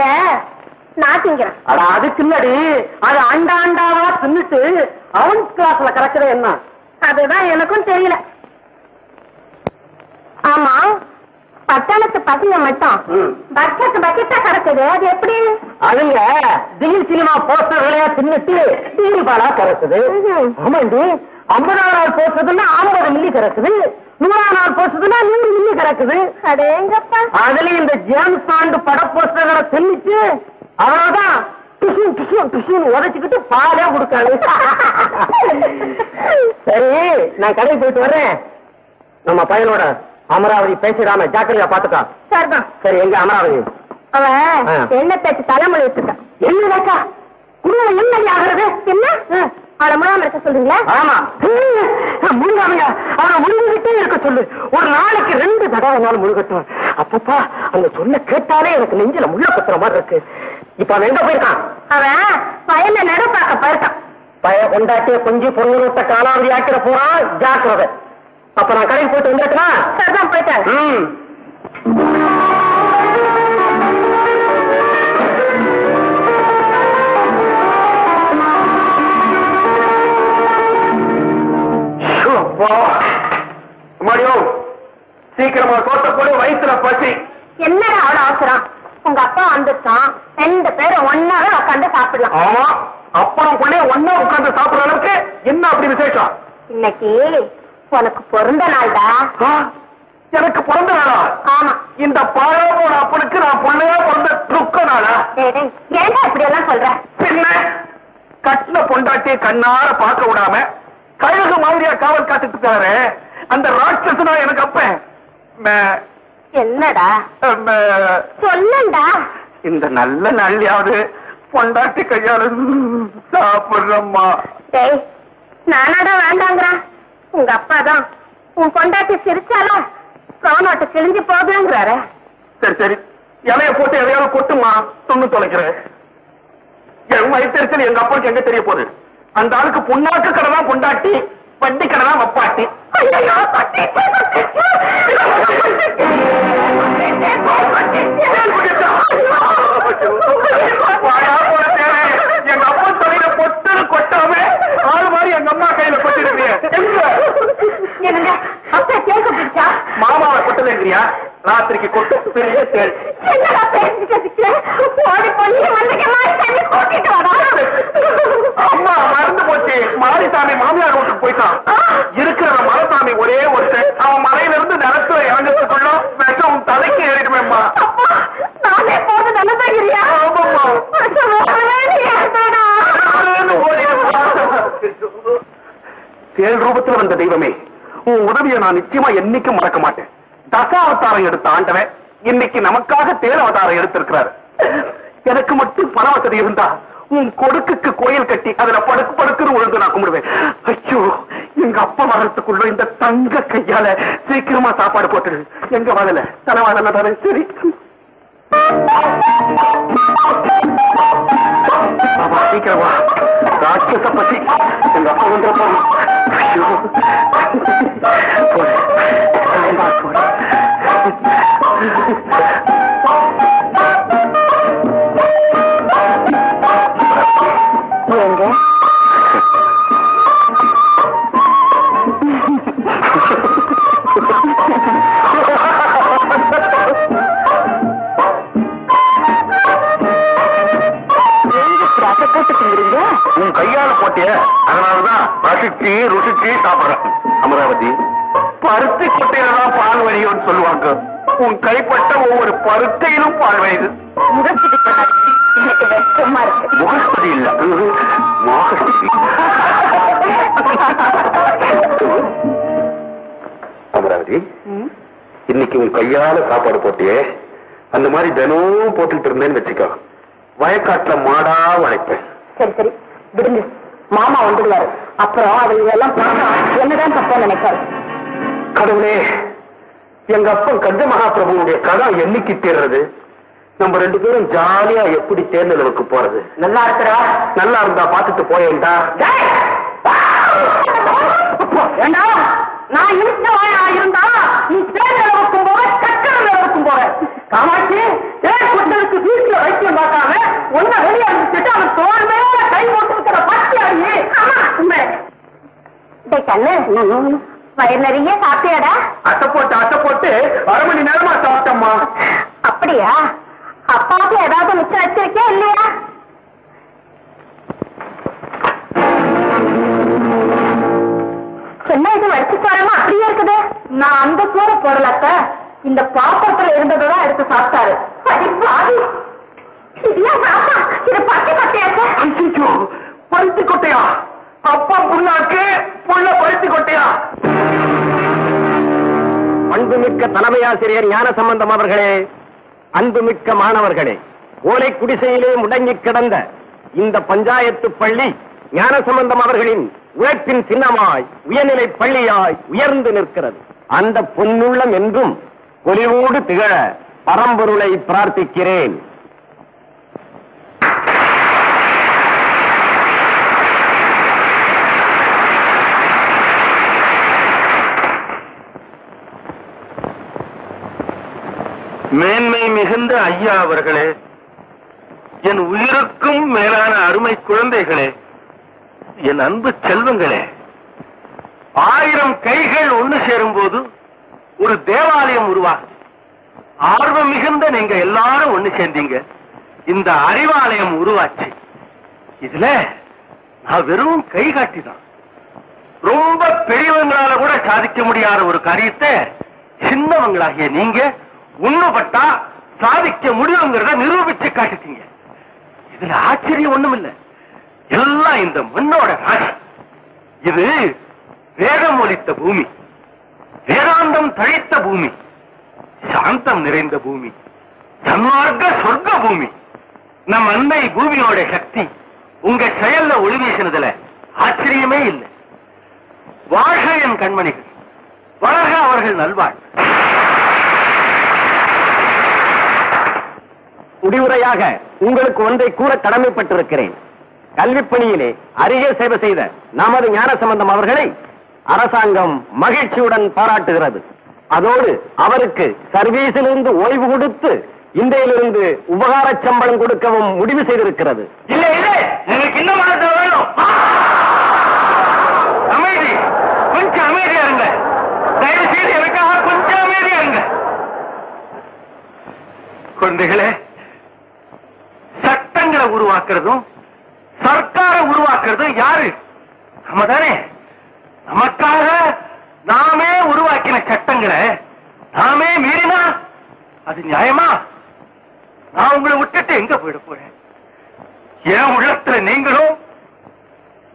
நான் திங்கிறேன்.
அட அதுக்கு அது அண்டா அண்டாவா தின்னுட்டு அவன் கிளாஸ்ல கறக்குற என்ன?
அதுதான் எனக்கும் தெரியல. ஆமா.
பட்டணத்து பசங்க மட்டும். பக்கெட் பக்கெட்டா கிடக்குது அது எப்படி?
அதுங்க திகில் சினிமா போஸ்டர் விளையா தின்னுட்டு டிவி பாலா கறக்குது.
ம்ஹும்.
ஆமாண்டி. ஐம்பதாம் நாள் போஸ்டர்னா ஐம்பது மில்லி கறக்குது. நூறாம் நாள் போஸ்டர்னா நூறு மில்லி
அடேங்கப்பா
அதுல இந்த ஜேம்ஸ் பாண்டு பட போஸ்டர்களை தின்னுட்டு அவ்வளவுதான் டிசு டிசு டிசுன்னு உதைச்சுக்கிட்டு பாலே கொடுக்காது சரி நான் கடைக்கு போயிட்டு வர்றேன். நம்ம பையனோட அமராவதி பேசிடாம ஜாக்கிரதையா பாத்துக்கா.
சரிதான்
சரி எங்க அமராவதி?
அவன்
ஆ.
எண்ணெய் தேய்ச்சி தலைமொழி வச்சிருக்கான்
என்னக்கா குடும்பம் என்ன ஆகிறது?
என்ன? அவளை முழாம இருக்க சொல்றீங்களா?
ஆமா. முழுகாமையா அவனை முழுகிட்டே இருக்க சொல்லு. ஒரு நாளைக்கு ரெண்டு தடவை நாள் முழுகட்டும். அப்பப்பா அந்த சொல்ல கேட்டாலே எனக்கு நெஞ்சில முள்ள குத்துற மாதிரி இருக்கு. இப்ப அவன் எங்க போயிருக்கான்?
அவன் வயல்ல நடு பார்க்க போயிருக்கான்.
பய கொண்டாட்டிய கொஞ்சம் பொருளத்தை காலாவதி ஆக்கிற போறான் ஜாக்கிரதை. அப்ப நான் கடைக்கு போயிட்டு வந்துருக்கா
சரிதான் போயிட்டாங்க
ம்.
மடியோ சீக்கிரமா சோத்த போடு வயிற்றுல பசி.
என்னடா அவ்வளவு அவசரம்? உங்க அப்பா வந்துட்டான். ரெண்டு பேரும் ஒன்னாவே உட்காந்து சாப்பிடலாம்.
ஆமா அப்புறம் கொண்டே ஒன்னா உட்கார்ந்து சாப்பிடுற அளவுக்கு என்ன அப்படி விசேஷம்?
இன்னைக்கு உனக்கு பிறந்த நாள்டா.
எனக்கு பிறந்த நாளா?
ஆமா.
இந்த பாழா போன அப்பனுக்கு நான் பிள்ளையா பிறந்த துக்க நாளா?
ஏன்டா இப்படி எல்லாம் சொல்ற?
பின்ன கட்டின பொண்டாட்டிய கண்ணார பார்க்க விடாம கழுகு மாதிரியா காவல் காத்துட்டு இருக்காரு. அந்த ராட்சசனா எனக்கு அப்பன் மே-
என்னடா? சொல்லுண்டா.
இந்த நல்ல நாள்லயாவது பொண்டாட்டி கையால சாப்பிடுறம்மா.
நானாடா வேண்டாங்கிறேன் உங்க அப்பா தான் உன் கொண்டாட்டி சிரிச்சாலும் கவனோட்ட கிழிஞ்சு போகுங்கிறாரு
சரி சரி இலைய போட்டு எதையாவது கொட்டுமா துண்ணு தொலைக்கிறேன் என் வயிற்றுச்சல் எங்க அப்பாவுக்கு எங்க தெரிய போகுது அந்த ஆளுக்கு புண்ணாக்கு கடை தான் பொண்டாட்டி வட்டி கடை தான் வப்பாட்டி ஐயையோ, பட்டி, பட்டி, வாயா போன தேவை. எங்க அப்பா தலையில பொட்டுன்னு கொட்டாம ஆறு மாதிரி கொட்டிருக்கீங்க எங்க?
என்னங்க அப்பா கேட்க பிடிச்சா
மாமாவை கொட்டலைங்கிறியா? ராத்திரிக்கு கொட்டு பெரிய தேள்
என்னடா பேசிக்கிறதுக்கு? ஓடி போய் மாதிரி தண்ணி கூட்டிட்டு வரா
அம்மா மறந்து போச்சு. மாரிசாமி மாமியார் வீட்டுக்கு போயிட்டான். இருக்கிறவன் மரசாமி ஒரே ஒருத்தன். அவன் மலையில இருந்து நிலத்துல இறங்குறதுக்குள்ள விஷம் தலைக்கு ஏறிடுமேம்மா
நானே போது நல்லதாகிறியா
ஆமாம்மா. சேல் ரூபத்தில் வந்த தெய்வமே. உன் உதவியை நான் நிச்சயமா என்னைக்கும் மறக்க மாட்டேன். தச அவதாரம் எடுத்த ஆண்டவன் இன்னைக்கு நமக்காக தேர் அவதாரம் எடுத்திருக்கிறாரு. எனக்கு மட்டும் பண வசதி இருந்தா உன் கொடுக்குக்கு கோயில் கட்டி அதுல படுக்கு படுக்குன்னு உழுந்து நான் கும்பிடுவேன். ஐயோ எங்க அப்பா வர்றதுக்குள்ள இந்த தங்க கையால சீக்கிரமா சாப்பாடு போட்டுடு எங்க வாழல? தலைவாழல தானே? சரி. பாபா சீக்கிரம் வா ராட்சச பசி உன் கையால போட்டிய. அதனாலதான் ரசிச்சு ருசிச்சு சாப்பிடுறேன் அமராவதி பருத்தி கொட்டையில தான் பால் வழியும்னு சொல்லுவாங்க. உன் கைப்பட்ட ஒவ்வொரு பருத்தையிலும் பால் வழியுது. முகஸ்பதி இல்ல. மோகஸ்பதி அமராவதி இன்னைக்கு உன் கையால சாப்பாடு போட்டியே. அந்த மாதிரி தினமும் போட்டுட்டு இருந்தேன்னு வச்சுக்கோ. வயக்காட்டுல மாடா வளைப்பேன்
சரி சரி. விடுங்க. மாமா வந்துடுவாரு. அப்புறம் எல்லாம் பார்த்தா என்னதான் தப்பா நினைப்பாரு.
கடவுளே எங்க அப்பன் கந்த மகாபிரபுடைய கடம் என்னைக்கு தேர்றது? நம்ம ரெண்டு பேரும் ஜாலியா எப்படி தேர்ந்தளவுக்கு போறது?
நல்லா இருக்கிறா?
நல்லா இருந்தா பாத்துட்டு போயேன்டா.
நான் இழுத்தவாயா இருந்தா நீ தேர்தல் அளவுக்கும் போக சக்கரம் அளவுக்கும் போக காமாட்சி தேர் கொண்டதுக்கு வீட்டுல வைத்தியம் பார்க்காம ஒன்ன வெளியே அனுப்பிச்சுட்டு அவன் தோல் மேல கை போட்டு இருக்கிற பத்தி அடி
உண்மை. டேய் கண்ணு வயிறு நிறைய சாப்பிட்டியாடா?
அட்டை போட்டு அட்டை போட்டு அரை மணி நேரமா சாப்பிட்டம்மா.
அப்படியா? அப்பாவுக்கு ஏதாவது மிச்சம் வச்சிருக்கியா இல்லையா? என்ன இது வடிச்சு போறாம அப்படியே இருக்குது? நான் அந்த சோற போடலக்க இந்த பாத்திரத்துல இருந்ததுதான் எடுத்து சாப்பிட்டாரு. அடி பாவி. இது பச்சை பச்சையாக்க
பருத்தி கொட்டையா? அப்பா புண்ணாக்கு புள்ள பருத்தி கொட்டையா? அன்புமிக்க தலைமையாசிரியர் ஞான சம்பந்தம் அவர்களே அன்புமிக்க மாணவர்களே ஓலை குடிசையிலே முடங்கி கிடந்த இந்த பஞ்சாயத்து பள்ளி ஞான சம்பந்தம் அவர்களின் உழைப்பின் சின்னமாய் உயர்நிலை பள்ளியாய் உயர்ந்து நிற்கிறது. அந்த பொன்னுள்ளம் என்றும் பொலிவோடு திகழ பரம்பொருளை பிரார்த்திக்கிறேன்.
மேன்மை மிகுந்த ஐயா அவர்களே என் உயிருக்கும் மேலான அருமை குழந்தைகளே என் அன்பு செல்வங்களே ஆயிரம் கைகள் ஒண்ணு சேரும் போது ஒரு தேவாலயம் உருவாகும் ஆர்வம் மிகுந்த நீங்க எல்லாரும் ஒண்ணு சேர்ந்தீங்க. இந்த அறிவாலயம் உருவாச்சு. இதுல நான் வெறும் கை காட்டிதான். ரொம்ப பெரியவங்களால கூட சாதிக்க முடியாத ஒரு காரியத்தை சின்னவங்களாகிய நீங்க உண்மைப்பட்டா சாதிக்க முடியுங்கிறத நிரூபிச்சு காட்டிட்டீங்க. இதுல ஆச்சரியம் ஒண்ணும் இல்ல எல்லாம் இந்த மண்ணோட ராசி. இது வேதம் ஒலித்த பூமி. வேதாந்தம் தழைத்த பூமி. சாந்தம் நிறைந்த பூமி. சன்மார்க்க சொர்க்க பூமி. நம் அன்னை பூமியோட சக்தி. உங்க செயல்ல ஒளி வீசினதுல ஆச்சரியமே இல்லை. வாழ்க என் கண்மணிகள். வளர்க அவர்கள் நல்வாழ்
முடிவுரையாக உங்களுக்கு ஒன்றை கூற கடமைப்பட்டிருக்கிறேன். கல்விப்பணியிலே அரிய சேவை செய்த நமது ஞான சம்பந்தம் அவர்களை அரசாங்கம் மகிழ்ச்சியுடன் பாராட்டுகிறது. அதோடு அவருக்கு சர்வீஸிலிருந்து ஓய்வு கொடுத்து இந்தியிலிருந்து உபகார சம்பளம் கொடுக்கவும் முடிவு செய்திருக்கிறது.
இல்லை இல்லை. எனக்கு இன்னும் வேணும். அமைதி. கொஞ்சம் அமைதியா இருங்க. தயவு செய்து எனக்காக கொஞ்சம் அமைதியா இருங்க. குழந்தைகளே சட்டங்களை உருவாக்குறதும் சர்க்காரை உருவாக்குறது யாரு? நம்ம தானே நமக்காக நாமே உருவாக்கின சட்டங்களை நாமே மீறினா அது நியாயமா? நான் உங்களை விட்டுட்டு எங்க போயிட போறேன்? என் உள்ளத்துல நீங்களும்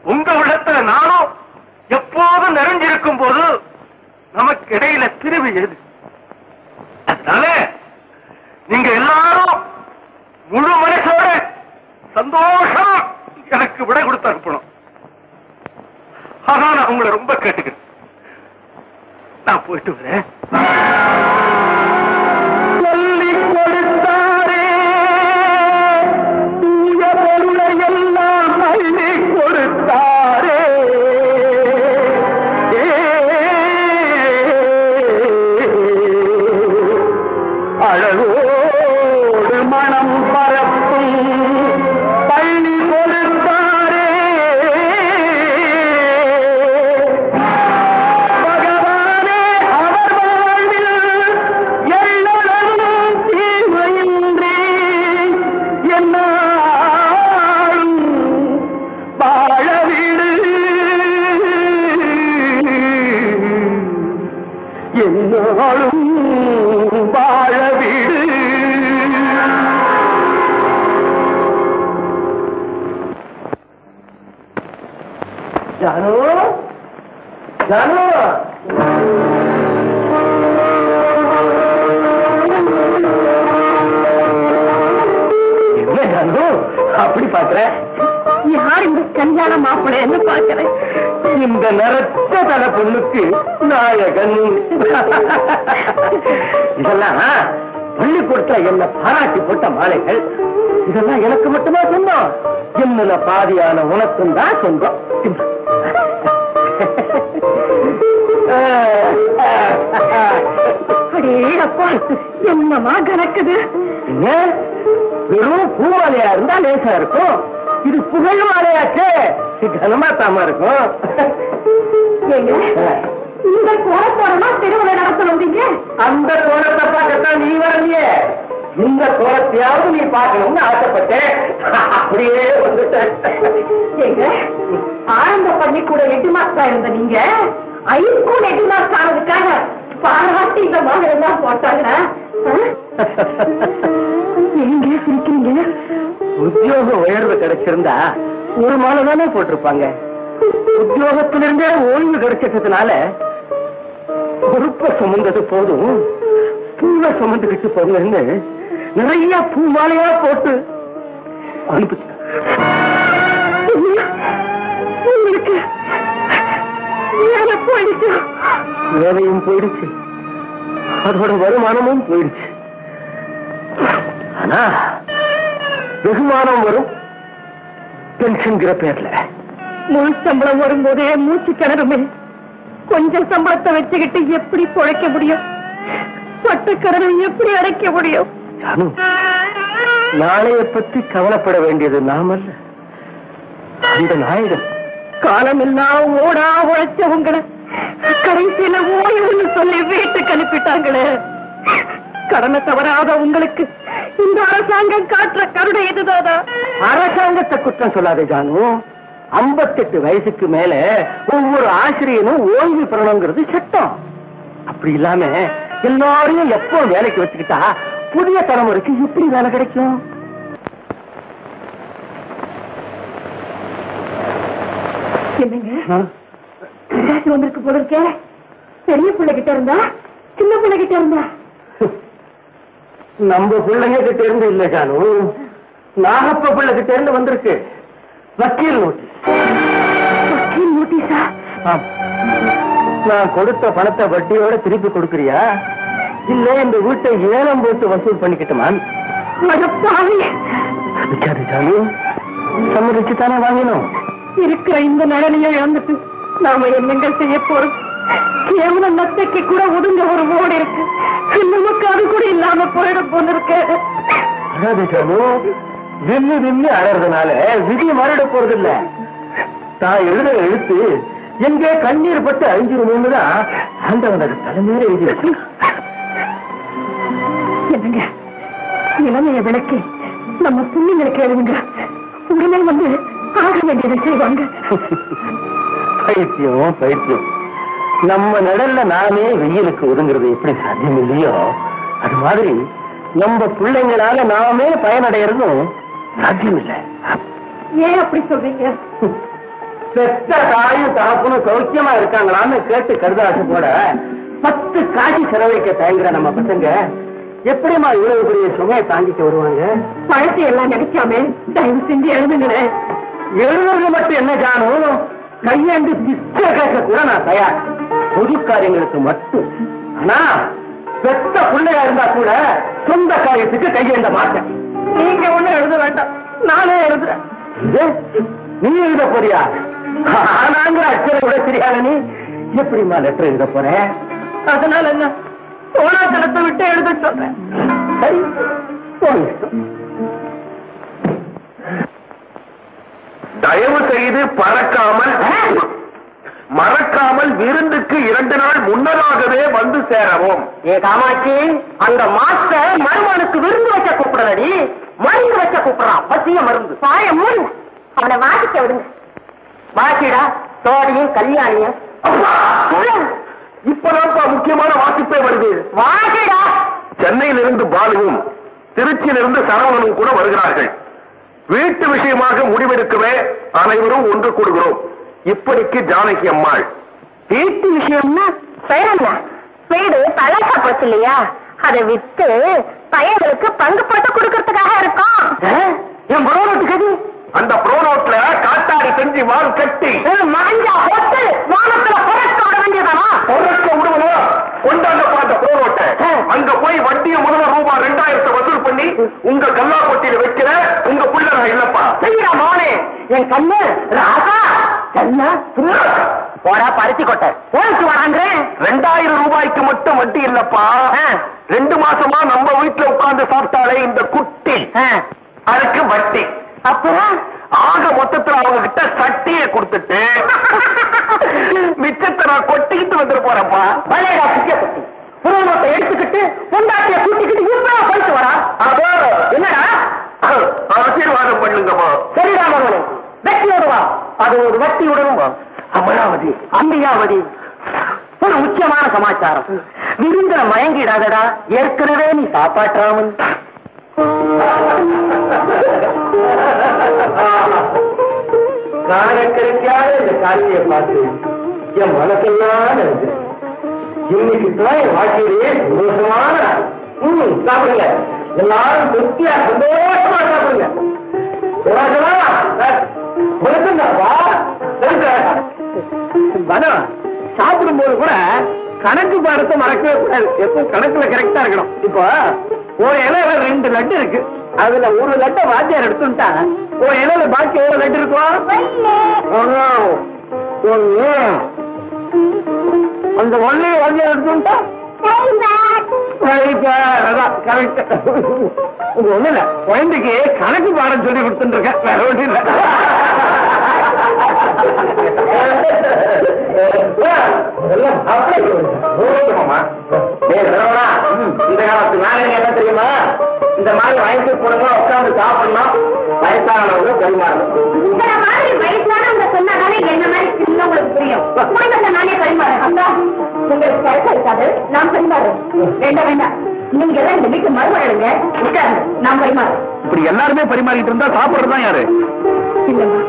உங்க உள்ளத்துல நானும் எப்போதும் நிறைஞ்சிருக்கும் போது நமக்கு இடையில திருவி எது? அதனால நீங்க எல்லாரும் முழு மனசோட சந்தோஷம் எனக்கு விட கொடுத்து அனுப்பணும். ஆனா நான் உங்களை ரொம்ப கேட்டுக்கிறேன். நான் போயிட்டு வரேன்.
ஜானு என்ன ஜானு அப்படி பாக்குற
யார் இந்த கல்யாண மாப்பிள்ளைன்னு பாக்குறேன்
இந்த நிறத்த தலை பொண்ணுக்கு நாயகன் இதெல்லாம் பள்ளிக்கூடத்துல என்ன பாராட்டி போட்ட மாலைகள் இதெல்லாம் எனக்கு மட்டுமா சொந்தம் என்னல பாதியான உனக்கும் தான் சொந்தம்
அடேடப்பா என்னமா கணக்குது?
வெறும் பூமாலையா இருந்தா லேசா இருக்கும். இது புகழ் மாலையாச்சே கனமா தாமா இருக்கும்
இந்த
கோலமா திருவிழா நடத்த வந்தீங்க
அந்த கோலத்தை பார்க்கத்தான் நீ வரலையே. இந்த கோலத்தையாவது நீ பார்க்கணும்னு ஆசைப்பட்டேன். அப்படியே வந்துட்டேன்.
ஆரம்ப பள்ளிக்கூட எட்டு மாசம் இருந்த நீங்க? ஐஸ்கூல் எட்டு மாசம் ஆனதுக்காக பாராட்டி இந்த மாதிரி எல்லாம் போட்டாங்க எங்க சிரிக்கிறீங்க
உத்தியோக உயர்வு கிடைச்சிருந்தா ஒரு மாலை தானே போட்டிருப்பாங்க. உத்தியோகத்திலிருந்தே ஓய்வு கிடைச்சதுனால பொறுப்பை சுமந்தது போதும். பூவை சுமந்துக்கிட்டு போங்கன்னு நிறைய பூ மாலையா போட்டு அனுப்பிச்சு
உங்களுக்கு வேலை போயிடுச்சு.
வேலையும் போயிடுச்சு. அதோட வருமானமும் போயிடுச்சு. ஆனா வெகுமானம் வரும். பென்ஷன்கிற பேர்ல.
முழு சம்பளம் வரும்போதே மூச்சு கிணறுமே கொஞ்சம் சம்பளத்தை வச்சுக்கிட்டு எப்படி பொழைக்க முடியும்? பட்டுக்கடனை எப்படி அடைக்க முடியும்?
நாளைய பத்தி கவலைப்பட வேண்டியது நாமல்ல. அந்த நாயகன்
காலமெல்லாம் ஓடா உழைச்சவங்கள கடைசியில ஓய்வுன்னு சொல்லி வீட்டுக்கு அனுப்பிட்டாங்களே. கடனை தவறாத உங்களுக்கு இந்த அரசாங்கம் காட்டுற கருணை இதுதானா
அரசாங்கத்தை குற்றம் சொல்லாதே ஜானு. ஐம்பத்தெட்டு வயசுக்கு மேல ஒவ்வொரு ஆசிரியனும் ஓய்வு பெறணுங்கிறது சட்டம். அப்படி இல்லாம எல்லாரையும் எப்போ வேலைக்கு வச்சுக்கிட்டா புதிய தலைமுறைக்கு எப்படி வேலை கிடைக்கும்?
என்னங்க? வந்திருக்கு போல இருக்கே. பெரிய பிள்ளை கிட்ட இருந்தா? சின்ன பிள்ளை கிட்ட இருந்தா?
நம்ம பிள்ளைங்க கிட்ட இருந்து இல்ல ஜானு நாகப்ப பிள்ளை கிட்ட இருந்து வந்திருக்கு. வக்கீல் நோட்டீஸ்.
வக்கீல் நோட்டீஸா.
நான் கொடுத்த பணத்தை வட்டியோட திருப்பி கொடுக்கறியா? இல்ல இந்த வீட்டை ஏலம் போட்டு வசூல் ஜானு சம்மதிச்சு தானே வாங்கணும்.
இருக்கிற இந்த நலனையும் இழந்துட்டு நாம என்னங்க செய்ய போறோம்? கேவலம் நத்தைக்கு கூட ஒதுங்க ஒரு ஓடு இருக்கு. நமக்கு அது கூட இல்லாம போயிட
ஜானு வில்லு வில்லு அழறதுனால விதி மறட போறது இல்ல தான் எழுத எழுத்து எங்கே கண்ணீர் பட்டு அழிஞ்சிருமோன்னு தான் ஆண்டவனது தலைமையில எழுதி
என்னங்க? இளமைய விளக்கி நம்ம புள்ளிங்களுக்கு எழுதுங்க உடனே வந்து ஆக வேண்டியதை செய்வாங்க
பைத்தியம் பைத்தியம். நம்ம நிழல்ல நாமே வெயிலுக்கு ஒதுங்கிறது எப்படி சாத்தியம் இல்லையோ? அது மாதிரி நம்ம பிள்ளைங்களால நாமே பயனடைறதும் சாத்தியம் இல்லை.
ஏன் அப்படி சொல்றீங்க?
பெத்த தாயும் தகப்பனும் சௌக்கியமா இருக்காங்களான்னு கேட்டு கருதாசு போட பத்து காட்சி செலவழிக்க தயங்குற நம்ம பசங்க எப்படிமா இவ்வளவு பெரிய சுமையை தாங்கிட்டு வருவாங்க?
பழத்தை எல்லாம் நினைக்காம தயவு செஞ்சு எழுதுங்களேன்.
எழுதுறது மட்டும் என்ன ஜானும் கையாண்டு பிச்சை கேட்க கூட நான் தயார். பொது காரியங்களுக்கு மட்டும். ஆனா பெத்த பிள்ளையா இருந்தா கூட சொந்த காரியத்துக்கு கையேந்த மாட்டேன்.
நீங்க ஒண்ணு எழுத வேண்டாம். நானே எழுதுறேன்.
நீ எழுத போறியா? நாங்கிற அச்சரை கூட தெரியாத நீ எப்படிமா லெட்டர் எழுத போற?
அதனால என்ன? சோழாத்தனத்தை விட்டு எழுத சொல்றேன்.
சரி உன்
தயவு செய்து பறக்காமல் மறக்காமல் விருந்துக்கு இரண்டு நாள் முன்னதாகவே வந்து சேரவும்.
ஏ காமாட்சி அந்த மாஸ்டர் மருமனுக்கு விருந்து வைக்க கூப்பிடலடி. மருந்து வைக்க கூப்பிடுறான். பசிய மருந்து.
வாய மூடு. அவனை வாசிக்க விடுங்க.
வாசிடா. தோடியும் கல்யாணியும்.
இப்பதான்ப்பா முக்கியமான வாசிப்பே வருது.
வாசிடா.
சென்னையிலிருந்து பாலுவும் திருச்சியிலிருந்து சரவணனும் கூட வருகிறார்கள். வீட்டு விஷயமாக முடிவெடுக்கவே அனைவரும் ஒன்று கூடுகிறோம். இப்படிக்கு ஜானகி அம்மாள்.
வீட்டு விஷயம்னா பேரண்ணா வீடு பழசா போச்சு இல்லையா? அதை வித்து பையன்களுக்கு பங்கு போட்டு கொடுக்கறதுக்காக இருக்கோம்.
என் புரோகத்துக்கு அது
அந்த புரோனோட்ல காத்தாடி செஞ்சு வால் கட்டி.
மாஞ்சா போட்டு வானத்துல புறக்க விட வேண்டியதானா?
பொருட்க விடுவதோ கொண்டாங்க பார்த்த புரோனோட்டை அங்க போய் வட்டிய முதல்ல ரூபாய் ரெண்டாயிரத்தை வசூல் பண்ணி உங்க கல்லாப்பட்டியில வைக்கிற உங்க புள்ள நான் இல்லப்பா.
செய்யறா மோனே. என் கண்ணு ராசா என்ன போடா பருத்தி கொட்டை. போயிட்டு வரான்றேன்
ரெண்டாயிரம் ரூபாய்க்கு மட்டும் வட்டி இல்லப்பா. ரெண்டு மாசமா நம்ம வீட்டுல உட்கார்ந்து சாப்பிட்டாலே இந்த குட்டி. அதுக்கு வட்டி.
அப்புறம்?
ஆக மொத்தத்துல அவங்க கிட்ட சட்டியை கொடுத்துட்டு மிச்சத்தை நான் கொட்டிக்கிட்டு வந்துட்டு போறேன்ப்பா.
பழையடா பிச்சை பத்தி புரோணத்தை எடுத்துக்கிட்டு பொண்டாட்டிய கூட்டிக்கிட்டு இப்ப போயிட்டு வரா
அப்போ
என்னடா?
ஆசீர்வாதம் பண்ணுங்கம்மா.
சரிடா மகனே வெட்டியோடு வா. அது ஒரு வட்டியுடன் வா. அமராவதி. அம்பிகாவதி. ஒரு முக்கியமான சமாச்சாரம். விருந்தின மயங்கிடாதடா. ஏற்கனவே நீ காப்பாற்றாமல் காண கிடைக்காத இந்த காட்சியை பார்த்து என் மனசெல்லாம் இருக்கு இன்னைக்கு தான் என் வாழ்க்கையிலேயே சந்தோஷமான நாள். ம், சாப்பிடுங்க. எல்லாரும் திருப்தியா சந்தோஷமா சாப்பிடுங்க.
வனம் சாப்பிடும் போது கூட கணக்கு பாடத்தை மறக்கவே கூடாது. எப்போ கணக்குல கரெக்டா இருக்கணும். இப்போ ஒரு இலையில ரெண்டு லட்டு இருக்கு. அதுல ஒரு லட்டை வாத்தியார் எடுத்துட்டா ஒரு இலையில பாக்கி எவ்வளவு லட்டு இருக்கும் அந்த ஒன்னே வாத்தியார் எடுத்துட்டா? கரெக்ட் ஒண்ணு இல்ல. குழந்தைக்கு கணக்கு பாடம் சொல்லி கொடுத்துட்டு இருக்கேன். வேற ஒண்ணு இல்ல.
இந்த காலத்து நாளைக்கு என்ன தெரியுமா? இந்த மாதிரி வயசு பொண்ணுங்க உட்கார்ந்து சாப்பிடணும். வயசானவங்க பரிமாறணும்.
இந்த மாதிரி வயசானவங்க சொன்னாலே என்ன மாதிரி சின்னவங்களுக்கு புரியும். குடும்பத்தை நானே பரிமாறேன் அந்தா உங்களுக்கு பழக்கம் இருக்காது நான் பரிமாறேன் வேண்டாம் வேண்டாம். நீங்க எல்லாம் இந்த வீட்டு மறுமழைங்க உட்காருங்க நான் பரிமாறேன்
இப்படி எல்லாருமே பரிமாறிட்டு இருந்தா சாப்பிடுறது தான் யாரு?
இல்லம்மா.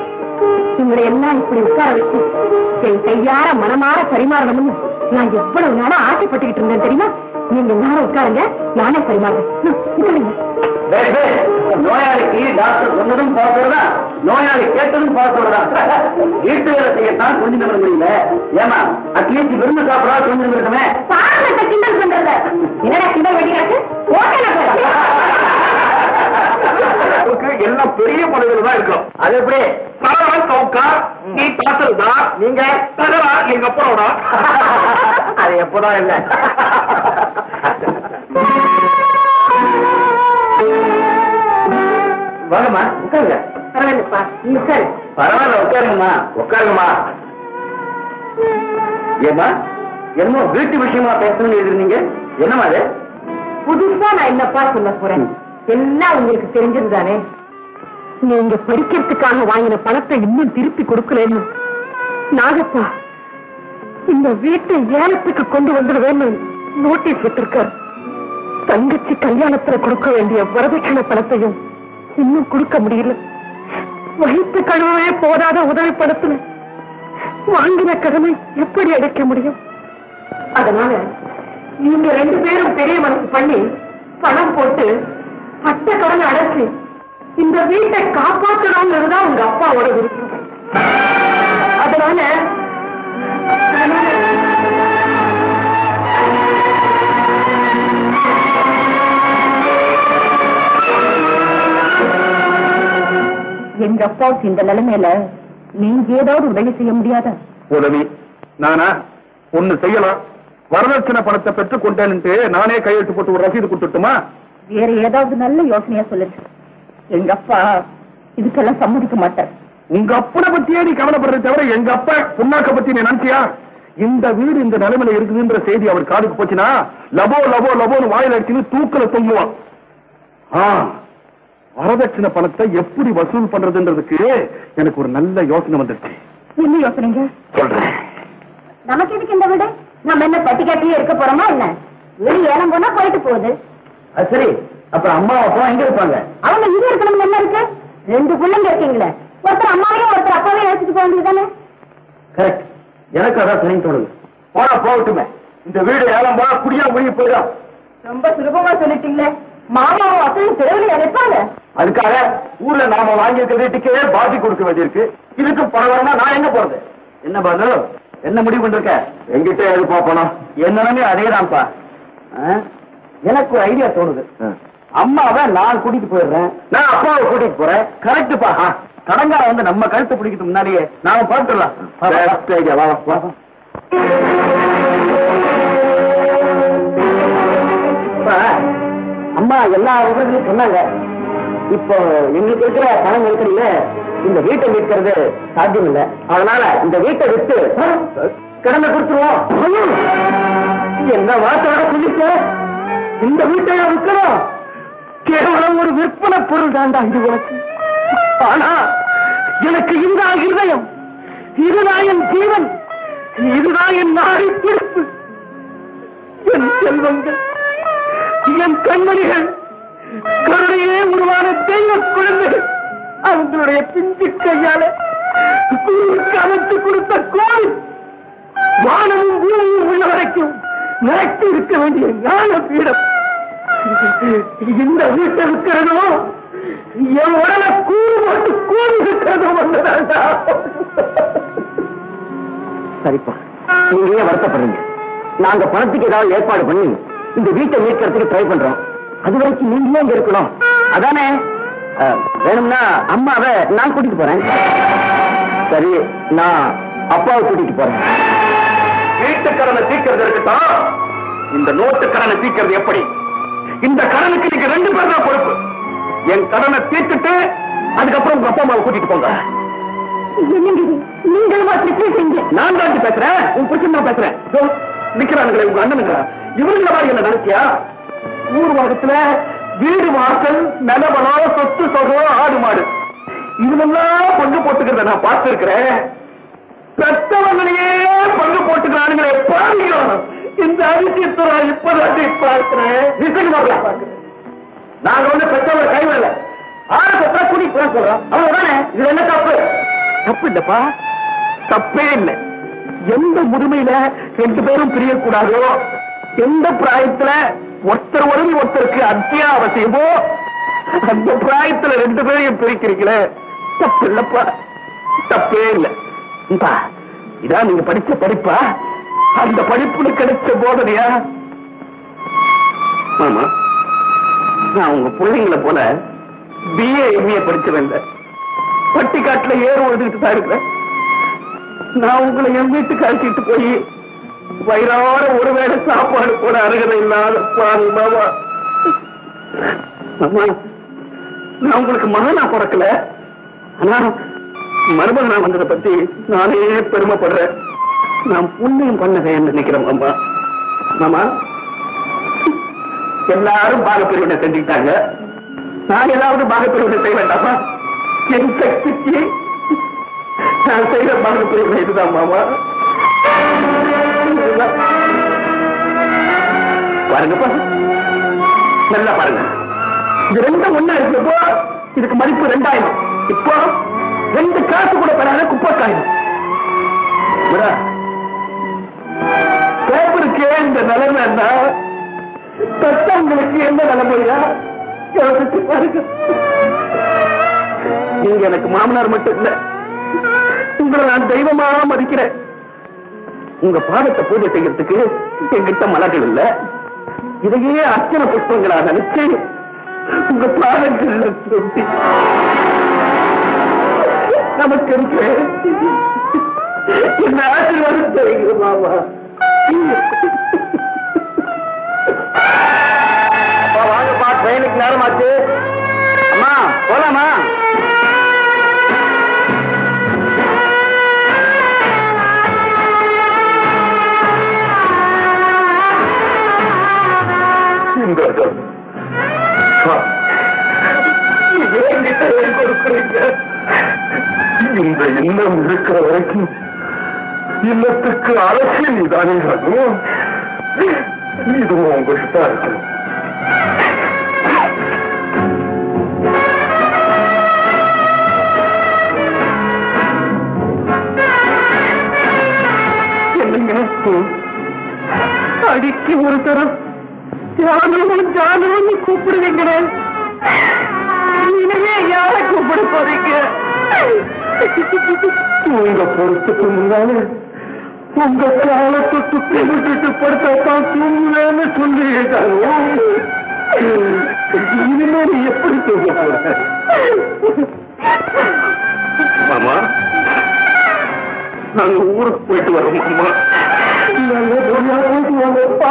உங்களை எல்லாம் இப்படி உட்கார வச்சு என் கையார மனமாற பரிமாறணும்னு நான் எவ்வளவு நேரம் ஆசைப்பட்டுக்கிட்டு இருந்தேன் தெரியுமா? நீங்க எல்லாரும் உட்காருங்க நானே பரிமாறேன். ம், உட்காருங்க.
வேறு பேர், நோயாளிக்கு டாக்டர் சொன்னதும் பார்க்கிறதா? நோயாளி கேட்டதும் பார்க்கிறதா? வீட்டு வேலை செய்யத்தான் கொஞ்சம் நிமிடம் முடியல. ஏமா அட்லீஸ்ட் விருந்து சாப்பிடா கொஞ்சம் நிமிடமே
பாருங்க கிண்டல் பண்றத. என்னடா கிண்டல் வெடி கிடக்கு ஓகே
நமக்கு எல்லாம் பெரிய பதவியில் தான் இருக்கும்
அது எப்படி?
தலைவன் சவுக்கா நீ தாசல் தான்
நீங்க?
தகவா எங்க அப்பாவோட
அது எப்போதான் இல்ல. வாங்கம்மா உட்காருங்க.
பரவாயில்லப்பா. நீ உட்காரு
பரவாயில்ல உட்காருங்கம்மா. உட்காருங்கம்மா. ஏம்மா என்னமோ வீட்டு விஷயமா பேசணும்னு எழுதிருந்தீங்க. என்னம்மா அது?
புதுசா நான் என்னப்பா சொல்ல போறேன்? எல்லாம் உங்களுக்கு தெரிஞ்சிருந்தானே நீங்க படிக்கிறதுக்காக வாங்கின பணத்தை இன்னும் திருப்பி கொடுக்கலன்னு. நாகப்பா இந்த வீட்டை ஏலத்துக்கு கொண்டு வந்துடுவேன்னு நோட்டீஸ் விட்டுருக்க தங்கச்சி கல்யாணத்துல கொடுக்க வேண்டிய வரதட்சணை பணத்தையும் இன்னும் கொடுக்க முடியல. வயிற்று கழுவவே போதாத உதவி பணத்துல வாங்கின கடமை எப்படி அடைக்க முடியும்? அதனால நீங்க ரெண்டு பேரும் பெரிய மனசு பண்ணி பணம் போட்டு பட்ட கடனை அடைச்சு இந்த வீட்டை காப்பாற்றணும்ங்கிறதுதான் உங்க அப்பாவோட விருப்பம். அதனால எங்க அப்பாவுக்கு இந்த நிலைமையில நீங்க ஏதாவது உதவி செய்ய முடியாத?
உதவி. நானா? ஒண்ணு செய்யலாம். வரதட்சணை பணத்தை பெற்றுக் கொண்டேன்ட்டு நானே கையெழுத்து போட்டு ஒரு ரசீது கொடுத்துட்டுமா?
வேற ஏதாவது நல்ல யோசனையா சொல்லுங்க. எங்க அப்பா இதுக்கெல்லாம் சம்மதிக்க மாட்டார்.
உங்க அப்பனை பத்தியே நீ கவலைப்படுறத தவிர எங்க அப்பா புண்ணாக்க பத்தி நீ நினைச்சியா? இந்த வீடு இந்த நிலைமையில இருக்குதுன்ற செய்தி அவர் காதுக்கு போச்சுன்னா லபோ லபோ லபோன்னு வாயில அடிச்சுன்னு தூக்கல தொங்குவான். வரதட்சணை பணத்தை எப்படி வசூல் பண்றதுன்றதுக்கு எனக்கு ஒரு நல்ல யோசனை வந்துருச்சு.
என்ன யோசனைங்க?
சொல்றேன்.
நமக்கு எதுக்கு இந்த வீடு? நம்ம என்ன பட்டி கட்டியே இருக்க போறோமா என்ன? வீடு ஏலம் போனா போயிட்டு போகுது.
சரி. அப்புறம் அம்மா அப்பா எங்க இருப்பாங்க?
அவங்க இங்க இருக்கணும் என்ன இருக்கு? ரெண்டு பிள்ளைங்க இருக்கீங்களே. ஒருத்தர் அம்மாவையும் ஒருத்தர் அப்பாவையும் எடுத்துட்டு போக வேண்டியதானே
கரெக்ட் எனக்கு அதான் சரி தோணுது.
போனா போகட்டுமே. இந்த வீடு ஏலம் போனா குடியா முடிய போயிடும்.
ரொம்ப சுலபமா சொல்லிட்டீங்களே. மாமாவும் அத்தையும் தெருவில் நினைப்பாங்க
அதுக்காக ஊர்ல நாம வாங்கியிருக்க வீட்டுக்கே பாதி கொடுக்க வேண்டியிருக்கு. இதுக்கு பணம் நான் எங்க போறது?
என்ன பாலு? என்ன முடிவு பண்ணிருக்க?
எங்கிட்ட எது பாப்பணும்
என்னன்னு அதேதான்ப்பா. ஆ? எனக்கு ஒரு ஐடியா தோணுது. அம்மாவை நான் கூட்டிட்டு போயிடுறேன்.
நான் அப்பாவை கூட்டிட்டு போறேன்.
கரெக்டுப்பா கடங்கார வந்து நம்ம கழுத்து பிடிக்கிறது முன்னாடியே நாம பார்த்துடலாம். அம்மா எல்லா விவரங்களையும் சொன்னாங்க. இப்போ எங்களுக்கு இருக்கிற பணம் இருக்கிறீங்க இந்த வீட்டை மீட்கிறது சாத்தியம் இல்ல அதனால இந்த வீட்டை விட்டு கடனை கொடுத்துருவோம். என்ன வார்த்தையோட சொல்லிட்டு? இந்த வீட்டையா விற்கணும். கேவலம் ஒரு விற்பனை பொருள் தாண்டா இது உனக்கு. ஆனா எனக்கு இந்த இருதயம். இதுதான் என் ஜீவன். இதுதான் என் நாடி பிடிப்பு. என் செல்வங்கள் என் கண்மணிகள் கருணையே உருவான தெய்வ குழந்தைகள். அவங்களுடைய பிஞ்சு கையால குருவுக்கு அமைத்து கொடுத்த கோவில் வானமும் பூமியும் உள்ள வரைக்கும் நிலைத்து இருக்க வேண்டிய ஞான பீடம். இந்த வீட்டில் இருக்கிறதோ என் உடலை கூறு போட்டு கூறு இருக்கிறதோ வந்ததாண்டா. சரிப்பா நீங்க ஏன் வருத்தப்படுறீங்க. நாங்க பணத்துக்கு ஏதாவது ஏற்பாடு பண்ணி இந்த வீட்டை மீட்கிறதுக்கு ட்ரை பண்றோம். அது வரைக்கும் நீங்களே இங்க இருக்கணும். அதானே? வேணும்னா அம்மாவை நான் கூட்டிட்டு போறேன். சரி நான் அப்பாவை கூட்டிட்டு போறேன்.
வீட்டுக்கடனை தீர்க்கிறது இருக்கட்டும். இந்த நோட்டு கடனை தீர்க்கிறது எப்படி? இந்த கடனுக்கு நீங்க ரெண்டு பேர் தான் பொறுப்பு. என் கடனை தீர்த்துட்டு அதுக்கப்புறம் உங்க அப்பா அம்மாவை கூட்டிட்டு போங்க?
நீங்களும் பேசுறீங்க.
நான் தான் பேசுறேன். உன் புருஷன் தான் பேசுறேன். நிக்கிறானுங்களே உங்க அண்ணனுங்க. இவங்கள மாதிரி என்ன நினைச்சியா? ஊர் உலகத்துல வீடு வாசல் நிலவரம் சொத்து சொகம் ஆடு மாடு. இதுவெல்லாம் பங்கு போட்டுக்கிறத நான் பார்த்திருக்கிறேன். பெத்தவங்களையே பங்கு போட்டுக்கிறானுங்களே பாருங்க. இந்த அதிசயத்தை இப்பதான் பார்க்கிறேன். நிச்சயமாக பார்க்கிறேன். நாங்க வந்து பெற்றவங்க கைவிடல ஆறு பெற்றா கூட்டிட்டு போக சொல்றோம் அவ்வளவுதானே இது என்ன தப்பு? தப்பு இல்லப்பா. தப்பே இல்லை. எந்த முதுமையில ரெண்டு பேரும் பிரியக்கூடாதோ எந்த பிராயத்துல ஒருத்தர் உதவி ஒருத்தருக்கு அத்தியாவசியமோ அந்த பிராயத்துல ரெண்டு பேரையும் பிரிக்கிறீங்களே தப்பு இல்லப்பா. தப்பே இல்லை. இதான் நீங்க படிச்ச படிப்பா? அந்த படிப்புல கிடைச்ச போதனையா? ஆமா நான் உங்க பிள்ளைங்களை போல பிஏ எம்ஏ படிச்சவன் பட்டிக்காட்டுல ஏறு எழுதிட்டு தான் இருக்கிறேன். நான் உங்களை என் வீட்டுக்கு அழைச்சிட்டு போய் வயிறார ஒருவேளை சாப்பாடு போட அருகதை இல்லாத பாரு பாபா நான் உங்களுக்கு மகனா பிறக்கல. ஆனா மருமகனா வந்ததை பத்தி நானே பெருமைப்படுறேன். நான் புண்ணியம் பண்ணதேன்னு நினைக்கிறேன் அம்மா. மாமா எல்லாரும் பாகப்பிரிவினை செஞ்சுட்டாங்க நான் ஏதாவது பாகப்பிரிவினை செய்ய வேண்டாமா? என் சக்திக்கு நான் செய்யற பாகப்பிரிவினை இதுதான் மாமா. பாருங்கப்பா. நல்லா பாருங்க. இது ரெண்டும் ஒன்னா இருக்கிறப்போ இதுக்கு மதிப்பு ரெண்டாயிரம். இப்போ ரெண்டு காசு கூட பெறாத குப்பைக்காயிரம் விடா. இந்த நிலைமை என்ன? பெற்றவங்களுக்கு என்ன நிலைமையா? யோசிச்சு பாருங்க. நீங்க எனக்கு மாமனார் மட்டும் இல்ல. உங்களை நான் தெய்வமா மதிக்கிறேன். உங்க பாதத்தை பூஜை செய்யறதுக்கு எங்கிட்ட மலர்கள் இல்ல. இதையே அர்ச்சனை புஷ்பங்களா நினைச்சு உங்க பாதங்கள்ல சொல்லி நமக்கு இருக்கு இந்த ஆசீர்வாதம் செய்யுங்க மாமா. வாங்கப்பா ட்ரெயினுக்கு நேரமாச்சு. அம்மா போலாமா? கொடுக்குறீங்க? இந்த இல்லம் இருக்கிற வரைக்கும் இல்லத்துக்கு அரசியல் இதானே அதுவும் இதுவும் உங்ககிட்ட இருக்கணும் என்னங்க அடிக்கு ஒரு தரம் ஜானவன் ஜானவன் கூப்பிடுவீங்களே இனிமே யாரை கூப்பிட போறீங்க? தூங்க பொறுத்துக்கு முன்னாலே உங்க காலத்தை தொட்டு விட்டுட்டு படுத்தான் தூங்குவேன்னு சொல்லிட்டாங்க இனிமே நீ எப்படி தூங்க போற? மாமா நாங்க ஊருக்கு போயிட்டு வரோம் மாமா. நாங்க பொண்ணா போயிட்டு வரோம்ப்பா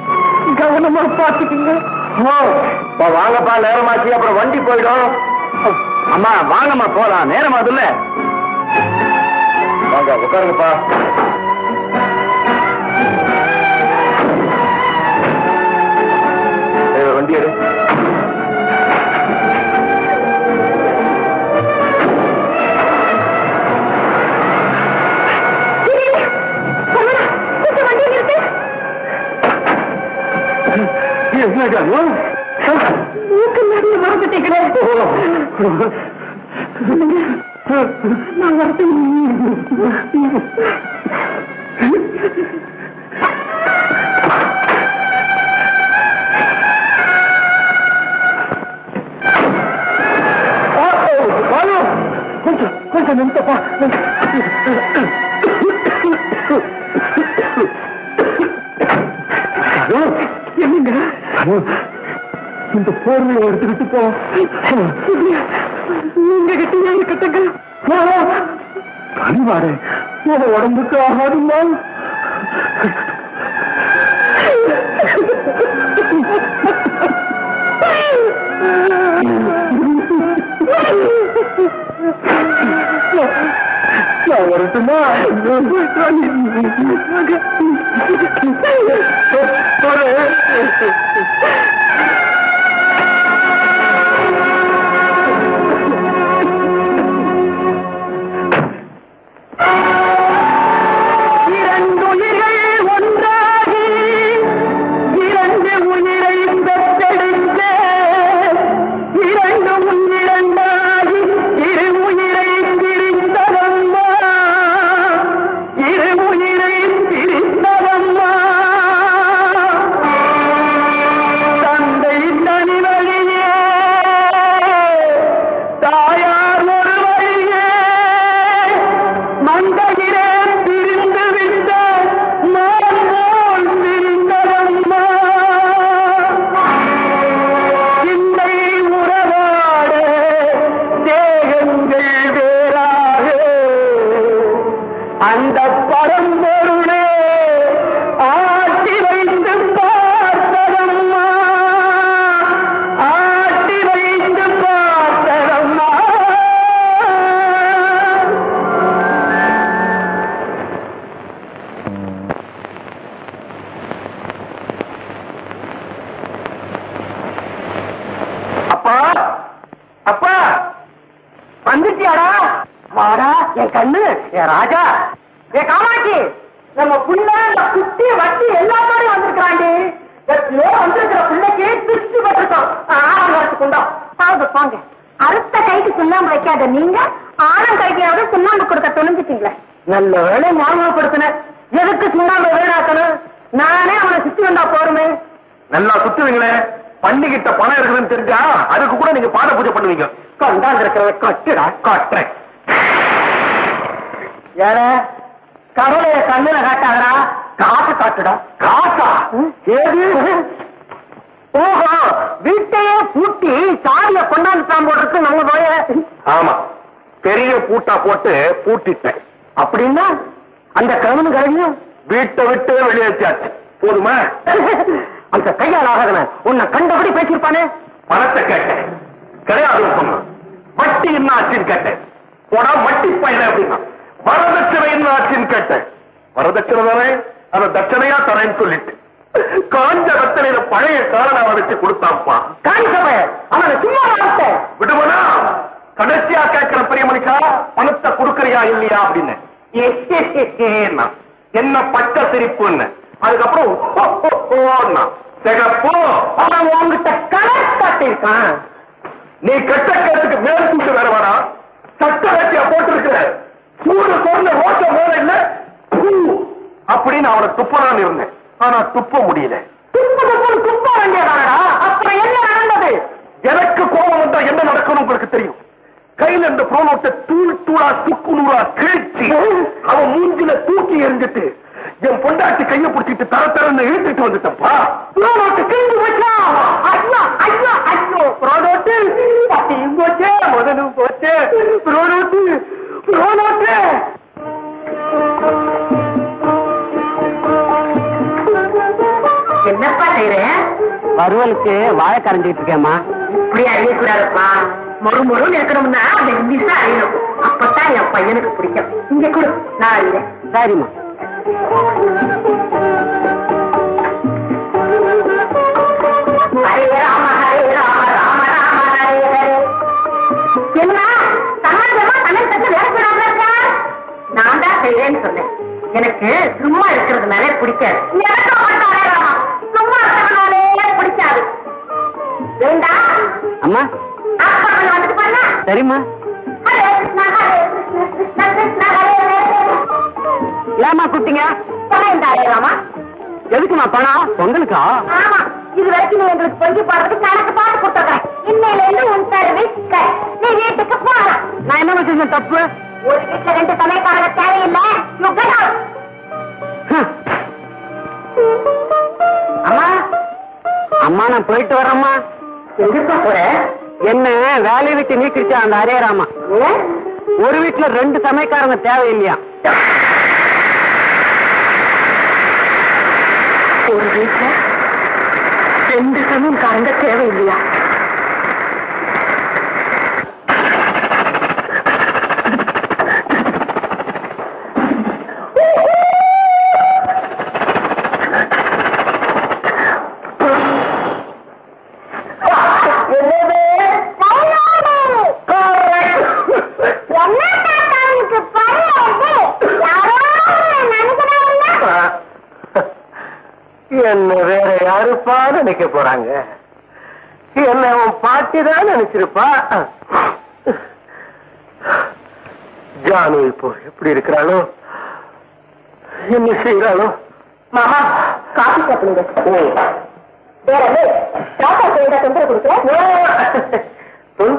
கவனமா பாத்துக்கீங்க வாங்கப்பா நேரமாச்சு அப்புறம் வண்டி போயிடும். அம்மா வாங்கம்மா போலாம். நேரம் அதுல வாங்க உட்காருங்கப்பா. வண்டி எடு.
にはしなきゃな。そうか。よく何でもらせてくれ。
回ってみる。快点，快点，您走吧。இந்த
போர்வையை எடுத்துக்கிட்டு போ. நீங்க
கிட்டே
இருக்கட்டுங்க பணிவாடு
உங்க உடம்புக்கு ஆகாதுமா Oh, Coward, mas... Para...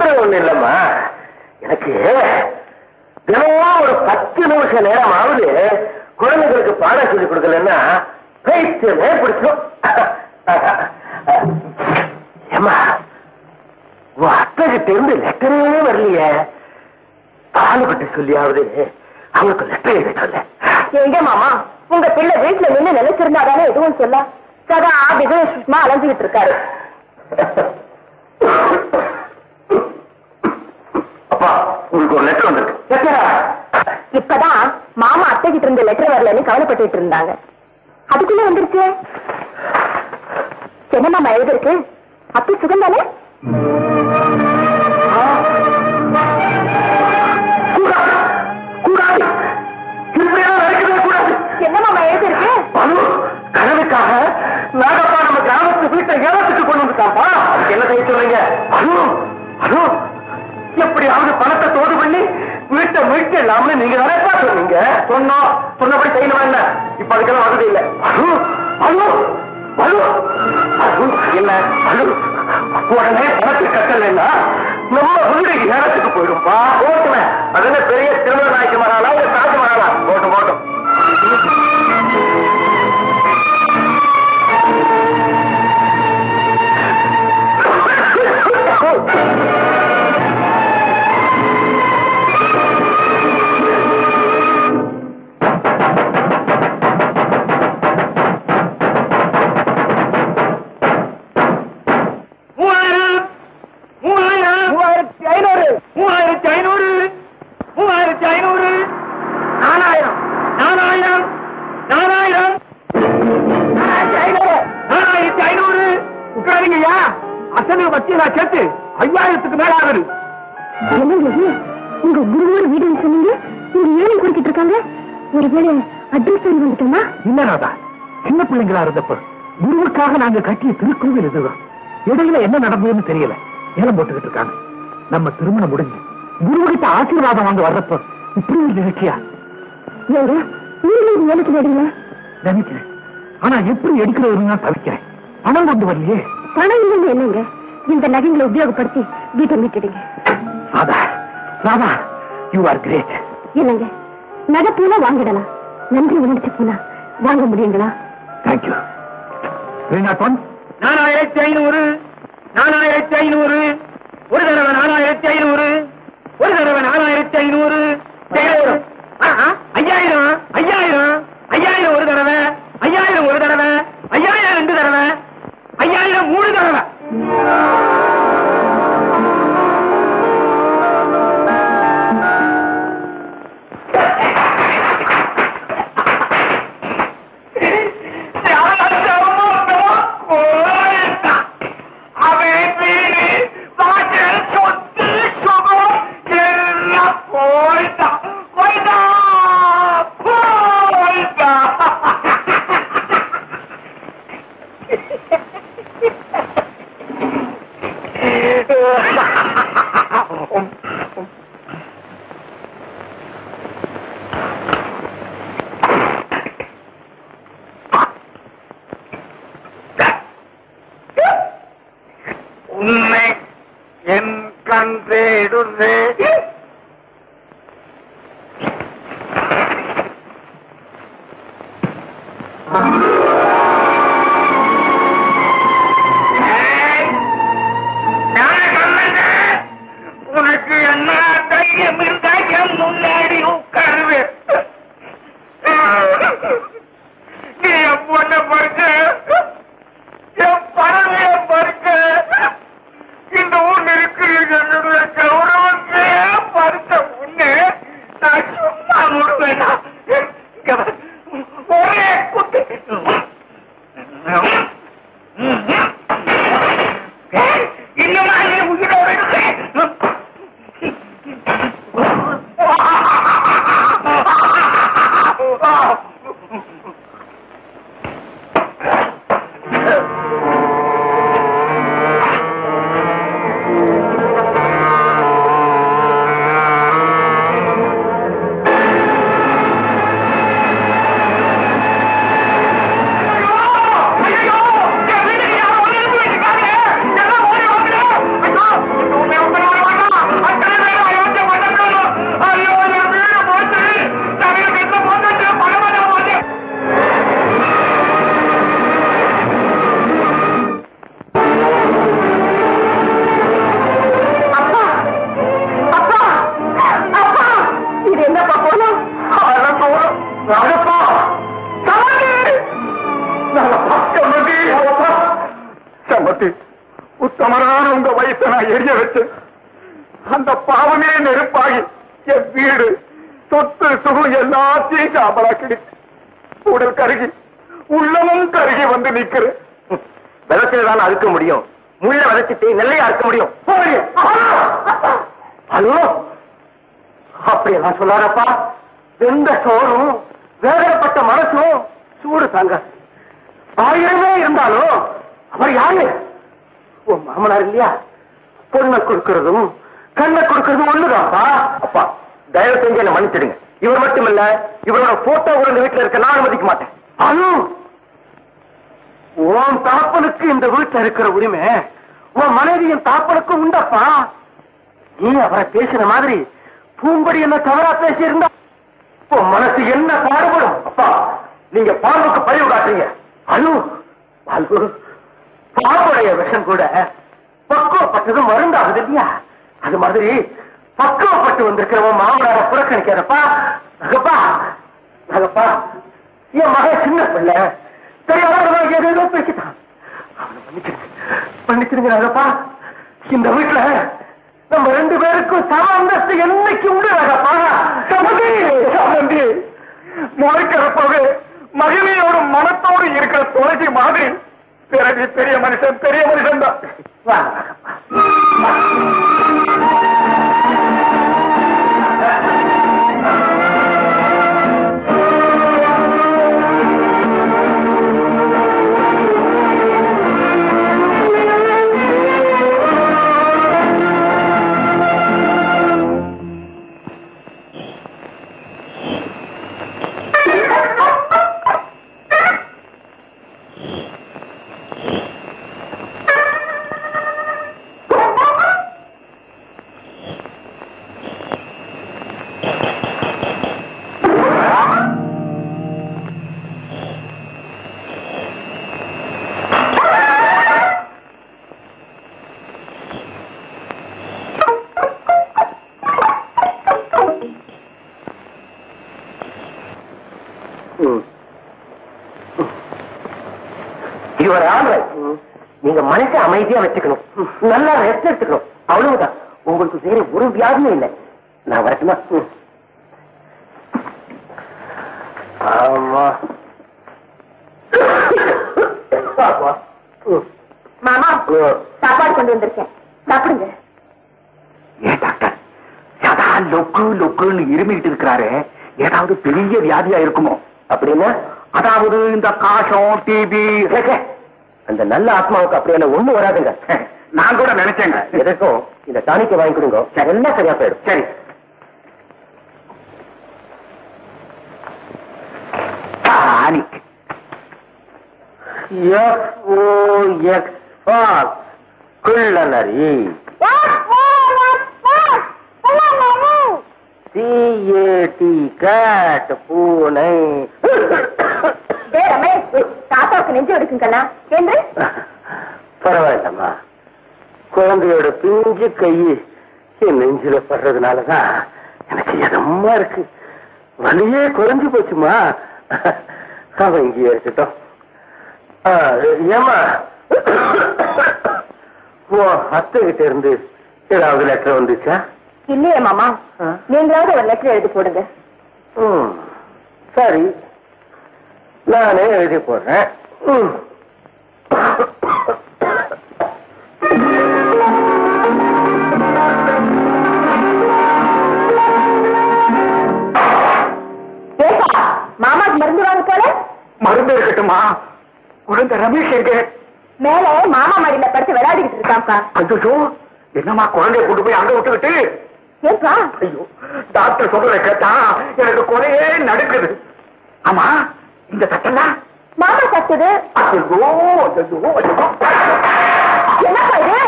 தொந்தரவு
ஒண்ணு இல்லம்மா. எனக்கு தினமும் ஒரு பத்து நிமிஷ நேரம் ஆகுது குழந்தைகளுக்கு பாடம் சொல்லி கொடுக்கலன்னா பைத்தியமே பிடிக்கும் ஏமா உன் அத்தை கிட்ட இருந்து லெட்டரே வரலையே. பாலுகிட்ட சொல்லியாவது அவங்களுக்கு லெட்டர் எழுத சொல்ல
எங்க மாமா? உங்க பிள்ளை வீட்டுல நின்னு நினைச்சிருந்தா தானே எதுவும் சொல்ல? சதா விஜயசுஷ்மா அலைஞ்சுகிட்டு இருக்காரு.
அப்பா உங்களுக்கு ஒரு லெட்டர் வந்திருக்கு. லெட்டரா
இப்பதான் மாமா அத்தை கிட்ட இருந்த லெட்டர் வரலன்னு கவலைப்பட்டுட்டு இருந்தாங்க. அதுக்குள்ள வந்திருக்கு என்ன மாமா எழுதிருக்கு அப்படி சுகம் தானே?
எப்படியாவது பணத்தை தோது பண்ணி வீட்டை மீட்கலாம்னு நீங்க நினைப்பா சொன்னீங்க சொன்னோம் சொன்னபடி செய்யணுமா என்ன? இப்ப அதுக்கெல்லாம் வசதி இல்லை. என்ன? உடனே பணத்தை கட்டலைன்னா நம்ம வீடு ஏலத்துக்கு போயிடும்பா. ஓட்டுவேன் அது என்ன பெரிய திருமண நாய்க்கு மகாலா இல்ல தாஜ் மகாலா போட்டும் போட்டும். நாலாயிரம்
நாலாயிரத்தி ஐநூறு. உட்காருங்கய்யா. அசலு வச்சு நான் சேர்த்து ஐயாயிரத்துக்கு மேல ஆகுது?
உங்க குருவோட வீடுன்னு சொன்னீங்க? இங்க ஏழை குடிக்கிட்டு இருக்காங்க. ஒருவேளை அட்ரஸ் சொல்லி வந்துட்டோமா?
இல்ல சின்ன பிள்ளைங்களா இருந்தப்ப குருவுக்காக நாங்க கட்டிய திருக்கோவில் இதுதான் இடையில என்ன நடந்ததுன்னு தெரியல. ஏலம் போட்டுக்கிட்டு இருக்காங்க. நம்ம திருமணம் முடிஞ்சு குருவுகிட்ட ஆசீர்வாதம் வாங்க வர்றப்ப இப்படி ஒரு நிகழ்ச்சியா
இது வேலைக்கு வேறீங்க
நினைக்கிறேன். ஆனா எப்படி எடுக்கிறதுன்னு தவிக்கிறேன். பணம் கொண்டு வரலையே.
பணம் இல்லைன்னு என்னங்க? இந்த நகைங்களை உபயோகப்படுத்தி வீட்டை மீட்டுடுங்க.
Radha Radha you are great
இல்லைங்க. நகை பூனா வாங்கிடலாம். நன்றி உணர்ச்சி பூனா வாங்க முடியுங்களா?
தேங்க்யூ
நாலாயிரத்தி ஐநூறு நாலாயிரத்தி ஐநூறு ஒரு தடவை நாலாயிரத்தி ஐநூறு ஒரு தடவை நாலாயிரத்தி ஐநூறு ஐயாயிரம் ஐயாயிரம் ஐயாயிரம் ஒரு தடவை ஐயாயிரம் ஒரு தடவை ஐயாயிரம் ரெண்டு தடவை
ஐயாயிரம் மூணு தடவை. நான் தேடுறேன் எல்லாத்தையும் சாம்பலாக்கிடுச்சு உடல் கருகி உள்ளமும் கருகி வந்து நிக்கிறேன்
விதத்துல தான் அறுக்க முடியும். முள்ள விதைச்சிட்டு நெல்லையை அறுக்க முடியும். ஹலோ? அப்படி எல்லாம் சொல்லாரப்பா எந்த சோறும் வேதனைப்பட்ட மனசும் சூடு தாங்க. ஆயிரமே இருந்தாலும் அவர் யாரு? உன் மாமனார் இல்லையா? பொண்ணை கொடுக்கறதும் கண்ணை கொடுக்கறதும் ஒண்ணுதான்ப்பா. அப்பா தயவு செஞ்சு என்ன மன்னிச்சிடுங்க. இவர் மட்டும் இல்ல இவரோட போட்டோ கூட இந்த வீட்டுல இருக்க நான் அனுமதிக்க மாட்டேன். அனு உன் தாப்பனுக்கு இந்த வீட்டுல இருக்கிற உரிமை உன் மனைவியின் தாப்பனுக்கும் உண்டப்பா? நீ அவரை பேசுற மாதிரி பூம்படி என்ன தவறா பேசி இருந்தா உன் மனசு என்ன பாடுபடும்? அப்பா நீங்க பார்வைக்கு பழிவு காட்டுறீங்க அனு அனு பாம்புடைய விஷம் கூட பக்குவப்பட்டதும் மருந்தாகுது இல்லையா? அது மாதிரி பக்குவப்பட்டு வந்திருக்கிறவன் மாமனார புறக்கணிக்காதப்பா. அகப்பா அகப்பா. என் மகன் சின்ன பிள்ளை. தெரியாத ஏதேதோ பேசிட்டான். அவனை மன்னிச்சிருங்க. மன்னிச்சிருங்க இந்த வீட்டுல நம்ம ரெண்டு பேருக்கும் சம அந்தஸ்து என்னைக்கு உண்டு நகப்பா
சமந்தி சமந்தி முளைக்கிறப்பவே மகிமையோட மனத்தோடு இருக்கிற துளசி மாதிரி. பிறகு பெரிய மனுஷன் பெரிய மனுஷன் தான்.
யுவர் ஆல்ரைட் நீங்க மனசை அமைதியா வச்சுக்கணும். நல்லா ரெஸ்ட் எடுத்துக்கணும். அவ்வளவுதான். உங்களுக்கு வேற ஒரு வியாதியும் இல்லை. நான் வரட்டுமா. ஆமா.
மாமா. சாப்பாடு கொண்டு வந்திருக்கேன். சாப்பிடுங்க.
ஏன் டாக்டர். சதா லொக்கு லொக்குன்னு இருமிட்டு இருக்கிறாரு. ஏதாவது பெரிய வியாதியா இருக்குமோ?
அப்படின்னா
அதாவது இந்த காசம் டிபி
அந்த நல்ல ஆத்மாவுக்கு அப்படியெல்லாம் ஒண்ணு வராதுங்க.
நான் கூட நினைச்சேங்க.
எதுக்கும் இந்த டானிக்கை வாங்கி கொடுங்க. எல்லாம் சரியா போயிடும்.
சரி. டானிக்
குள்ளனரி சிஏடி கேட் பூனை.
டேய் ரமேஷ் தாத்தாவுக்கு நெஞ்சு எடுக்குங்கண்ணா என்று?
பரவாயில்லம்மா. குழந்தையோட பிஞ்சு கை என் நெஞ்சில படுறதுனாலதான் எனக்கு இதமா இருக்கு. வலியே குறைஞ்சு போச்சுமா. அவன் இங்கே இருக்கட்டும். ஆ, ஏம்மா? ஓ அத்தை கிட்ட இருந்து ஏதாவது லெட்டர் வந்துச்சா?
இல்லையே மாமா. நீங்களாவது ஒரு லெட்டர் எழுதி போடுங்க.
சரி. நானே எழுதி போடுறேன்.
மாமாக்கு மருந்து வாங்க போல?
மருந்து இருக்கட்டுமா குழந்தை ரமேஷ் எங்க?
மேல மாமா மடியில படுத்து விளையாடிக்கிட்டு இருக்காப்பா.
ஐயோ என்னம்மா குழந்தைய கொண்டு போய் அங்க விட்டுக்கிட்டு
ஏப்பா.
ஐயோ டாக்டர் சொல்றத கேட்டா எனக்கு கொலையே நடக்குது. ஆமா இந்த சட்டம்லாம்
மாமா
ஐயோ
என்னப்பா இது?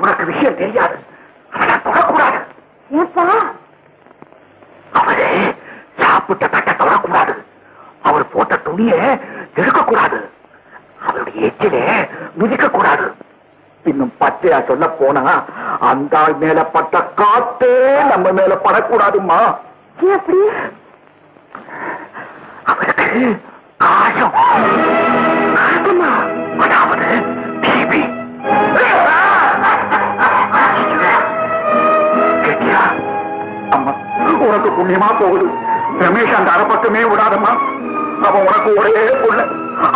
உனக்கு விஷயம் தெரியாது. அவனை தொடக்கூடாது.
ஏப்பா?
அவரே சாப்பிட்ட தட்டை தொடக்கூடாது. அவர் போட்ட துணியை எடுக்கக்கூடாது. அவருடைய எச்சிலே மிதிக்க கூடாது இன்னும் பச்சையா சொல்ல போனா அந்த ஆள் மேல பட்ட காத்தே நம்ம மேல படக்கூடாதும்மா.
ஏன் அப்படி?
அவருக்கு காயம். அதாவது டிபி கேட்டியா? அம்மா உனக்கு புண்ணியமா போகுது. ரமேஷ் அந்த அரைப்பக்கமே விடாதம்மா. அவன் உனக்கு ஒரே புள்ள.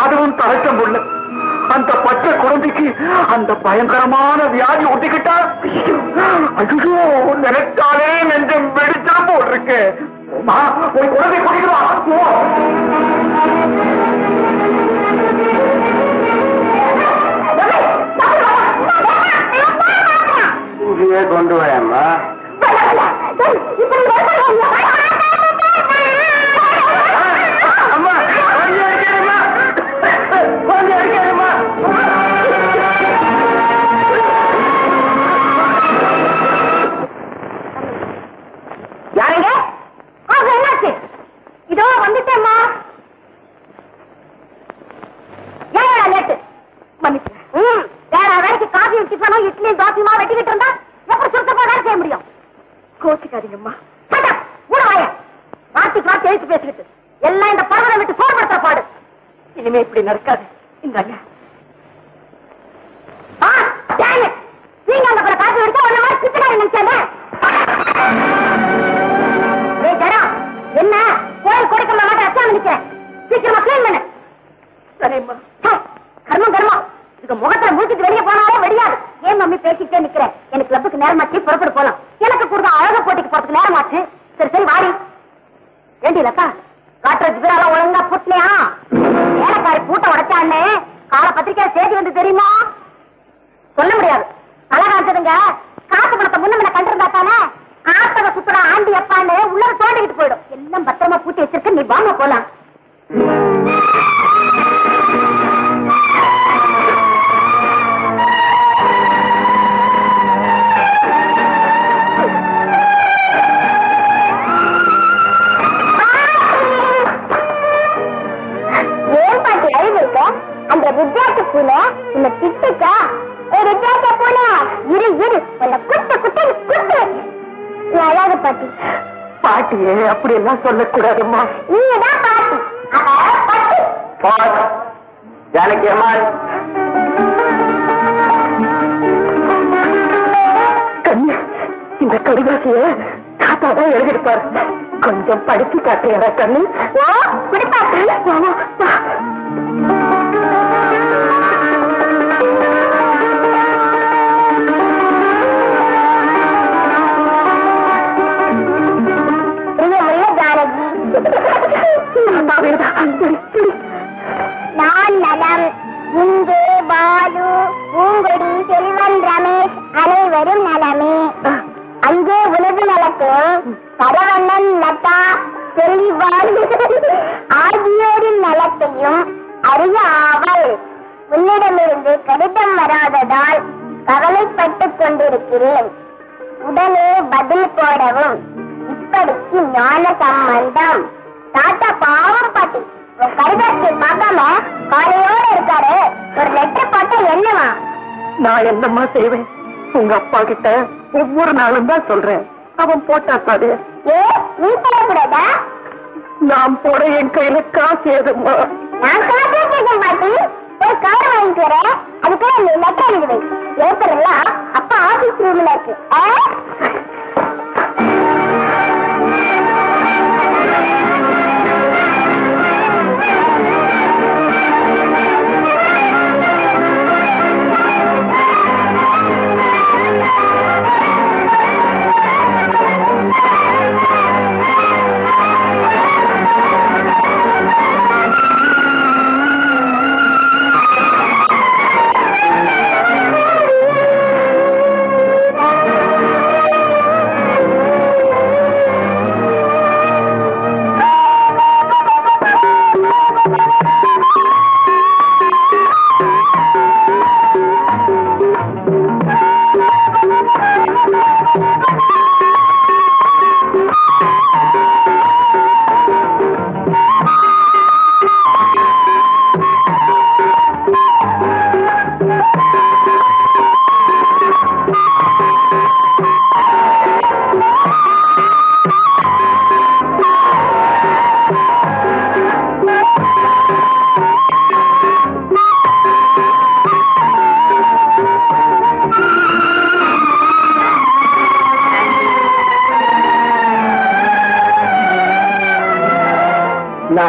அதுவும் தலைச்சம் புள்ள. அந்த பச்சை குழந்தைக்கு அந்த பயங்கரமான வியாதி ஒட்டிக்கிட்டா ஐயோ நினைச்சாலே நெஞ்சம் வெடிச்சா போட்டிருக்கு போய் குழந்தை குடிக்கலாம்
இங்கேயே கொண்டு வரேம்மா. அம்மா கொஞ்சம் அடிக்காதம்மா கொஞ்சம் அடிக்காதம்மா
யாருங்க? ஆ, என்னாச்சு? இதோ வந்துட்டேம்மா. ஏன் லேட்டு? மன்னிச்சு வேற வேலைக்கு காஃபி டிஃபனும் இட்லியும் தோசையுமா வெட்டிக்கிட்டு இருந்தா? சுத்தமா வேலை செய்ய முடியும். கோச்சிக்காதீங்கம்மா. கூட வார்த்தைக்கு வார்த்தை எழுத்து பேசிக்கிட்டு. எல்லாம் இந்த பரவலை விட்டு போர்படுத்த பாடு. இனிமே இப்படி நடக்காது இந்தாங்க. நீங்க அந்த பல காசு எடுத்தா மாதிரி சித்தனாரி என்ன? கோயில் கொடுக்க மாட்டேன் அச்சாம நிக்கிறேன். சீக்கிரமா கிளீன் பண்ணு. சரிம்மா. கர்மம் கர்மம். இதுக்கு முகத்துல மூச்சிட்டு வெளியே போனாலே வெடியாது. ஏன் மம்மி பேசிக்கிட்டே நிக்கிறேன் எனக்கு கிளப்புக்கு நேரமாச்சு புறப்பட்டு போலாம். எனக்கு கூட அழக போட்டிக்கு போறதுக்கு நேரமாச்சு. சரி சரி வாடி. ஏண்டி லக்கா காட்டுற ஜிபிரால ஒழுங்கா புட்டியா வேலைக்காரி பூட்டை உடைச்சான்னு கால பத்திரிக்கை செய்தி வந்து தெரியுமா? சொல்ல முடியாது. தலை காய்ச்சதுங்க காசு பணத்தை முன்ன கண்டிருந்தா தானே? ஆட்டவ சுத்துற ஆண்டி அப்பான்னு உள்ள தோண்டிக்கிட்டு போயிடும். எல்லாம் பத்திரமா பூட்டி வச்சிருக்கு. நீ வாங்க போலாம். அந்த வித்தியாச பூனை உன்னை திட்டுச்சா? ஏ வித்தியாச பூனை இரு இரு. உன்னை குத்து குத்து குத்து. நீ அழாத பாட்டி.
பாட்டியே அப்படி எல்லாம் சொல்லக்கூடாதும்மா.
நீதான் பாட்டி. பாட்டி.
ஜானகி அம்மாள்
கண்ணு இந்த கடிதாசிய தாத்தா தான் எழுதிருப்பார் கொஞ்சம் படிச்சு காட்டுறா கண்ணு. ஓ குடிப்பாட்டு நான் நலம். இங்கே பாலு பூங்கொடி செல்வன் ரமேஷ் அனைவரும் நலமே. அங்கே உணவு நலக்கும் சரவணன் லதா செல்வாள் ஆகியோரின் நலத்தையும் அறிய ஆவல். உன்னிடமிருந்து கடிதம் வராததால் கவலைப்பட்டுக் கொண்டிருக்கிறேன். உடனே பதில் போடவும்.
இப்படிக்கு ஞான சம்பந்தம் தாத்தா பாவம் பாட்டி. உன் கடிதாசியை பார்க்காம காலையோட இருக்காரு. ஒரு லெட்டர் பார்த்தா என்னவா?
நான் என்னம்மா செய்வேன்? உங்க அப்பா கிட்ட ஒவ்வொரு நாளும் தான் சொல்றேன். அவன் போட்டா சாரு
ஏ நீ போடக்கூடாதா?
நான் போட என் கையில காசு ஏதும்மா
நான் காசு கேட்டேன் பாட்டி? ஒரு கார் வாங்கிட்டு வரேன். அதுக்குள்ள நீ லெட்டர் எழுதுவேன் ஏப்பரெல்லாம் அப்பா ஆபீஸ் ரூம்ல இருக்கு.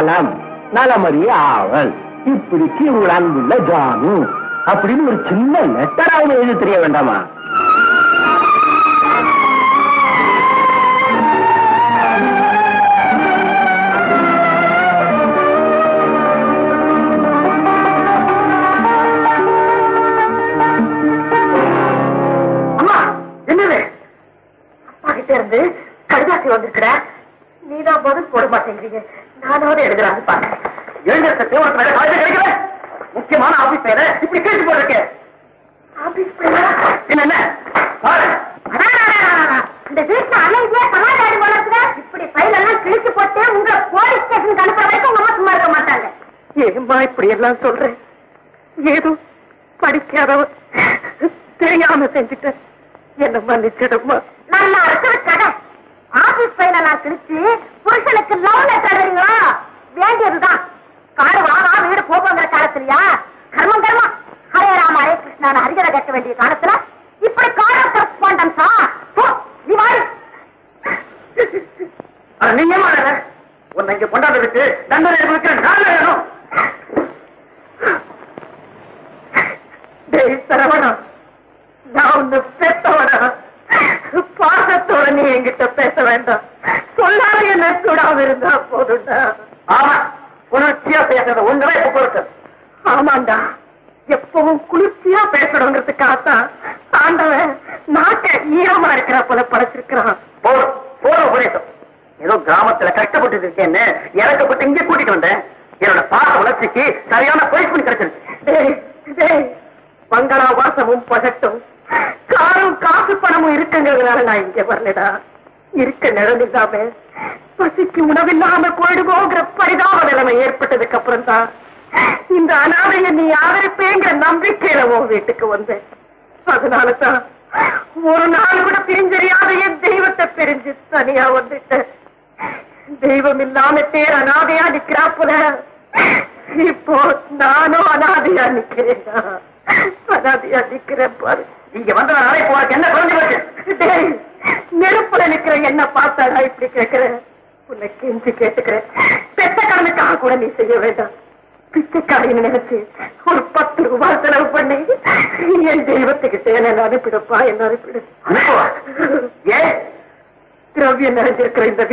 நலம் நலமறிய ஆவல். இப்படிக்கு உங்கள் அன்புள்ள ஜானு அப்படின்னு ஒரு சின்ன லெட்டராவது எழுதி தெரிய வேண்டாமா?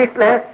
ऑफिस में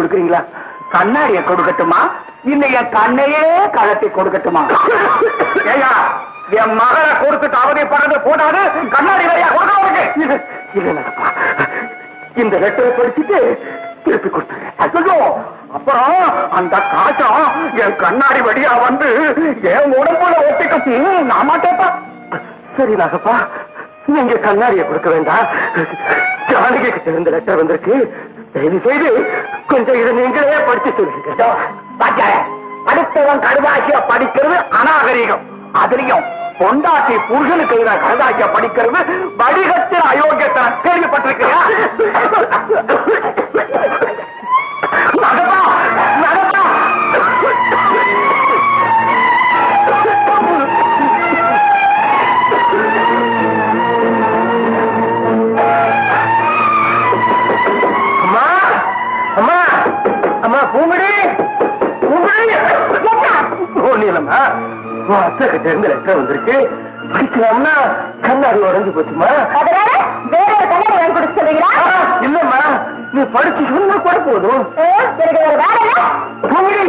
கொடுக்குறீங்களா? கண்ணாடியை கொடுக்கட்டுமா? இன்னைய கண்ணையே கலட்டி கொடுக்கட்டுமா?
ஏயா என் மகளை கொடுத்துட்டு அவதிப்படுறது போடாது கண்ணாடி வரையா கொடுக்க உனக்கு
இல்ல இந்த லெட்டரை படிச்சுட்டு திருப்பி கொடுத்துறேன்
அப்புறம் அந்த காசம் என் கண்ணாடி வழியா வந்து என் உடம்புல ஒட்டிக்கும் நான் மாட்டேப்பா
சரி நாகப்பா. நீங்க கண்ணாடியை கொடுக்க வேண்டாம். ஜானகி கிட்ட இருந்து லெட்டர் வந்திருக்கு. தயவு செய்து கொஞ்சம் இதை நீங்களே படிச்சு சொல்லுங்க.
அடுத்தவன் கடுதாசிய படிக்கிறது அநாகரிகம். அதுலயும் பொண்டாட்டி புருஷனுக்கு எதிராக கடுதாசிய படிக்கிறது வடிகத்தில் அயோக்கியத்தனம். கேள்விப்பட்டிருக்கியா?
உன் அத்தை கிட்ட இருந்து லெட்டர் வந்திருக்கு. படிக்கலாம்னா கண்ணாடி உடஞ்சு போச்சுமா?
அதனால வேற ஒரு கண்ணாடி வாங்கி கொடுக்க சொல்றீங்களா?
இல்லம்மா. நீ படிச்சு சொன்னா கூட போதும்.
எனக்கு வேற வேலை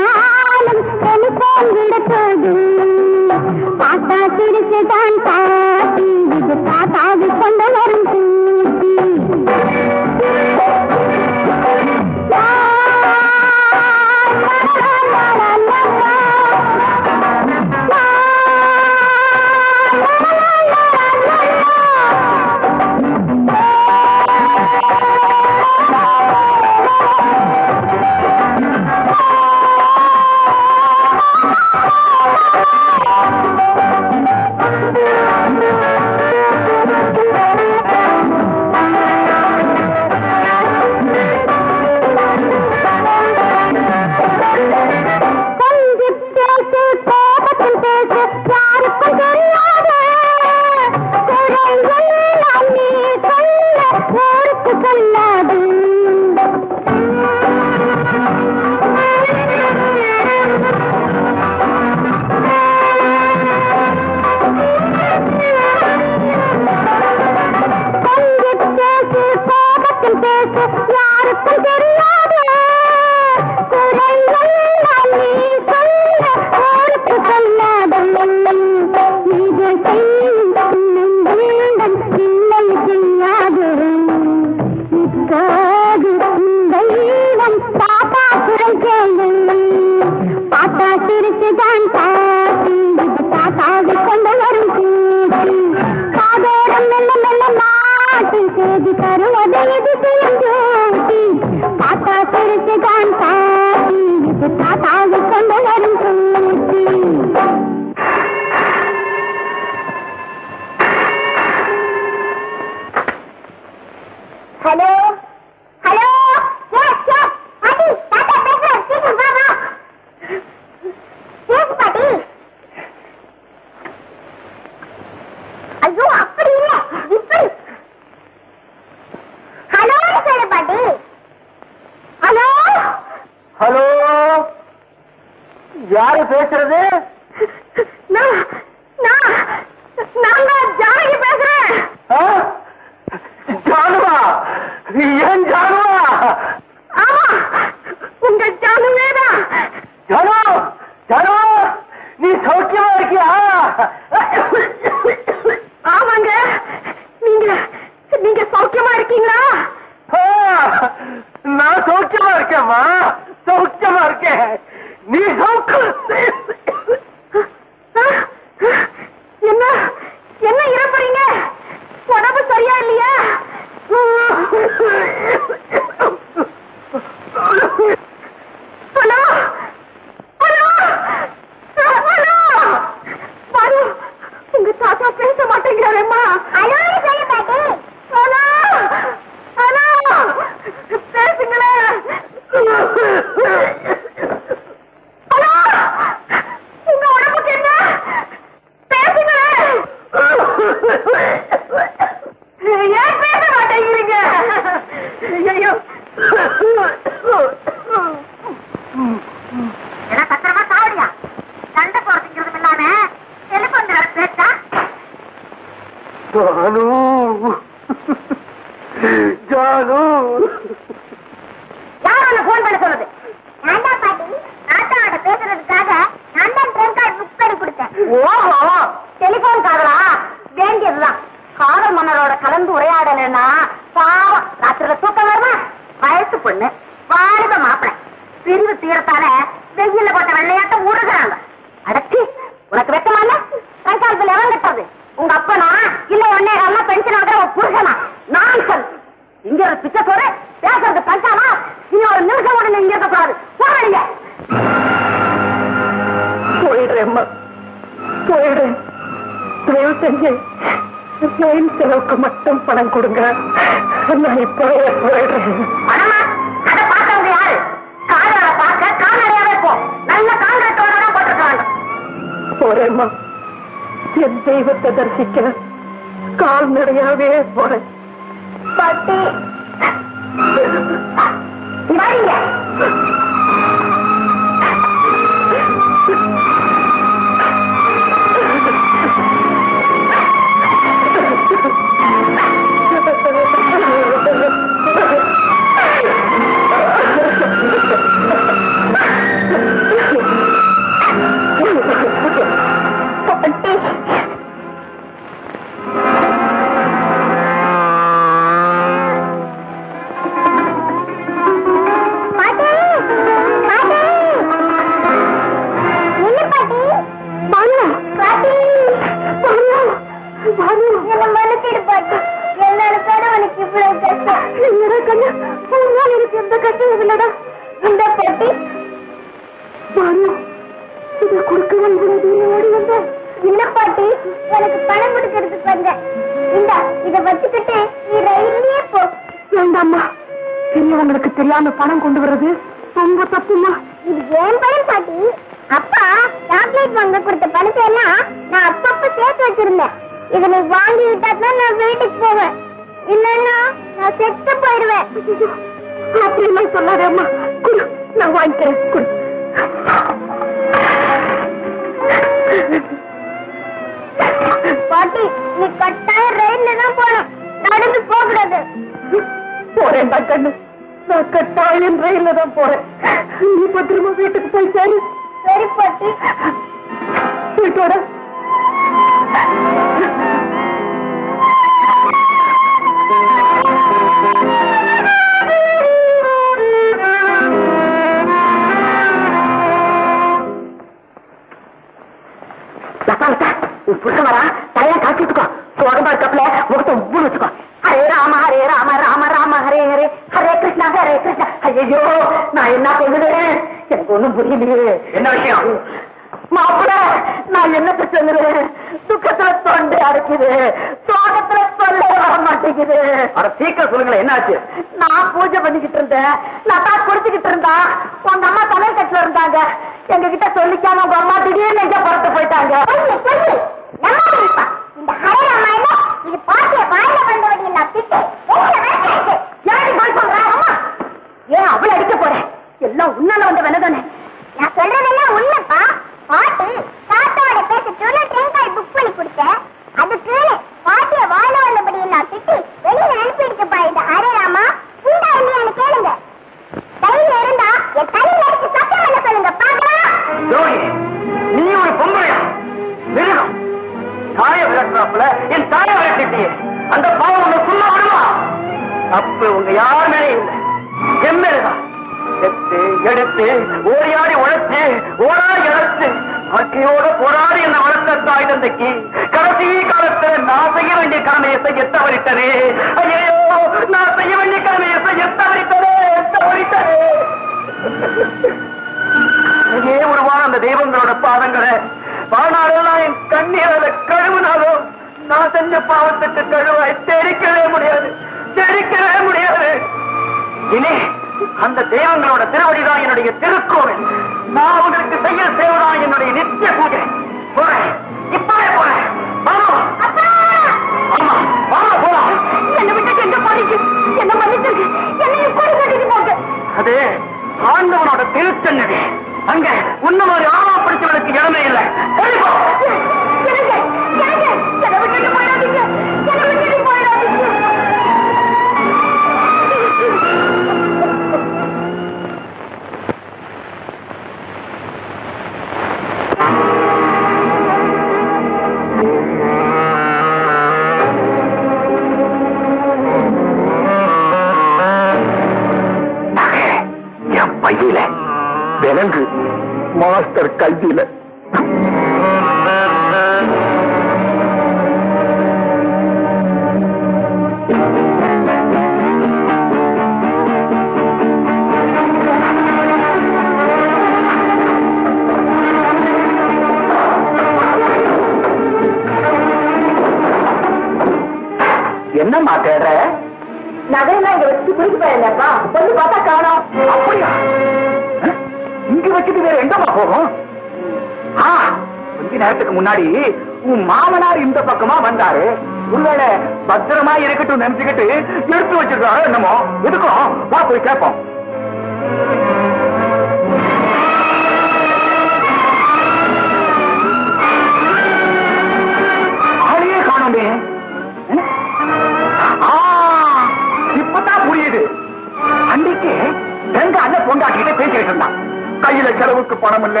செலவுக்கு பணம்
இல்ல.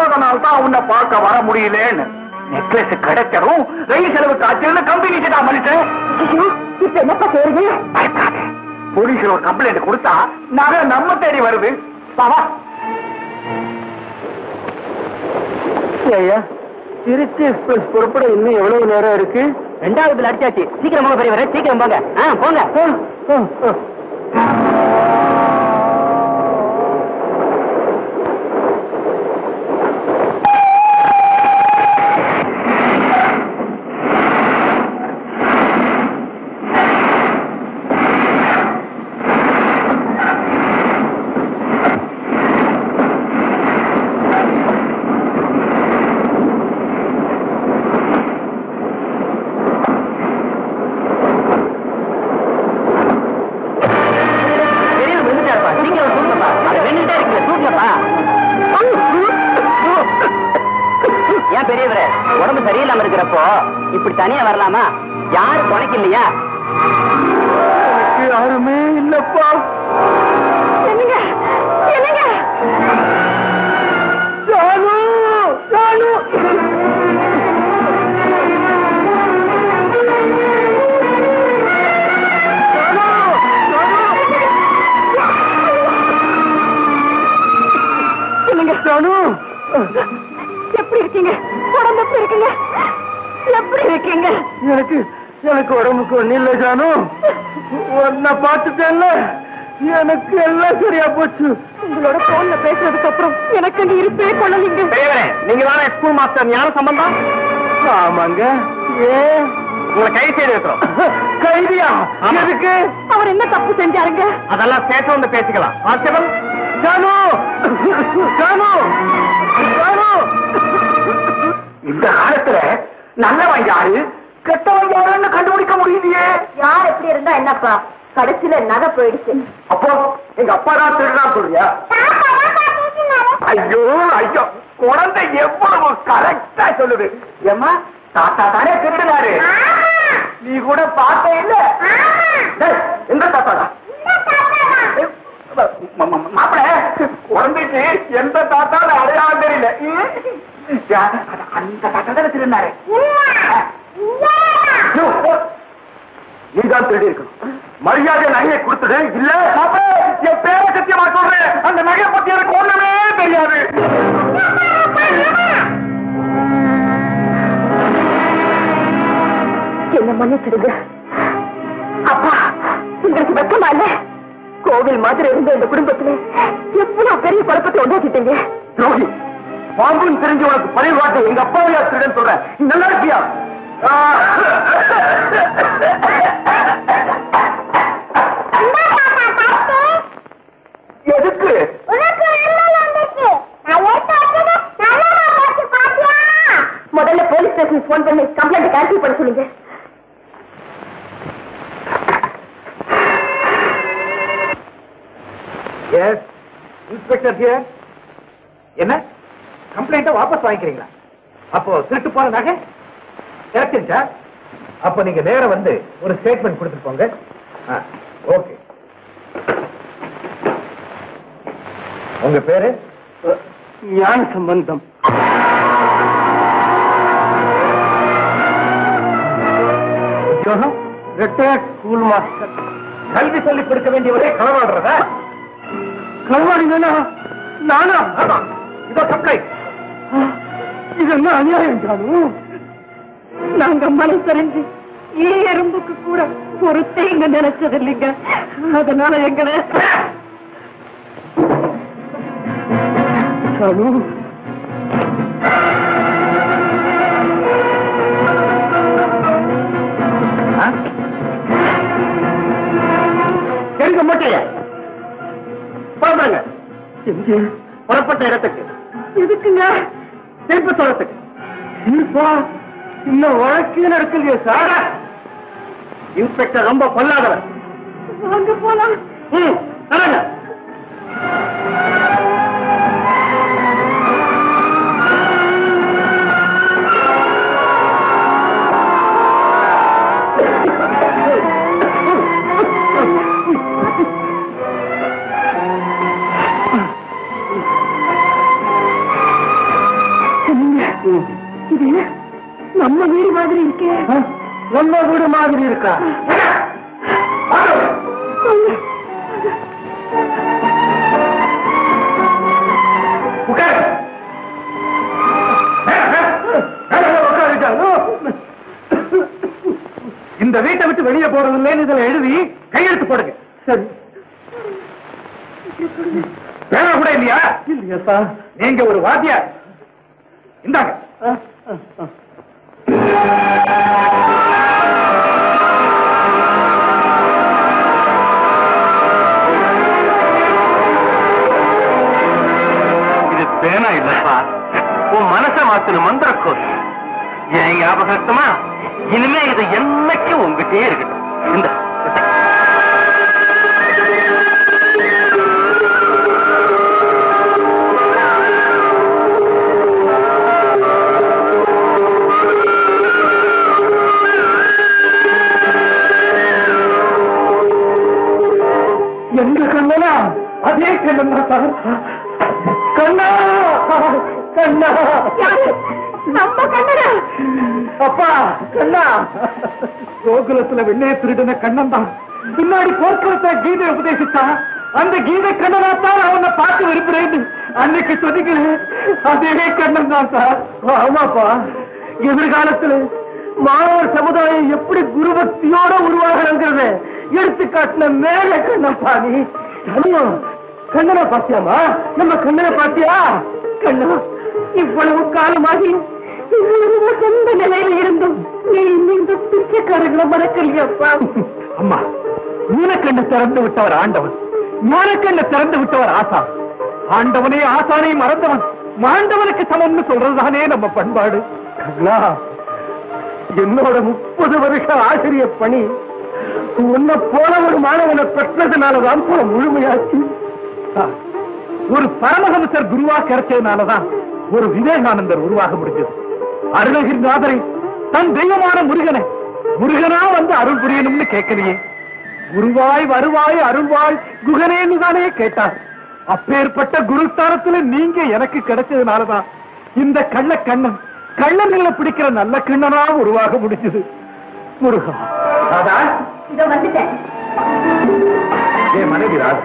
அதனால தான் உன்னை பார்க்க வர முடியலன்னு. நெக்லஸ் கிடைச்சதும் ரயில் செலவுக்கு ஆச்சுன்னு கம்பெனி மனுஷன்
இப்ப என்னப்பா
பயப்படாத. போலீஸ்ல ஒரு கம்ப்ளைண்ட் கொடுத்தா நகை நம்ம தேடி வருது. பாவா
ஐயா திருச்சி எக்ஸ்பிரஸ் புறப்பட இன்னும் எவ்வளவு நேரம் இருக்கு?
ரெண்டாவது அடிச்சாச்சு. சீக்கிரம் போங்க பெரியவரே சீக்கிரம் போங்க. போங்க.
போச்சு.
உங்களோட போன்ல பேசுறதுக்கு அப்புறம் எனக்கு அங்க இருப்பே கொள்ளலீங்க.
நீங்க தானே ஸ்கூல் மாஸ்டர் ஞான சம்பந்தம்
ஆமாங்க. ஏ?
உங்களை கை செய்து இருக்கிறோம்
கைதியா. எதுக்கு?
அவர் என்ன தப்பு செஞ்சாருங்க?
அதெல்லாம் சேர்த்து வந்து பேசிக்கலாம். கான்ஸ்டபிள்
ஜானு! ஜானு! ஜானு!
இந்த காலத்துல நல்லவன் யாரு? கெட்டவன் யாருன்னு கண்டுபிடிக்க முடியலையே.
யார் எப்படி இருந்தா என்னப்பா? கடைசியில நகை போயிடுச்சு.
அப்போ எங்க அப்பா தான் திருடான் சொல்றியா? ஐயோ ஐயோ குழந்தை எவ்வளவு கரெக்டா சொல்லுது. ஏம்மா தாத்தா தானே திருடினாரு நீ கூட பார்த்தே இல்ல. எந்த தாத்தாடா மாப்பிள குழந்தைக்கு எந்த தாத்தால அடையாளம் தெரியல. அந்த தாத்தா தானே திருடினாரு. நீதான் திருடி இருக்கணும் மரியாதை நகையை கொடுத்துடு இல்ல. என் பேரை சத்தியமா சொல்றேன். அந்த நகை பத்தி எனக்கு ஒண்ணுமே தெரியாது.
என்ன மன்னிச்சிடுங்க அப்பா உங்களுக்கு வெக்கமா இல்ல? கோவில் மாதிரி இருந்த இந்த குடும்பத்துல எவ்வளவு பெரிய குழப்பத்தை உண்டாக்கிட்டீங்க?
துரோகி பாம்புன்னு தெரிஞ்சு உனக்கு பரிவாட்டை எங்க அப்பாவையா திருடன் சொல்றேன். நல்லா இருக்கியா. எதுக்கு?
முதல்ல போலீஸ் ஸ்டேஷன் போன் பண்ணி கம்ப்ளைண்ட் கேன்சல் பண்ண சொல்லுங்க.
எஸ் இன்ஸ்பெக்டர் ஹியர் என்ன? கம்ப்ளைண்ட்டை வாபஸ் வாங்கிக்கிறீங்களா? அப்போ திருட்டு போன நகை? கிடைச்சிருச்சா அப்போ நீங்க நேரா வந்து ஒரு ஸ்டேட்மெண்ட் கொடுத்துட்டு போங்க. ஓகே உங்க பேரு?
ஞான சம்பந்தம்.
உத்தியோகம்?
ரிட்டையர்ட் ஸ்கூல் மாஸ்டர்
கல்வி சொல்லி கொடுக்க வேண்டியவரே களவாடுறதா?
கல்வாடிங்களா நானா?
இதோ கம்ப்ளைண்ட்
இது என்ன அநியாயம் ஜானு?
நாங்க மனசறிஞ்சு ஈ எறும்புக்கு கூட ஒரு தீங்கு நினைச்சது இல்லைங்க அதனால எங்களை
ஜானு
எடுக்க மாட்டேன் புறப்படுங்க
எங்கே
புறப்பட்ட இடத்துக்கு.
எதுக்குங்க?
திருப்பி தோட்டத்துக்கு
தீர்ப்பா இன்னும் வழக்கே நடக்கலையே சார்.
இன்ஸ்பெக்டர் ரொம்ப பொல்லாதவர்.
வாங்க போலாம்.
ம் நடங்க.
நம்ம வீடு மாதிரி இருக்கா.
இந்த வீட்டை விட்டு வெளியே போறது இல்லைன்னு இதுல எழுதி கையெழுத்து போடுங்க.
சரி.
வேலை கூட இல்லையா?
இல்லையாப்பா.
நீங்க ஒரு வாத்தியார். இந்தாங்க.
கோகுலத்துல வெள்ளைய திருடின கண்ணன் தான் பின்னாடி போர்க்களத்தை கீதை உபதேசித்தா அந்த கீதை கண்ணனா தான் அவனை பார்த்து விரும்புறேன் அன்னைக்கு சொன்னீங்களே அதே கண்ணன் தான் சார். ஆமாப்பா எதிர்காலத்துல மாணவர் சமுதாயம் எப்படி குருபக்தியோட உருவாகிறங்கிறத எடுத்து காட்டின மேல கண்ணன் பாணி கண்ணா கண்ணனை பாத்தியாமா நம்ம கண்ணனை பாத்தியா
கண்ணா இவ்வளவு காலமாகி இன்னொரு சொந்த நிலையில இருந்தும் பிச்சைக்காரங்களை மறக்கலையப்பா?
அம்மா நீலக்கண்ணை திறந்து விட்டவர் ஆண்டவன். ஞானக்கண்ணை திறந்து விட்டவர் ஆசா ஆண்டவனே ஆசானை மறந்தவன். மாண்டவனுக்கு சமம்னு சொல்றதுதானே நம்ம பண்பாடு.
கண்ணா என்னோட முப்பது வருஷ ஆசிரிய பணி உன்னை போல ஒரு மாணவனை பெற்றதுனாலதான் போல முழுமையாச்சு.
ஒரு பரமஹம்சர் குருவா கிடைச்சதுனாலதான் ஒரு விவேகானந்தர் உருவாக முடிஞ்சது. அருணகிரிநாதரை தன் தெய்வமான முருகனை. முருகனா வந்து அருள் புரியணும்னு கேட்கலையே. குருவாய் வருவாய் அருள்வாய் குகனேன்னு தானே கேட்டார். அப்பேற்பட்ட குருஸ்தானத்துல நீங்க எனக்கு கிடைச்சதுனாலதான் இந்த கள்ள கண்ணன் கள்ளநில பிடிக்கிற நல்ல கண்ணனா உருவாக முடிஞ்சது. முருகா. மனைவி ராதா.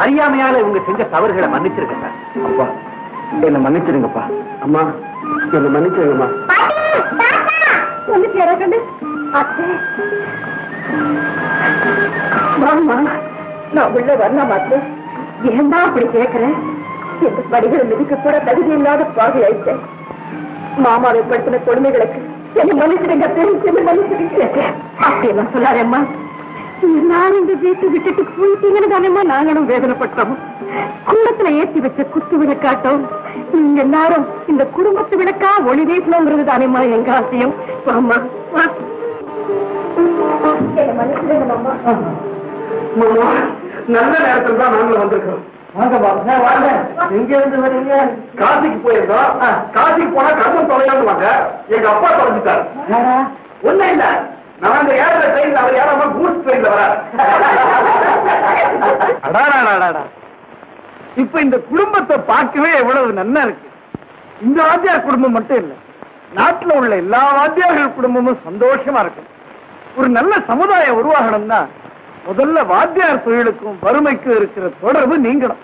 அறியாமையால இவங்க செஞ்ச தவறுகளை மன்னிச்சிருக்கேன் சார்.
அப்பா என்ன மன்னிச்சிடுங்கப்பா அம்மா என்ன
வாமா நான் உள்ள வரலாம் அத்தே? ஏன்டா அப்படி கேக்குறேன் இந்த படிகளை மிதிக்க கூட தகுதி இல்லாத பாவி ஆயிட்டேன். மாமாவை படுத்தின கொடுமைகளுக்கு என்ன மன்னிச்சிடுங்க தெரிஞ்சு என்ன மன்னிச்சிடுங்க. அப்படியெல்லாம் சொல்லாரேம்மா எல்லாரும் இந்த வீட்டை விட்டுட்டு போயிட்டீங்கன்னு தானேம்மா நாங்களும் வேதனைப்பட்டோம். குண்டத்துல ஏத்தி வச்ச குத்து விளக்காட்டம் நீங்க எல்லாரும் இந்த குடும்பத்து விளக்கா ஒளி வீசணுங்கிறது தானேம்மா எங்க ஆசையம்.
மாமா. நல்ல நேரத்துல தான் நாங்களும் வந்திருக்கோம் வாங்க வாங்க வாங்க. எங்க இருந்து வரீங்க?
காசிக்கு போயிருந்தோம் காசிக்கு போனா கர்மம் தொலையான்னு வாங்க. எங்க அப்பா தொலைஞ்சிட்டாரு. ஒண்ணும் இல்ல. நான் அந்த ஏழரை ட்ரெயின்ல அவர் ஏறாம கூட்ஸ் ட்ரெயின்ல வர இப்ப இந்த குடும்பத்தை பார்க்கவே எவ்வளவு நன்னா இருக்கு. இந்த வாத்தியார் குடும்பம் மட்டும் இல்ல நாட்டுல உள்ள எல்லா வாத்தியார்கள் குடும்பமும் சந்தோஷமா இருக்கும் ஒரு நல்ல சமுதாயம் உருவாகணும்னா முதல்ல வாத்தியார் தொழிலுக்கும் வறுமைக்கும் இருக்கிற தொடர்பு நீங்கணும்.